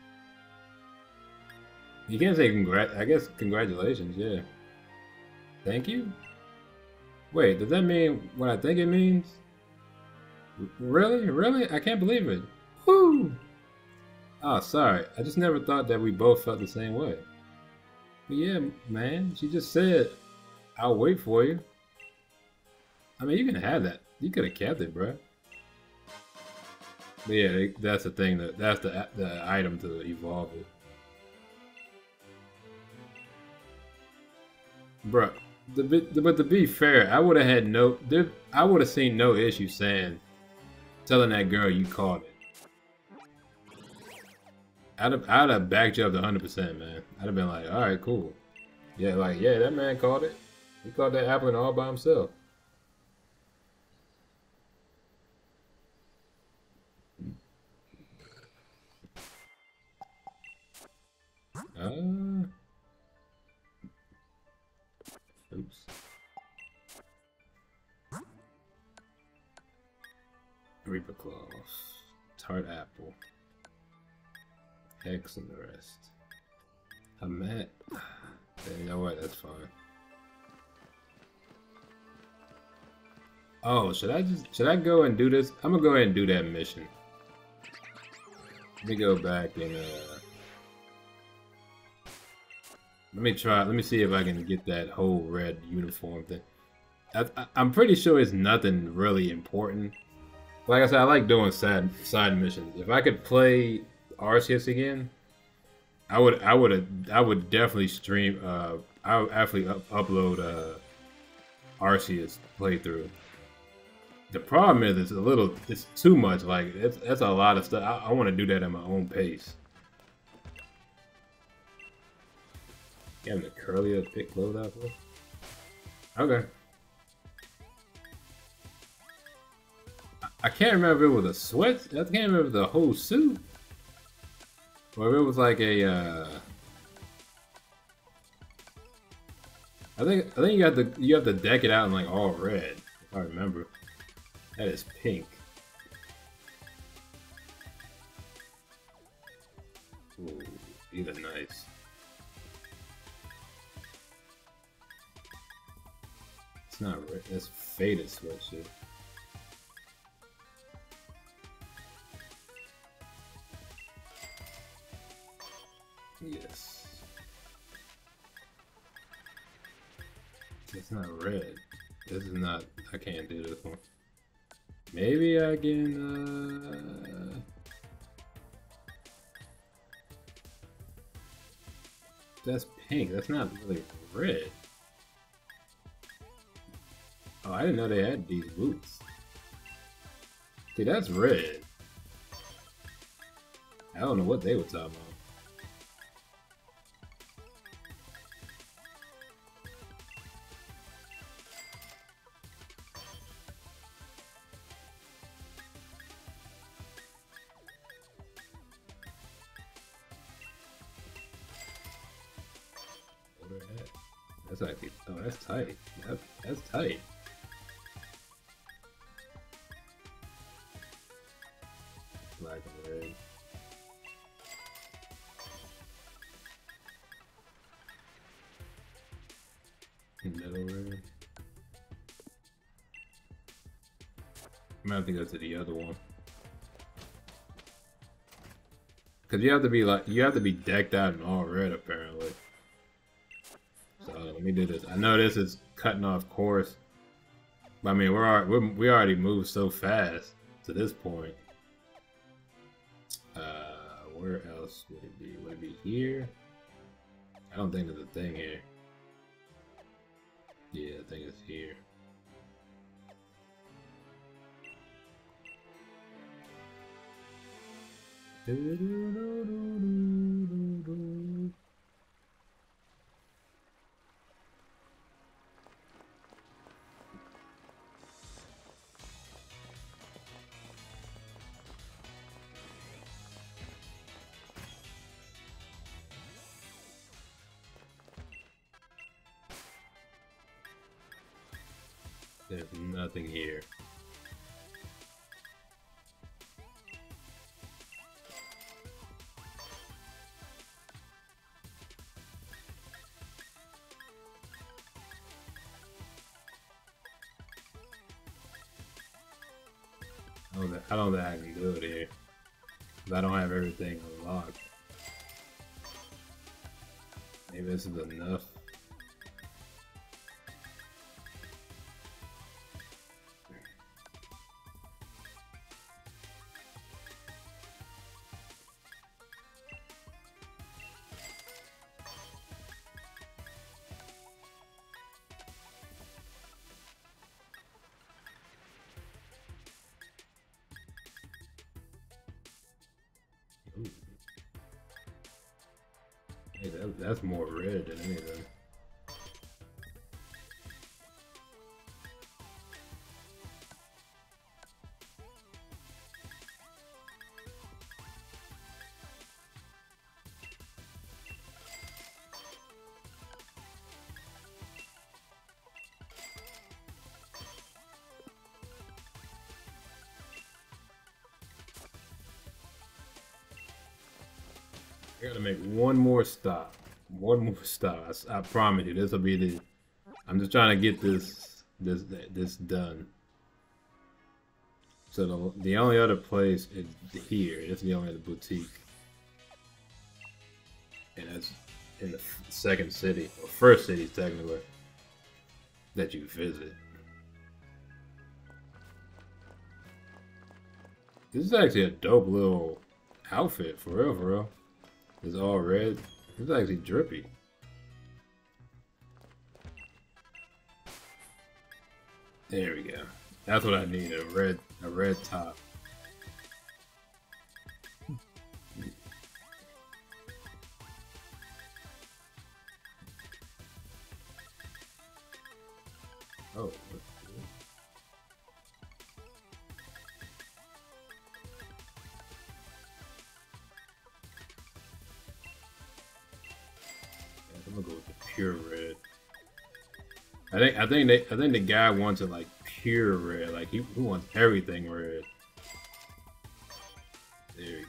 You can't say congrat... I guess congratulations, yeah. Thank you? Wait, does that mean what I think it means? Really? Really? I can't believe it. Woo! Oh, sorry. I just never thought that we both felt the same way. Yeah, man, she just said, I'll wait for you. I mean, you can have that. You could have kept it, bro. But yeah, that's the thing. That that's the the item to evolve it. Bro, the, the, but to be fair, I would have had no. There, I would have seen no issue saying, telling that girl you caught it. I'd have, I'd have backed you up to 100%, man. I'd have been like, all right, cool. Yeah, like, yeah, that man caught it. He caught that Applin all by himself. Uh, oops. Reaper Cloth. Tart Apple. X and the rest. I met. at. You know what? That's fine. Oh, should I just should I go and do this? I'm gonna go ahead and do that mission. Let me go back and uh let me try let me see if I can get that whole red uniform thing. I, am pretty sure it's nothing really important. Like I said, I like doing side side missions. If I could play Arceus again, I would I would I would definitely stream. Uh, I would actually up, upload uh, Arceus playthrough. The problem is it's a little it's too much. Like it's that's a lot of stuff. I, I want to do that at my own pace. Having the curly pick load for? Okay. I, can't remember it was a sweat. I can't remember the whole suit. Or if it was like a uh I think I think you have to you have to deck it out in like all red, if I remember. That is pink. Ooh, these are nice. It's not red, that's faded sweatshirt. Yes. It's not red. This is not. I can't do this one. Maybe I can. Uh... That's pink. That's not really red. Oh, I didn't know they had these boots. See, that's red. I don't know what they were talking about. Go to the other one. Cause you have to be like, you have to be decked out in all red apparently. So let me do this. I know this is cutting off course. But I mean, we're, already, we're we already moved so fast to this point. Uh, where else would it be? Would it be here? I don't think there's a thing here. Yeah, I think it's here. There's nothing here. I don't, think I can do it here. I don't have everything unlocked. Maybe this is enough. Make one more stop. One more [laughs] stop. I, I promise you, this will be the. I'm just trying to get this this this done. So the the only other place is here. It's the only other boutique, and that's in the second city or first city technically that you visit. This is actually a dope little outfit for real, for real. It's all red. It's actually drippy. There we go. That's what I need, a red a red top. Oh, think I think they I think the guy wants it like pure red, like he, he wants everything red. There we go.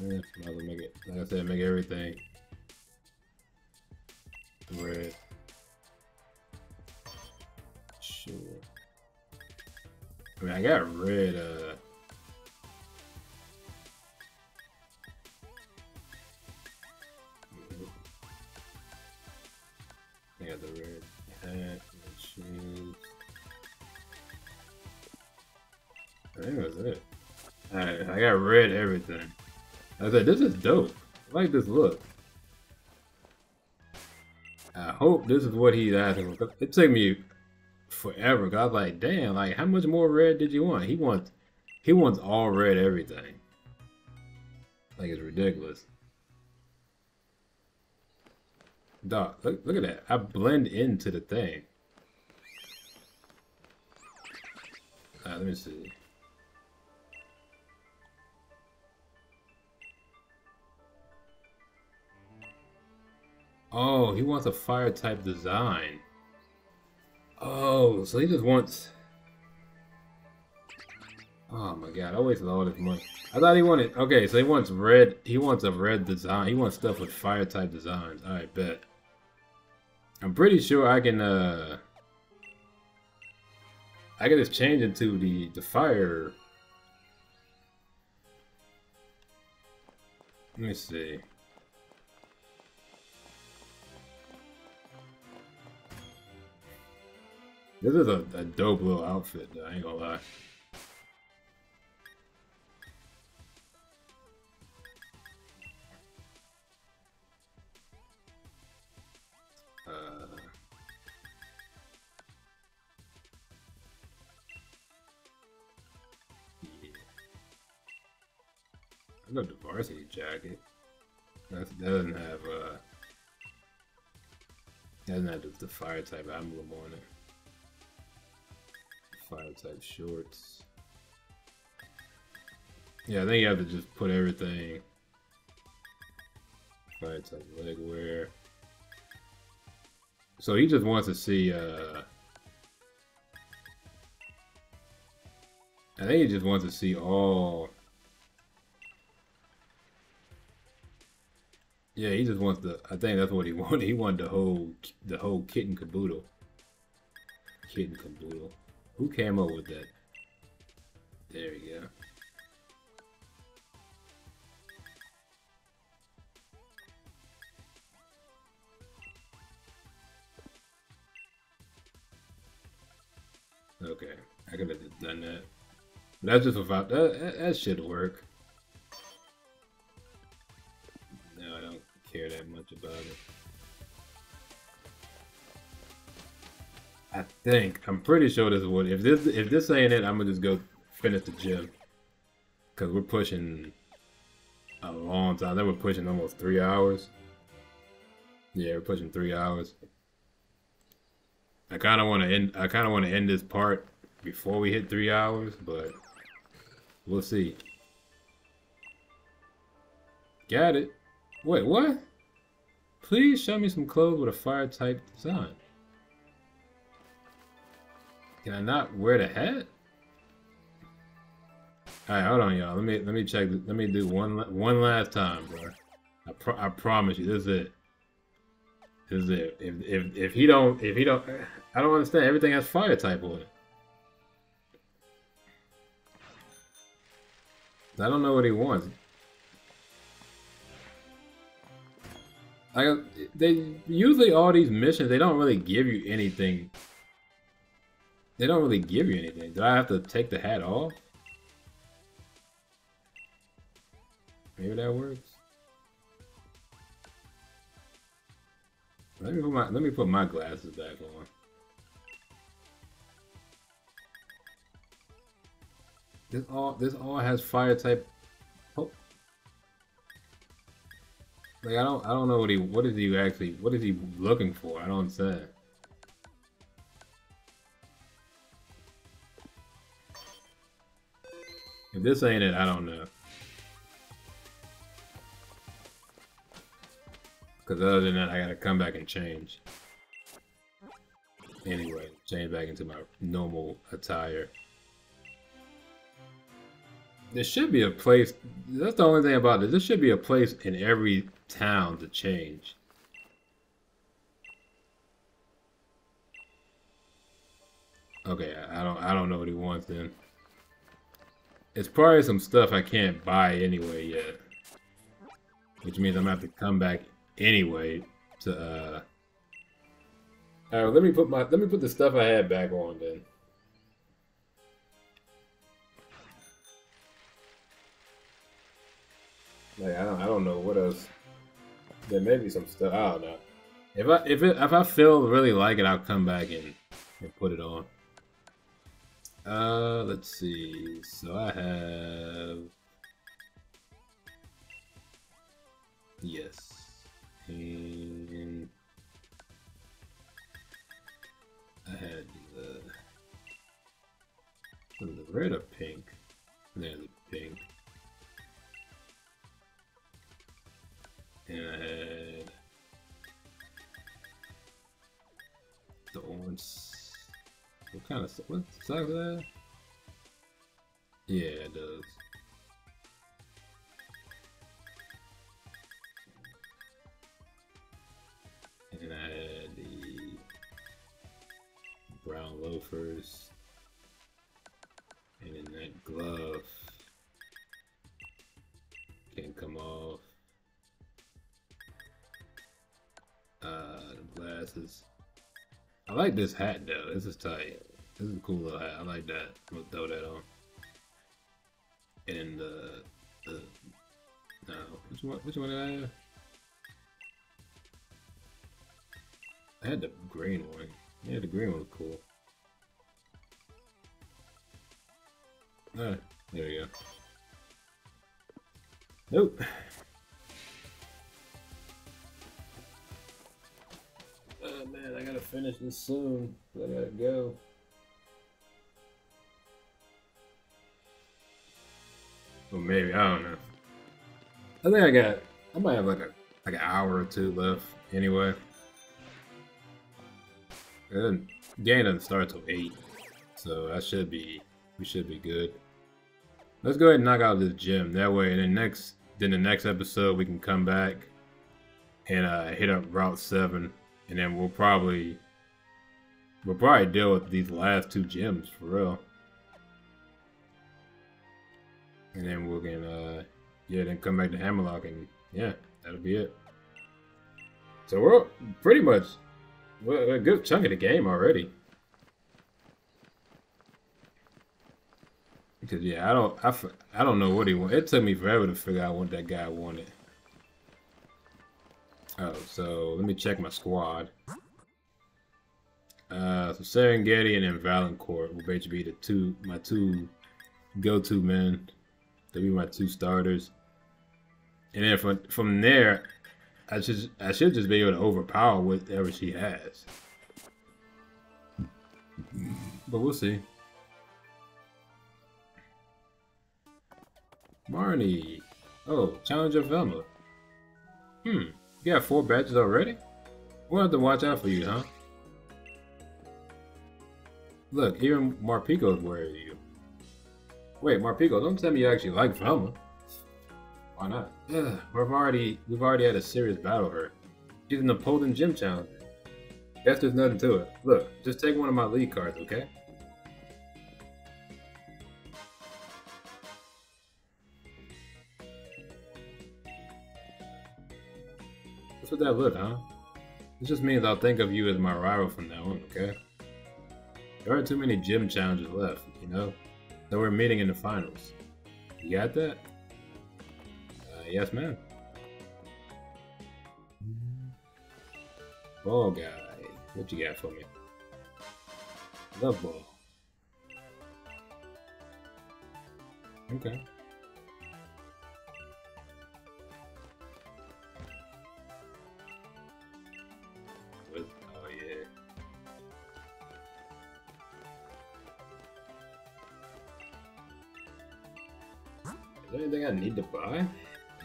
Yeah, might as well make it. Like I said, make everything I got red, uh... I got the red hat and shoes. I think that's it. Alright, I got red everything. I said, this is dope. I like this look. I hope this is what he's asking for. It took me forever. Cause I was like, damn, like how much more red did you want? He wants, he wants all red everything. Like it's ridiculous. Dog, look, look at that. I blend into the thing. Right, let me see. Oh, he wants a fire type design. Oh, so he just wants... Oh my god, I wasted all this money. I thought he wanted... Okay, so he wants red... He wants a red design. He wants stuff with fire type designs. Alright, bet. I'm pretty sure I can, uh... I can just change it to the, the fire... Let me see. This is a, a dope little outfit, I ain't gonna lie. Uh, I love the varsity jacket. That doesn't have uh doesn't have the, the fire type emblem on it fire type shorts. Yeah, I think you have to just put everything fire type leg wear. So he just wants to see uh I think he just wants to see all Yeah, he just wants the I think that's what he [laughs] wanted. He wanted the whole the whole kit and caboodle. Kit and caboodle. Who came up with that? There we go. Okay, I could have done that. That's just without that. That, that should work. No, I don't care that much about it. I think I'm pretty sure this is what. If this if this ain't it, I'm gonna just go finish the gym because we're pushing a long time. Then we're pushing almost three hours. Yeah, we're pushing three hours. I kind of want to end. I kind of want to end this part before we hit three hours, but we'll see. Got it. Wait, what? Please show me some clothes with a fire type design. Can I not wear the hat? All right, hold on, y'all. Let me let me check. Let me do one one last time, bro. I pro I promise you, this is it. This is it. If if if he don't if he don't, I don't understand. Everything has fire type on it. I don't know what he wants. Like they usually all these missions, they don't really give you anything. They don't really give you anything. Do I have to take the hat off? Maybe that works. Let me put my let me put my glasses back on. This all this all has fire type. Oh. Like I don't I don't know what he what is he actually what is he looking for? I don't understand. If this ain't it, I don't know. Because other than that, I gotta come back and change. Anyway, change back into my normal attire. There should be a place, that's the only thing about it. There should be a place in every town to change. Okay, I don't I don't know what he wants then. It's probably some stuff I can't buy anyway yet. Which means I'm gonna have to come back anyway to uh Alright, let me put my let me put the stuff I had back on then. Like I don't I don't know what else. There may be some stuff. I don't know. If I if it if I feel really like it, I'll come back and, and put it on. Uh, let's see. So I have yes. And I had the, red or pink? The pink. And I had the orange. What kind of what is that? Yeah, it does. And I had the brown loafers. And then that glove can come off. Uh, the glasses. I like this hat though. This is tight. This is a cool little hat. I like that. I'm gonna throw that on. And the the no, which one? Which one did I have? I had the green one. Yeah, the green one was cool. Alright, there you go. Nope. Oh man, I gotta finish this soon. I gotta go. Well, maybe I don't know. I think I got. I might have like a like an hour or two left anyway. And game doesn't start till eight, so that should be we should be good. Let's go ahead and knock out this gym. That way, in the next then the next episode we can come back and uh, hit up Route Seven, and then we'll probably we'll probably deal with these last two gems for real. And then we can uh yeah, then come back to Hammerlocke and yeah, that'll be it. So we're pretty much a good chunk of the game already. Because yeah, I don't, I, I don't know what he wanted. It took me forever to figure out what that guy wanted. Oh, so let me check my squad. Uh, so Serengeti and then Valancourt will basically be the two, my two go-to men. They'll be my two starters. And then from from there, I should I should just be able to overpower whatever she has. But we'll see. Marnie. Oh, Challenge of Velma. Hmm. You got four badges already? We'll have to watch out for you, huh? Look, even Morpeko's worried you. Wait, Morpeko, don't tell me you actually like Velma. Why not? Ugh, we've already we've already had a serious battle with her. She's an opposing gym challenger. Guess there's nothing to it. Look, just take one of my League Cards, okay? That look, huh? It just means I'll think of you as my rival from now on, okay? There aren't too many gym challenges left, you know? So we're meeting in the finals. You got that? Uh, yes, ma'am. Ball guy. What you got for me? Love ball. Okay. Is anything I need to buy?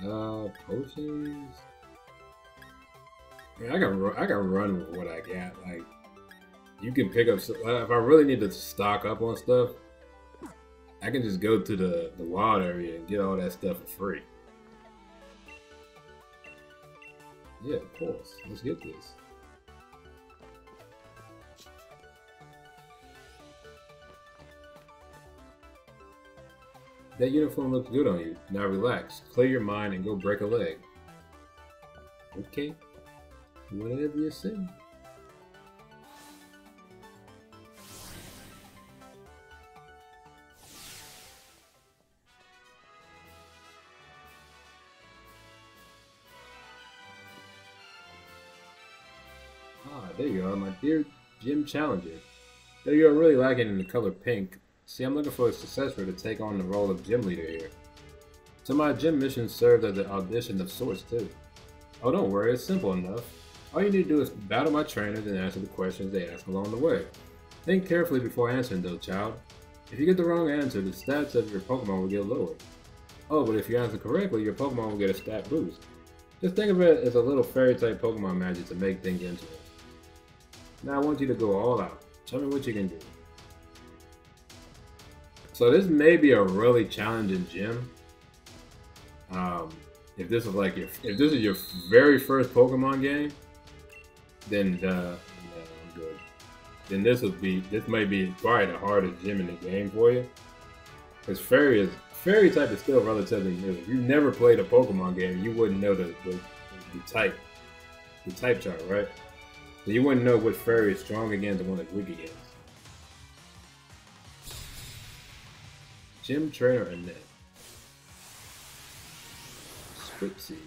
Uh, potions. Yeah, I can I can run with what I got. Like, you can pick up. Uh, if I really need to stock up on stuff, I can just go to the the wild area and get all that stuff for free. Yeah, of course. Let's get this. That uniform looks good on you. Now relax, clear your mind, and go break a leg. Okay. Whatever you say. Ah, there you are, my dear Gym Challenger. Though you are really lacking in the color pink, see I'm looking for a successor to take on the role of gym leader here. So my gym mission served as an audition of sorts too. Oh don't worry, it's simple enough. All you need to do is battle my trainers and answer the questions they ask along the way. Think carefully before answering though, child. If you get the wrong answer, the stats of your Pokemon will get lowered. Oh, but if you answer correctly, your Pokemon will get a stat boost. Just think of it as a little fairy type Pokemon magic to make things interesting. Now I want you to go all out. Tell me what you can do. So this may be a really challenging gym. Um, if this is like your, if this is your very first Pokemon game, then uh, no, good. Then this would be this may be probably the hardest gym in the game for you. Because fairy is fairy type is still relatively new. If you've never played a Pokemon game, you wouldn't know the, the, the type, the type chart, right? So you wouldn't know what fairy is strong against and what is weak against. Gym trainer Annette. Spritzee.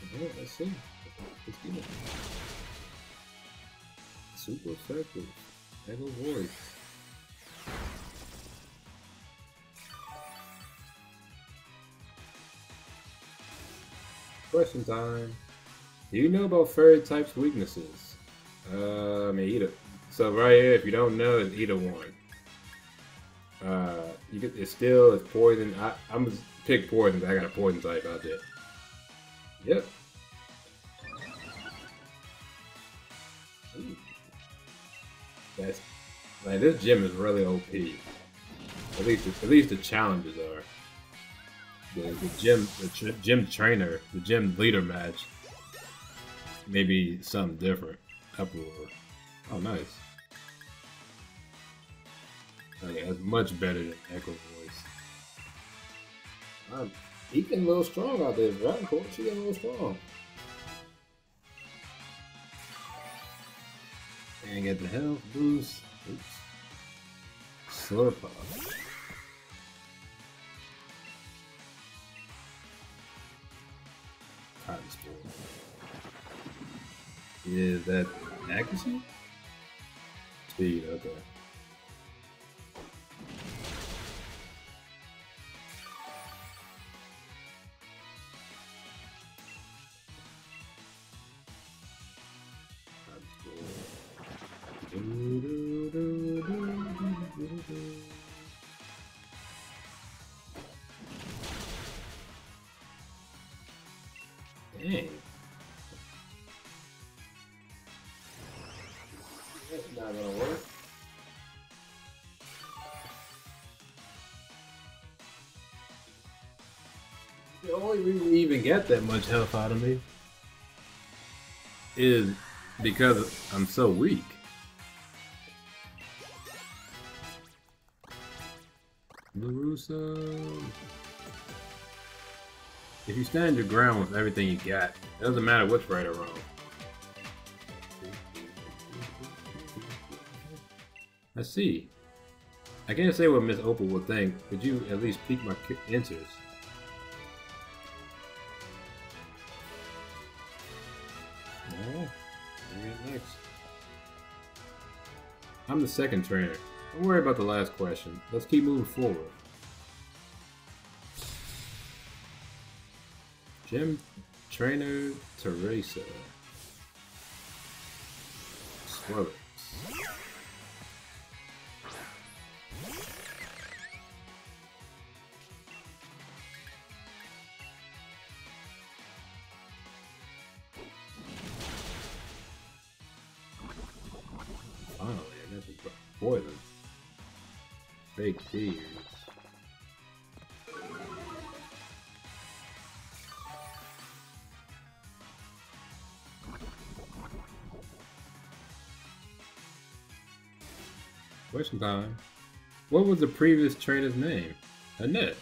Yeah, let's see. Let's get it. Super effective. Echoed Voice. Question time. Do you know about fairy types weaknesses? Uh, I mean, either. So right here, if you don't know, it's either one. Uh, you get it's still it's poison. I I'm pick poison. I got a poison type out there. Yep. Ooh. That's like this gym is really OP. At least at least the challenges are. The, the gym the tra gym trainer the gym leader match maybe something different. Uproar. Oh nice. Oh yeah, it's much better than Echoed Voice. Um, he getting a little strong out there, Dragon Court. She getting a little strong. And get the health boost. Oops. Slurpuff. Cotton Spore. Is that accuracy? Speed, okay. only reason you even get that much health out of me is because I'm so weak. LaRusso, If you stand your ground with everything you got, it doesn't matter what's right or wrong. I see. I can't say what Miss Opal will think, but you at least piqued my answers. I'm the second trainer. Don't worry about the last question. Let's keep moving forward. Gym Trainer Teresa. Swirlix. Question time. What was the previous trainer's name? Annette.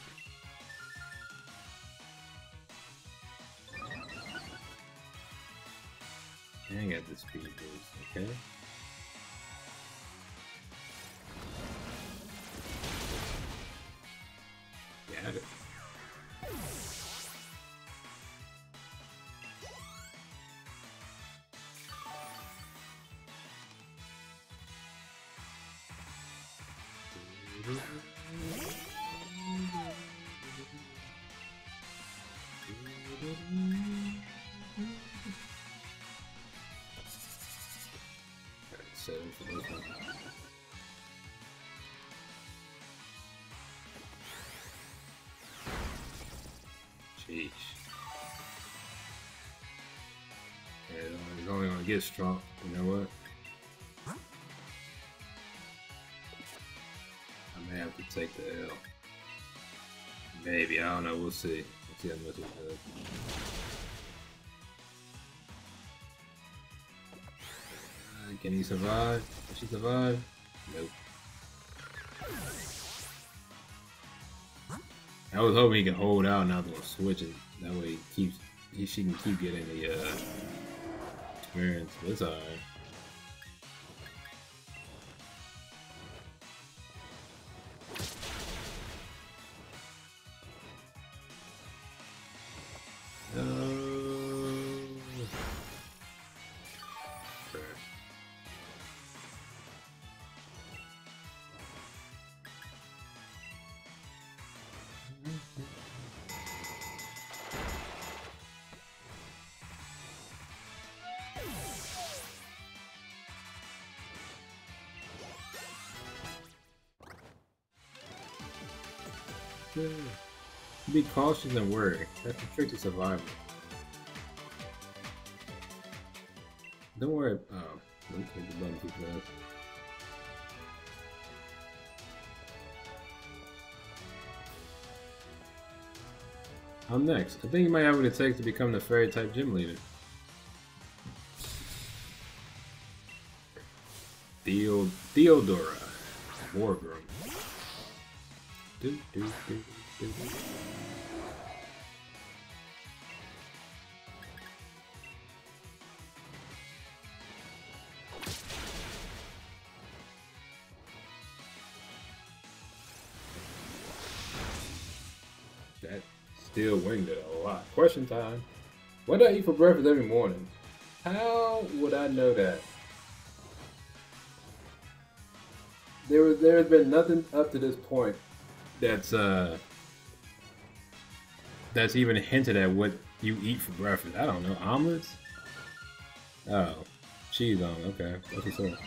Sheesh. Yeah, he's only gonna get strong. You know what? I may have to take the L. Maybe, I don't know, we'll see. Let's see how much it does. Uh, can he survive? Can she survive? Nope. I was hoping he could hold out and I was gonna switch it. That way he keeps he she can keep getting the uh experience. But it's alright. Be cautious and worry. That's the trick to survival. Don't worry. Click the. I'm next. I think you might have what it takes to become the fairy type gym leader. Theo Theodora Morgrim. Do, do, do, do. Question time. What do I eat for breakfast every morning? How would I know that? There was there has been nothing up to this point that's uh that's even hinted at what you eat for breakfast. I don't know. Omelets? Oh. Cheese omelet, okay. That's what's up.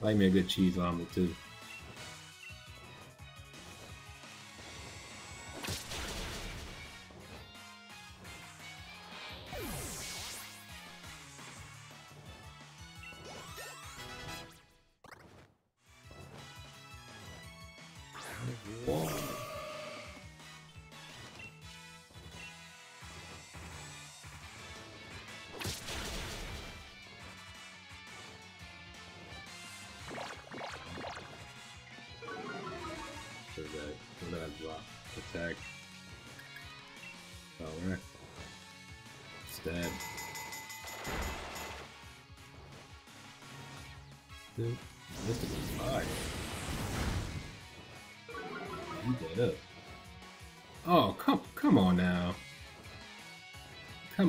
I like me a good cheese omelet too.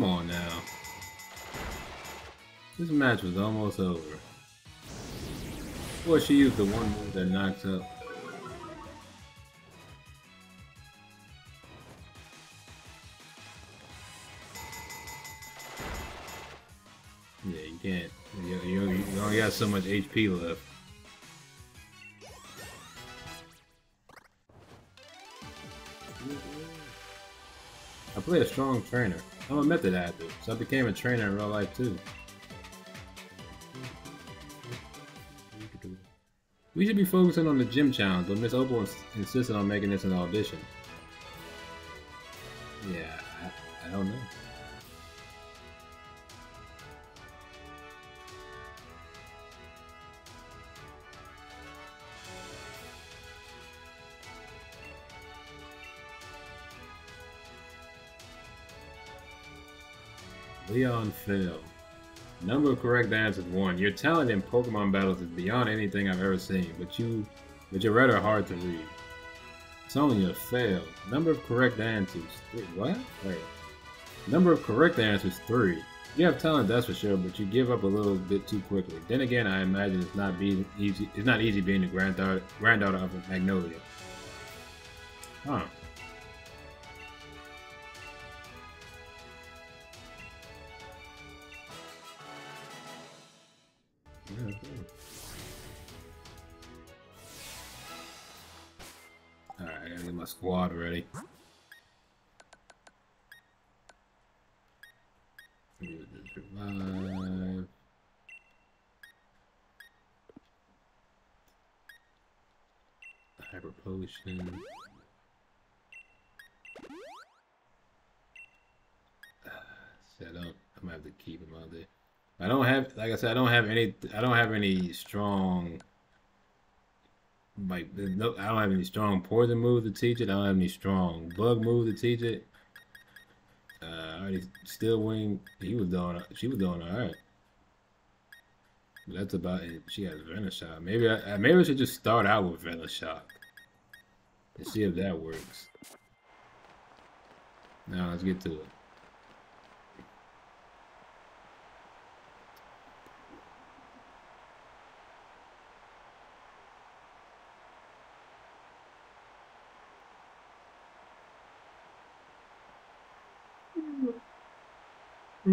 Come on now. This match was almost over. Well, she used the one move that knocks up. Yeah, you can't. You, you, you only got so much HP left. I play a strong trainer. I'm a method actor, so I became a trainer in real life too. We should be focusing on the gym challenge, but Miss Opal ins insisted on making this an audition. Correct answers one. Your talent in Pokemon battles is beyond anything I've ever seen, but you but you're rather hard to read. Sonya failed. Number of correct answers. Wait, what? Wait. Number of correct answers three. You have talent, that's for sure, but you give up a little bit too quickly. Then again, I imagine it's not being easy. It's not easy being the granddaughter granddaughter of a Magnolia. Huh. Ready. Survive. Hyper potion. Set up. I'm gonna have to keep him out there. I don't have, like I said, I don't have any. I don't have any strong. Like, no, I don't have any strong poison moves to teach it. I don't have any strong bug moves to teach it. Uh, I already Steel Wing. He was doing. She was doing all right. But that's about it. She has Venoshock. Maybe I maybe I should just start out with Venoshock and see if that works. Now let's get to it.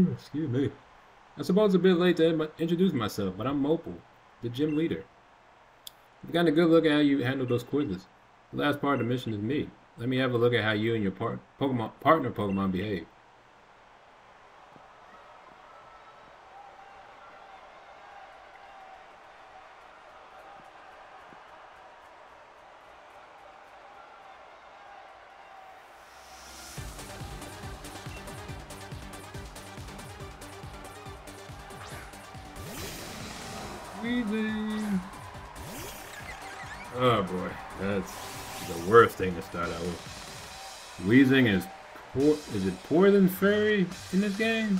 Excuse me. I suppose it's a bit late to introduce myself, but I'm Opal, the gym leader. I've gotten a good look at how you handle those quizzes. The last part of the mission is me. Let me have a look at how you and your par Pokemon partner Pokemon behave. Weezing is poor. Is it poorer than Fairy in this game?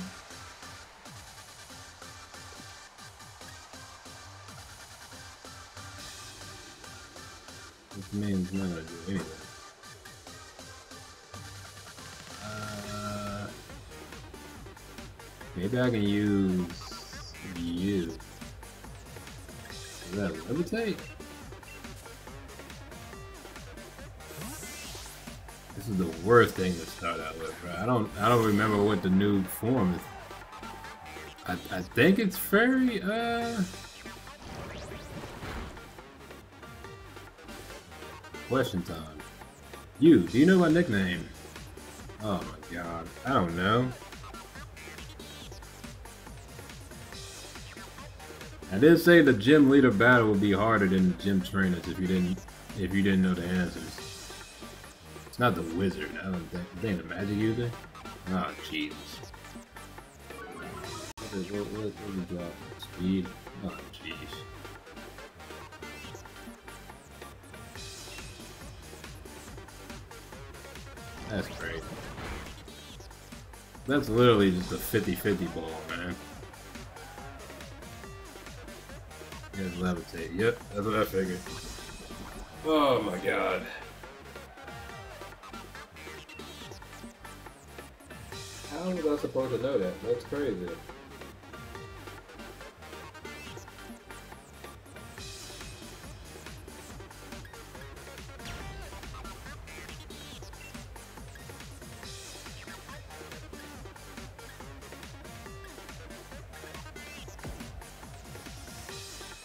Which means not gonna do anything. Uh, maybe I can use you. Is that levitate? Is the worst thing to start out with, bro. I don't I don't remember what the new form is. I, I think it's fairy, uh Question time. You, do you know my nickname? Oh my god. I don't know. I did say the gym leader battle would be harder than the gym trainers if you didn't if you didn't know the answers. Not the wizard, I don't think. I think the magic user? Oh Jesus. What is what what what is? Speed? Oh jeez. That's great. That's literally just a 50-50 ball, man. Here's levitate. Yep, that's what I figured. Oh my god. How was I supposed to know that? That's crazy.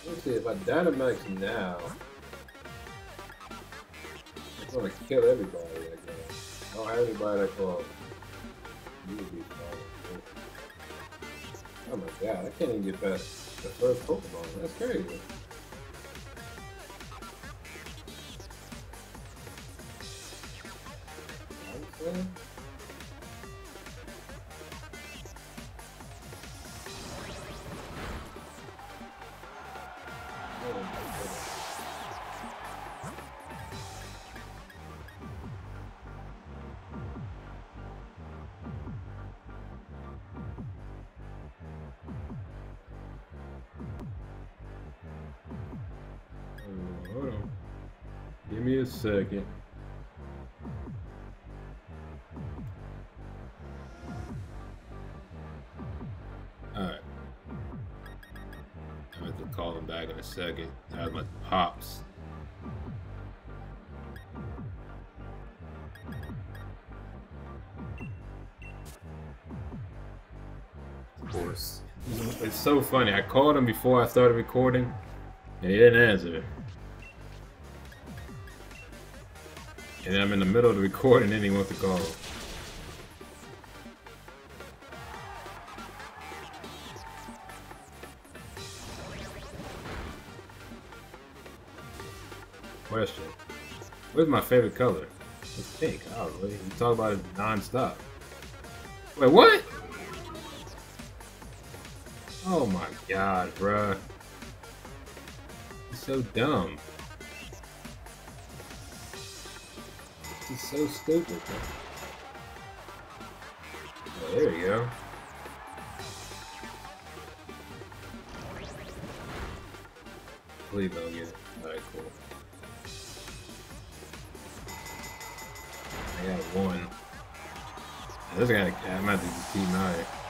Let's see, if I Dynamax now, I'm gonna kill everybody, I guess. Oh, I don't have anybody that called. God, I can't even get past the first Pokemon. That's crazy. So funny. I called him before I started recording, and he didn't answer. And I'm in the middle of the recording, and he wants to call. Question. What's my favorite color? It's pink. Oh, really? You talk about it non-stop. Wait, what? God, bruh. It's so dumb. Is so stupid. Oh, there you go. Please don't. Alright, cool. I got one. This guy, I'm about to keep eye.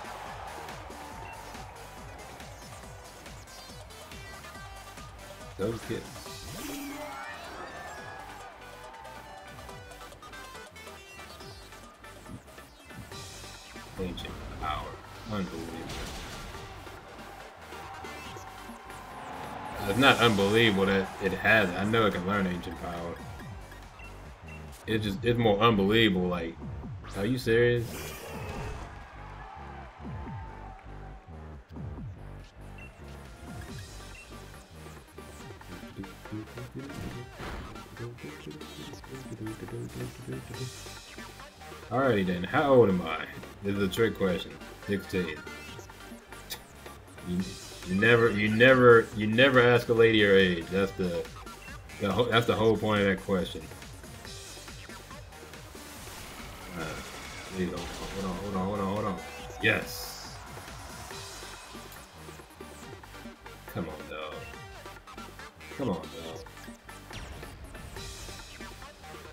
Ancient power. Unbelievable. It's not unbelievable that it has. I know it can learn ancient power. It just it's more unbelievable. Like, are you serious? Then, how old am I? This is a trick question. 16. You, you never, you never, you never ask a lady her age. That's the, the that's the whole point of that question. Uh, hold on, hold on, hold on, hold on. Yes. Come on, dog. Come on, dog.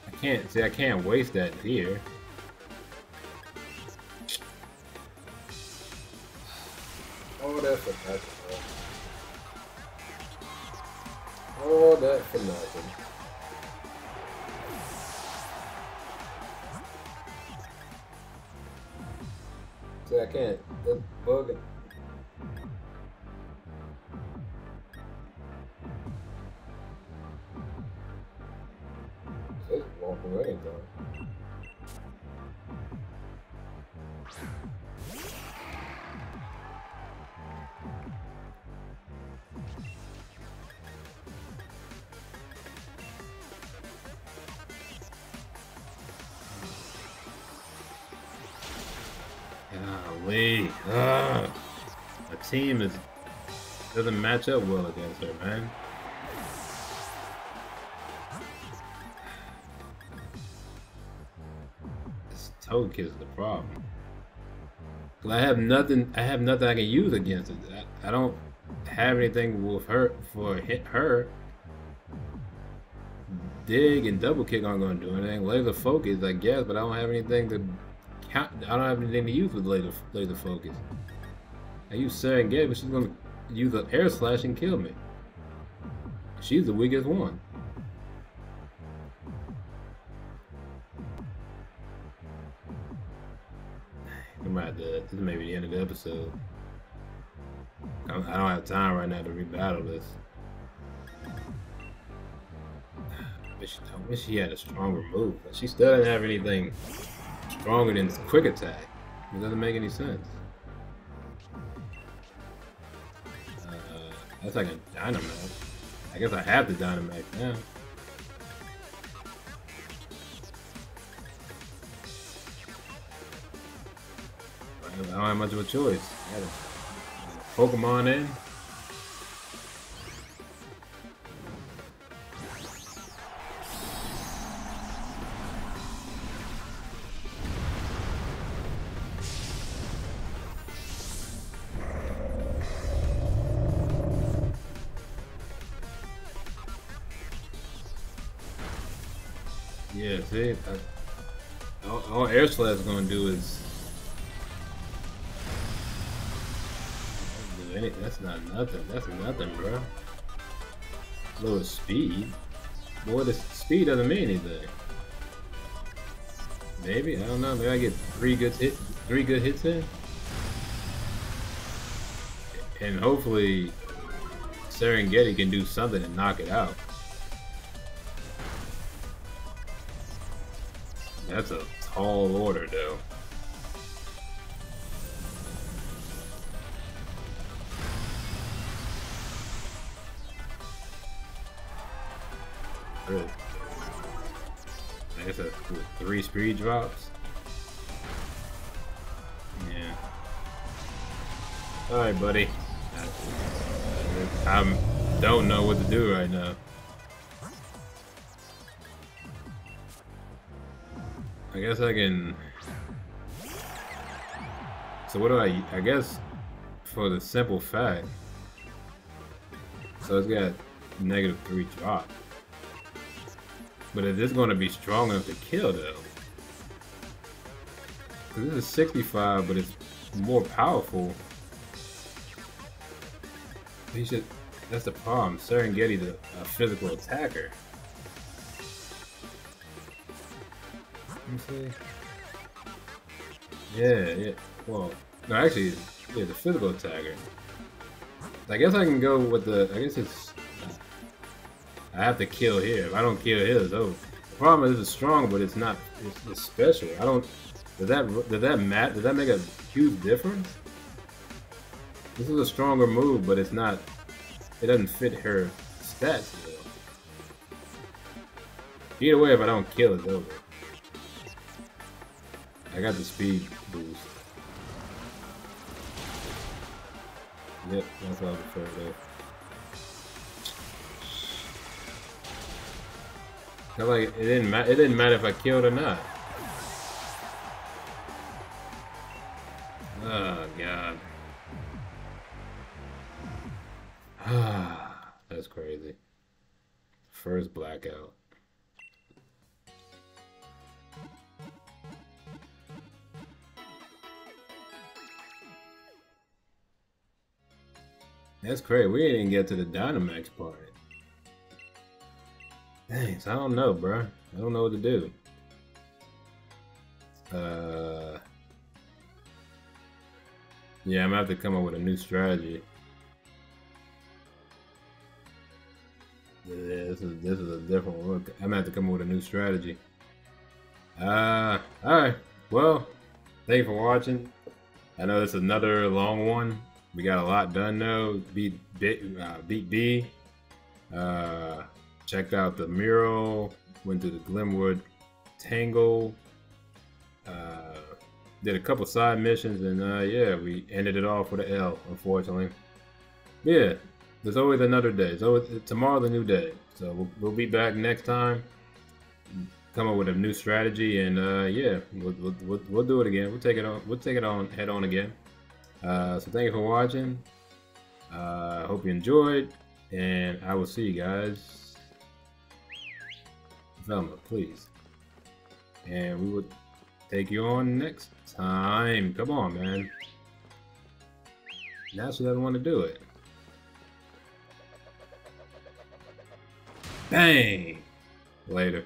I can't see. I can't waste that here. I can't. Bugging. It's walking away, though. Golly. Ugh. Team is doesn't match up well against her, man. this Togekiss is the problem. Cause I have nothing. I have nothing I can use against it. I, I don't have anything with her for hit her. Dig and double kick aren't going to do anything. Laser focus, I guess, but I don't have anything to. I don't have anything to use with laser laser focus. I use Serengeti, but she's to use an air slash and kill me. She's the weakest one. [sighs] Have to, this may be the end of the episode. I don't have time right now to rebattle this. [sighs] I wish, I wish she had a stronger move, but she still doesn't have anything stronger than quick attack. It doesn't make any sense. Uh, that's like a Dynamax. I guess I have the Dynamax now. I don't have much of a choice. Pokemon in. Air gonna do is that's not nothing. That's nothing, bro. Lower speed. Boy, the speed doesn't mean anything. Maybe I don't know. Maybe I get three good hit, three good hits in, and hopefully Serengeti can do something and knock it out. That's a tall order, though. Really? I guess that's three speed drops. Yeah. Alright, buddy. I, I don't know what to do right now. I guess I can... So what do I... I guess for the simple fact... So it's got negative 3 drop. But is this going to be strong enough to kill though? Cause this is 65, but it's more powerful. He should. That's the problem. Serengeti's a, a physical attacker. Me see. Yeah, yeah. Well, no, actually, yeah, the physical attacker. I guess I can go with the. I guess it's I have to kill here. If I don't kill here, it's over. The problem is it's strong, but it's not. It's, it's special. I don't. Does that does that matter? Does that make a huge difference? This is a stronger move, but it's not. It doesn't fit her stats. Either way, if I don't kill, it's over. I got the speed boost. Yep, that's all I prefer there. Cause like it didn't matter. It didn't matter if I killed or not. Oh god. Ah, [sighs] That's crazy. First blackout. That's crazy. We didn't get to the Dynamax part. Thanks. I don't know, bro. I don't know what to do. Uh, yeah, I'm gonna have to come up with a new strategy. Yeah, this is this is a different look. I'm gonna have to come up with a new strategy. Uh, all right. Well, thank you for watching. I know this is another long one. We got a lot done though. Beat beat, uh, beat Bea. Uh, checked out the mural, went to the Glimwood Tangle, uh, did a couple side missions, and uh, yeah, we ended it off with an L, unfortunately. Yeah, there's always another day. So tomorrow's a new day. So we'll, we'll be back next time. come up with a new strategy, and uh, yeah, we'll, we'll, we'll, do it again. We'll take it on. We'll take it on head on again. Uh, so thank you for watching. I uh, hope you enjoyed, and I will see you guys. Velma, please. And we will take you on next time. Come on, man. Now she doesn't want to do it. Bang! Later.